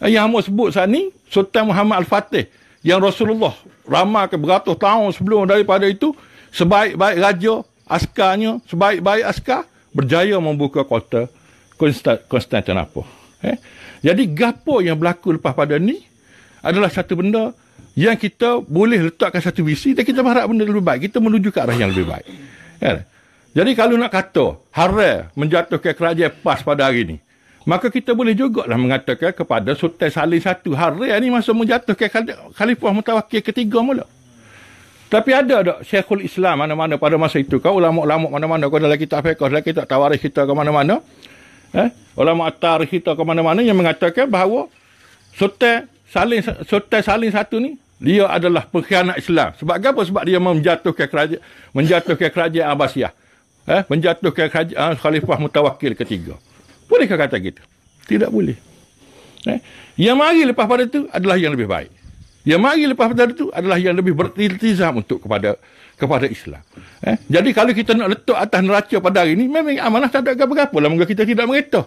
yang hamba sebut saat ni Sultan Muhammad Al-Fatih yang Rasulullah ramalkan beratus tahun sebelum daripada itu sebaik-baik raja askarnya sebaik-baik askar berjaya membuka kota Konstantinopel eh? jadi gapo yang berlaku lepas pada ni adalah satu benda yang kita boleh letakkan satu visi dan kita berharap benda lebih baik kita menuju ke arah yang lebih baik eh? jadi kalau nak kata haram menjatuhkan kerajaan PAS pada hari ini Maka kita boleh juga lah mengatakan kepada Sultan Salim satu hari ni masa menjatuhkan Khalifah Mutawakil ketiga mula. Tapi ada tak Syekhul Islam mana-mana pada masa itu kau ulama-ulama mana-mana kau dalam kitab fiqh dalam kitab tawarikh kita ke mana-mana eh ulama at kita ke mana-mana yang mengatakan bahawa Sultan Salim Sultan Salim satu ni dia adalah pengkhianat Islam. Sebab apa? Sebab dia menjatuhkan kerajaan menjatuhkan kerajaan Abbasiyah. Eh menjatuhkan kerajaan Khalifah Mutawakil ketiga. Bolehkah kata gitu? Tidak boleh. Eh? Yang mari lepas pada itu adalah yang lebih baik. Yang mari lepas pada itu adalah yang lebih beriltizam untuk kepada kepada Islam. Eh? Jadi kalau kita nak letak atas neraca pada hari ini, memang amanah tak ada apa-apa lah. Moga kita tidak mengetah.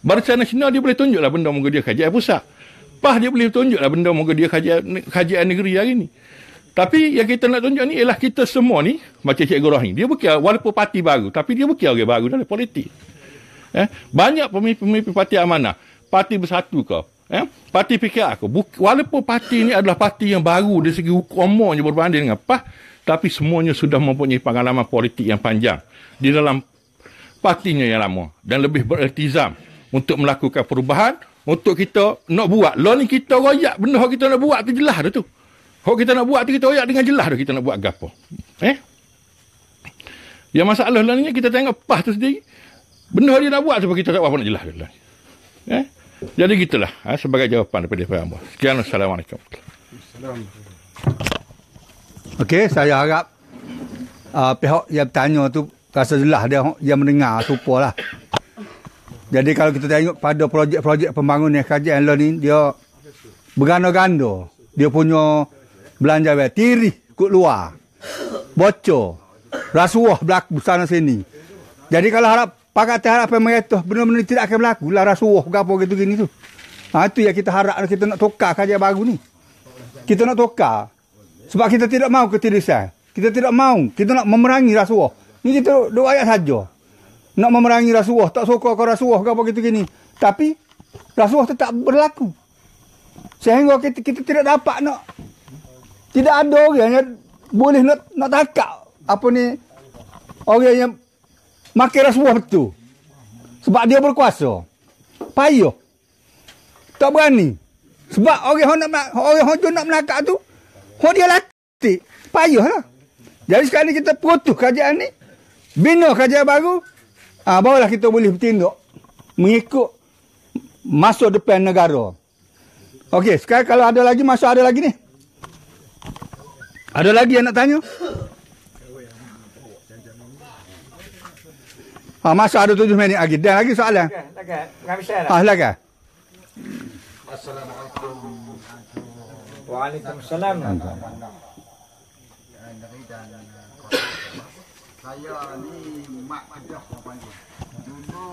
Barisan Nasional dia boleh tunjuklah benda moga dia kajian pusat. PAH dia boleh tunjuklah benda moga dia kajian, kajian negeri hari ini. Tapi yang kita nak tunjuk ni ialah kita semua ni, macam Cik Rahim, dia bukan, walaupun parti baru, tapi dia bukan orang baru dalam politik. Eh? Banyak pemimpin-pemimpin parti amanah. Parti bersatu ke? Eh? Parti PKR ke? Walaupun parti ini adalah parti yang baru dari segi hukum umumnya berbanding dengan PAH, tapi semuanya sudah mempunyai pengalaman politik yang panjang di dalam partinya yang lama dan lebih beriltizam untuk melakukan perubahan untuk kita nak buat. Law ni kita royak benda yang kita nak buat tu jelas dah tu. Hak kita nak buat tu kita royak dengan jelas dah kita nak buat gapo. Eh? Yang masalah lainnya kita tengok PAH tu sendiri Benda dia nak buat sebab kita tak apa nak jelas. jelas. Eh? Jadi gitulah ha, sebagai jawapan daripada Pak Ambo. Sekian Assalamualaikum. Okey, saya harap uh, pihak yang bertanya tu rasa jelas dia yang mendengar supalah. Jadi kalau kita tengok pada projek-projek pembangunan kerajaan lo ni dia berganda-ganda. Dia punya belanja bayar tiri kut luar. Bocor. Rasuah berlaku sana sini. Jadi kalau harap Pakat harapan mereka benar-benar tidak akan berlaku. Lah rasuah apa gitu gini tu. Ha, itu yang kita harap kita nak tukar kerja baru ni. Kita nak tukar. Sebab kita tidak mau ketirisan. Kita tidak mau. Kita nak memerangi rasuah. Ni kita dua ayat saja. Nak memerangi rasuah. Tak suka kau rasuah apa gitu gini. Tapi rasuah tetap berlaku. Sehingga kita, kita tidak dapat nak. Tidak ada orang yang boleh nak, nak takak. Apa ni. Orang yang Makin rasuah betul. Sebab dia berkuasa. Payah. Tak berani. Sebab orang yang nak orang nak melakak tu, orang dia latih. Payah lah. Jadi sekarang ni kita putus kerajaan ni. Bina kerajaan baru. Ah, barulah kita boleh bertindak. Mengikut masuk depan negara. Okey, sekarang kalau ada lagi, masuk ada lagi ni. Ada lagi yang nak tanya? Ha, masa ada tujuh minit lagi. Dan lagi soalan? Lagi. Lagi. Ha, lagi. Assalamualaikum. Waalaikumsalam. Saya ni Mak Kedah panggil. Dulu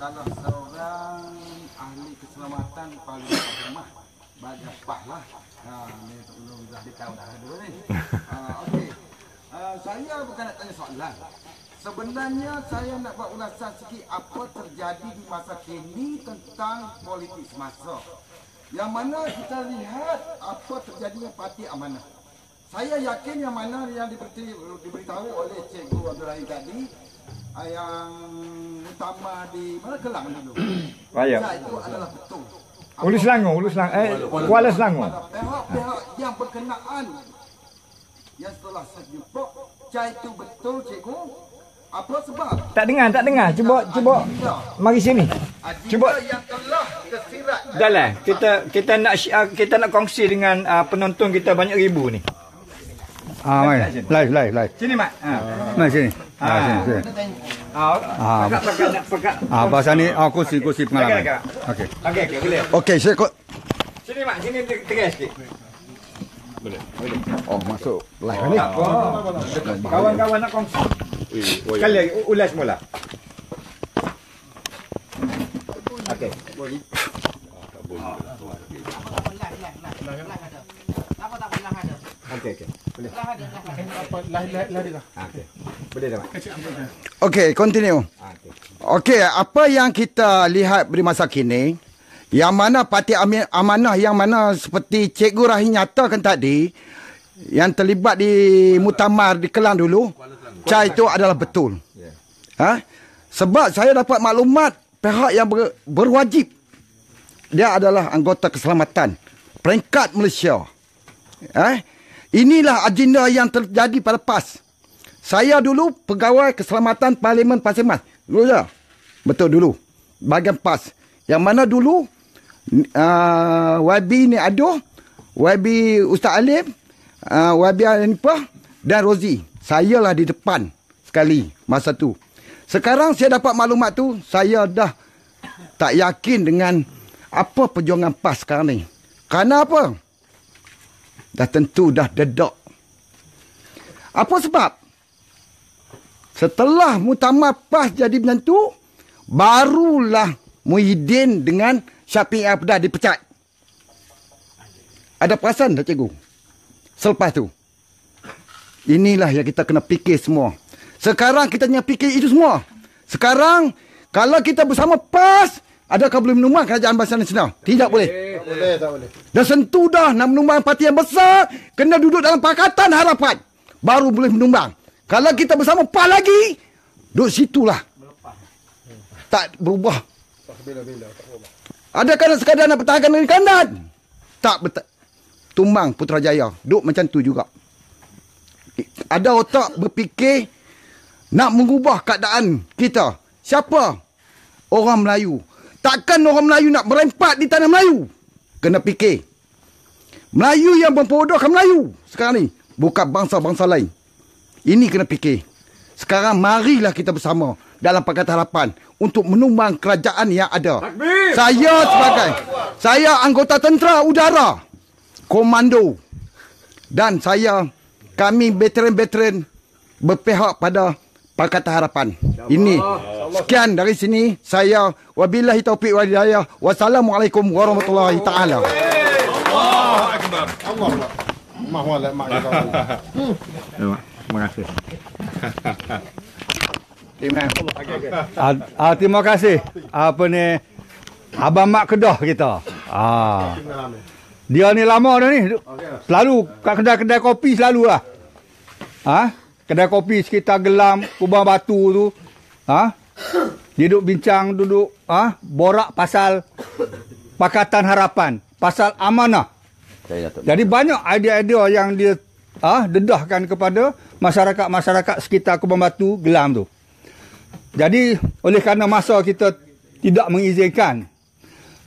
salah seorang ahli keselamatan paling rumah Bagas Pak lah. Ha, ni Ulung dah dikau dah dulu ni. Ha, Okey. Uh, saya bukan nak tanya soalan. Sebenarnya saya nak buat ulasan sikit apa terjadi di masa kini tentang politik semasa. Yang mana kita lihat apa terjadi di parti amanah. Saya yakin yang mana yang diberi, diberitahu oleh Cikgu Abdul Rahim tadi ah, yang utama di mana Kelang dulu. Raya. Ya, itu adalah betul. Ulu Selangor, Ulu Selangor. Eh, Kuala Selangor. Pihak-pihak yang berkenaan yang setelah saya jumpa, cai itu betul cikgu. Apa sebab? Tak dengar, tak dengar. Cuba, cuba. Mari sini. Cuba. Adinda yang telah tersirat Dah lah. Kita kita nak uh, kita nak kongsi dengan uh, penonton kita banyak ribu ni. Ah, mari. Live, live, live. Sini, Mak. Ha. Sini. Ah, sini, sini. Ah, Ah, pekat, pekat, nak pekat. Ah, bahasa ni ah, kursi kursi pengalaman. Okey. Okey, okey, boleh. Okey, saya kok Sini, Mak. Sini tegas sikit. Oh, masuk live ni. Kawan-kawan nak kongsi. Sekali lagi, ulas mula. Okey. Okey, okey. Boleh. Okey. Boleh dah, Mak. Okey, continue. Okey. Okey, apa yang kita lihat di masa kini, yang mana parti amanah yang mana seperti Cikgu Rahim nyatakan tadi, yang terlibat di Mutamar di Kelang dulu, cai itu adalah betul. Ha? Sebab saya dapat maklumat pihak yang ber, berwajib dia adalah anggota keselamatan peringkat Malaysia. Eh? Inilah agenda yang terjadi pada PAS. Saya dulu pegawai keselamatan Parlimen Pasir Mas. Dulu ya. Betul dulu. Bahagian PAS. Yang mana dulu uh, YB ni Adoh, YB Ustaz Alim, uh, YB Anipah dan Rozi. Saya lah di depan sekali masa tu. Sekarang saya dapat maklumat tu, saya dah tak yakin dengan apa perjuangan PAS sekarang ni. Kerana apa? Dah tentu dah dedak. Apa sebab? Setelah muktamar PAS jadi macam tu, barulah Muhyiddin dengan Syafiq Abdah dipecat. Ada perasan tak cikgu? Selepas tu. Inilah yang kita kena fikir semua. Sekarang kita kena fikir itu semua. Sekarang, kalau kita bersama PAS, adakah boleh menumbang kerajaan Barisan Nasional? Tidak boleh. Boleh tak boleh? Dah sentuh dah nak menumbang parti yang besar, kena duduk dalam Pakatan Harapan. Baru boleh menumbang. Kalau kita bersama PAS lagi, duduk situlah. Tak berubah. Adakah nak sekadar nak pertahankan negeri kandan? Tak betul. Tumbang Putrajaya. Duduk macam tu juga. Ada otak berfikir nak mengubah keadaan kita. Siapa? Orang Melayu. Takkan orang Melayu nak berempat di tanah Melayu? Kena fikir. Melayu yang mempodohkan Melayu sekarang ni. Bukan bangsa-bangsa lain. Ini kena fikir. Sekarang marilah kita bersama dalam Pakatan Harapan untuk menumbang kerajaan yang ada. Takbir! Saya sebagai saya anggota tentera udara, komando dan saya kami veteran-veteran berpihak pada Pakatan Harapan. Ini sekian dari sini saya wabillahi taufik wal hidayah. Wassalamualaikum warahmatullahi taala. Allah. Mak wala mak kau. Terima kasih. Ah, terima kasih. Apa ni? Abang Mak Kedah kita. Ah. Dia ni lama dah ni. Selalu kat kedai-kedai kopi selalu lah. Ha? Kedai kopi sekitar Gelam, Kubang Batu tu. Ha? Dia duduk bincang, duduk ha? borak pasal Pakatan Harapan, pasal amanah. Jadi banyak idea-idea yang dia ah dedahkan kepada masyarakat-masyarakat sekitar Kubang Batu, Gelam tu. Jadi oleh kerana masa kita tidak mengizinkan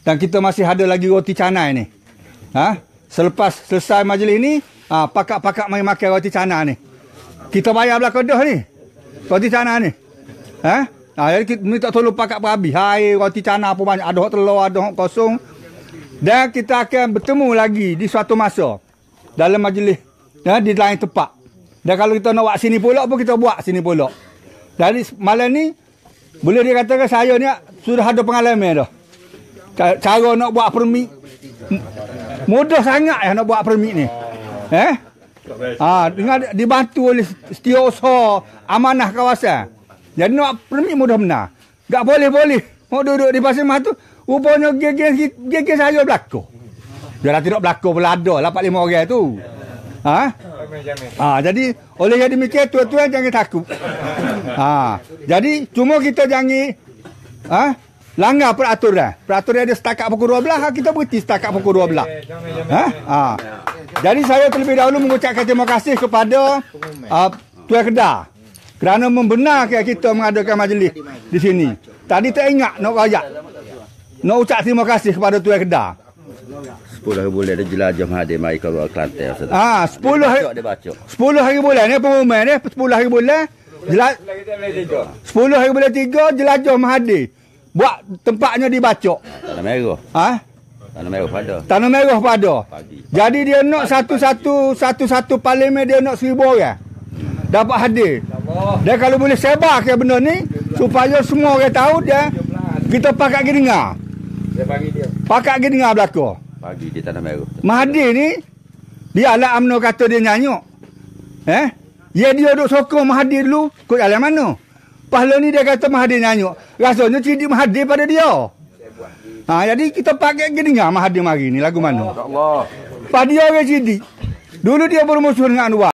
dan kita masih ada lagi roti canai ni. Ha? Selepas selesai majlis ni, ha, pakak-pakak main makan roti canai ni. Kita bayar belah kedah ni. Roti canai ni. Ha? Ha, jadi kita minta tolong pakak berhabis. Hai, roti canai pun banyak. Ada telur, ada kosong. Dan kita akan bertemu lagi di suatu masa dalam majlis ya, di lain tempat. Dan kalau kita nak buat sini pulak pun kita buat sini pulak. Jadi malam ni boleh dikatakan saya ni sudah ada pengalaman dah. Ca- Cara nak buat permit mudah sangat ya nak buat permit ni. Eh? Ha, dengan dibantu oleh setiausaha amanah kawasan. Jadi nak permit mudah benar. Tak boleh-boleh. Mau duduk di pasir mah tu, rupanya geng-geng geng saya berlaku. Dah tidak berlaku pula ada lah 4 5 orang tu. Ha? Ha, jadi oleh yang demikian tuan-tuan jangan takut. Ha, jadi cuma kita jangan ha, langgar peraturan. Peraturan dia setakat pukul 12, ha, kita berhenti setakat pukul 12. Ha? Ha. Jadi saya terlebih dahulu mengucapkan terima kasih kepada uh, Tuan Kedah kerana membenarkan kita mengadakan majlis di sini. Tadi tak ingat nak rakyat. Nak ucap terima kasih kepada Tuan Kedah. 10 hari bulan dia jelajah Mahathir mai keluar Kelantan. Ah, 10 hari Baca dia baca. 10 hari bulan ni pengumuman ni 10 hari bulan jelaj 10 hari bulan 3 jelajah Mahathir. Buat tempatnya dibaca. Tanah merah. Ha? Tanah merah pada. Tanah merah pada. Pagi. Jadi dia nak satu-satu satu-satu parlimen dia nak seribu orang. Dapat hadir. Dan kalau boleh sebar ke benda ni supaya semua orang tahu dia kita pakat pergi dengar. Pakat pergi dengar belaka. Pagi di Tanah Merah. Mahathir ni dia lah UMNO kata dia nyanyuk. Eh? Ya dia duk sokong Mahathir dulu kut jalan mana? Pahala ni dia kata Mahathir nyanyuk. Rasanya cidik Mahathir pada dia. Ha, jadi kita pakai pergi dengar Mahathir mari ni lagu mana. Allah. Pada dia orang cidik. Dulu dia bermusuh dengan Anwar.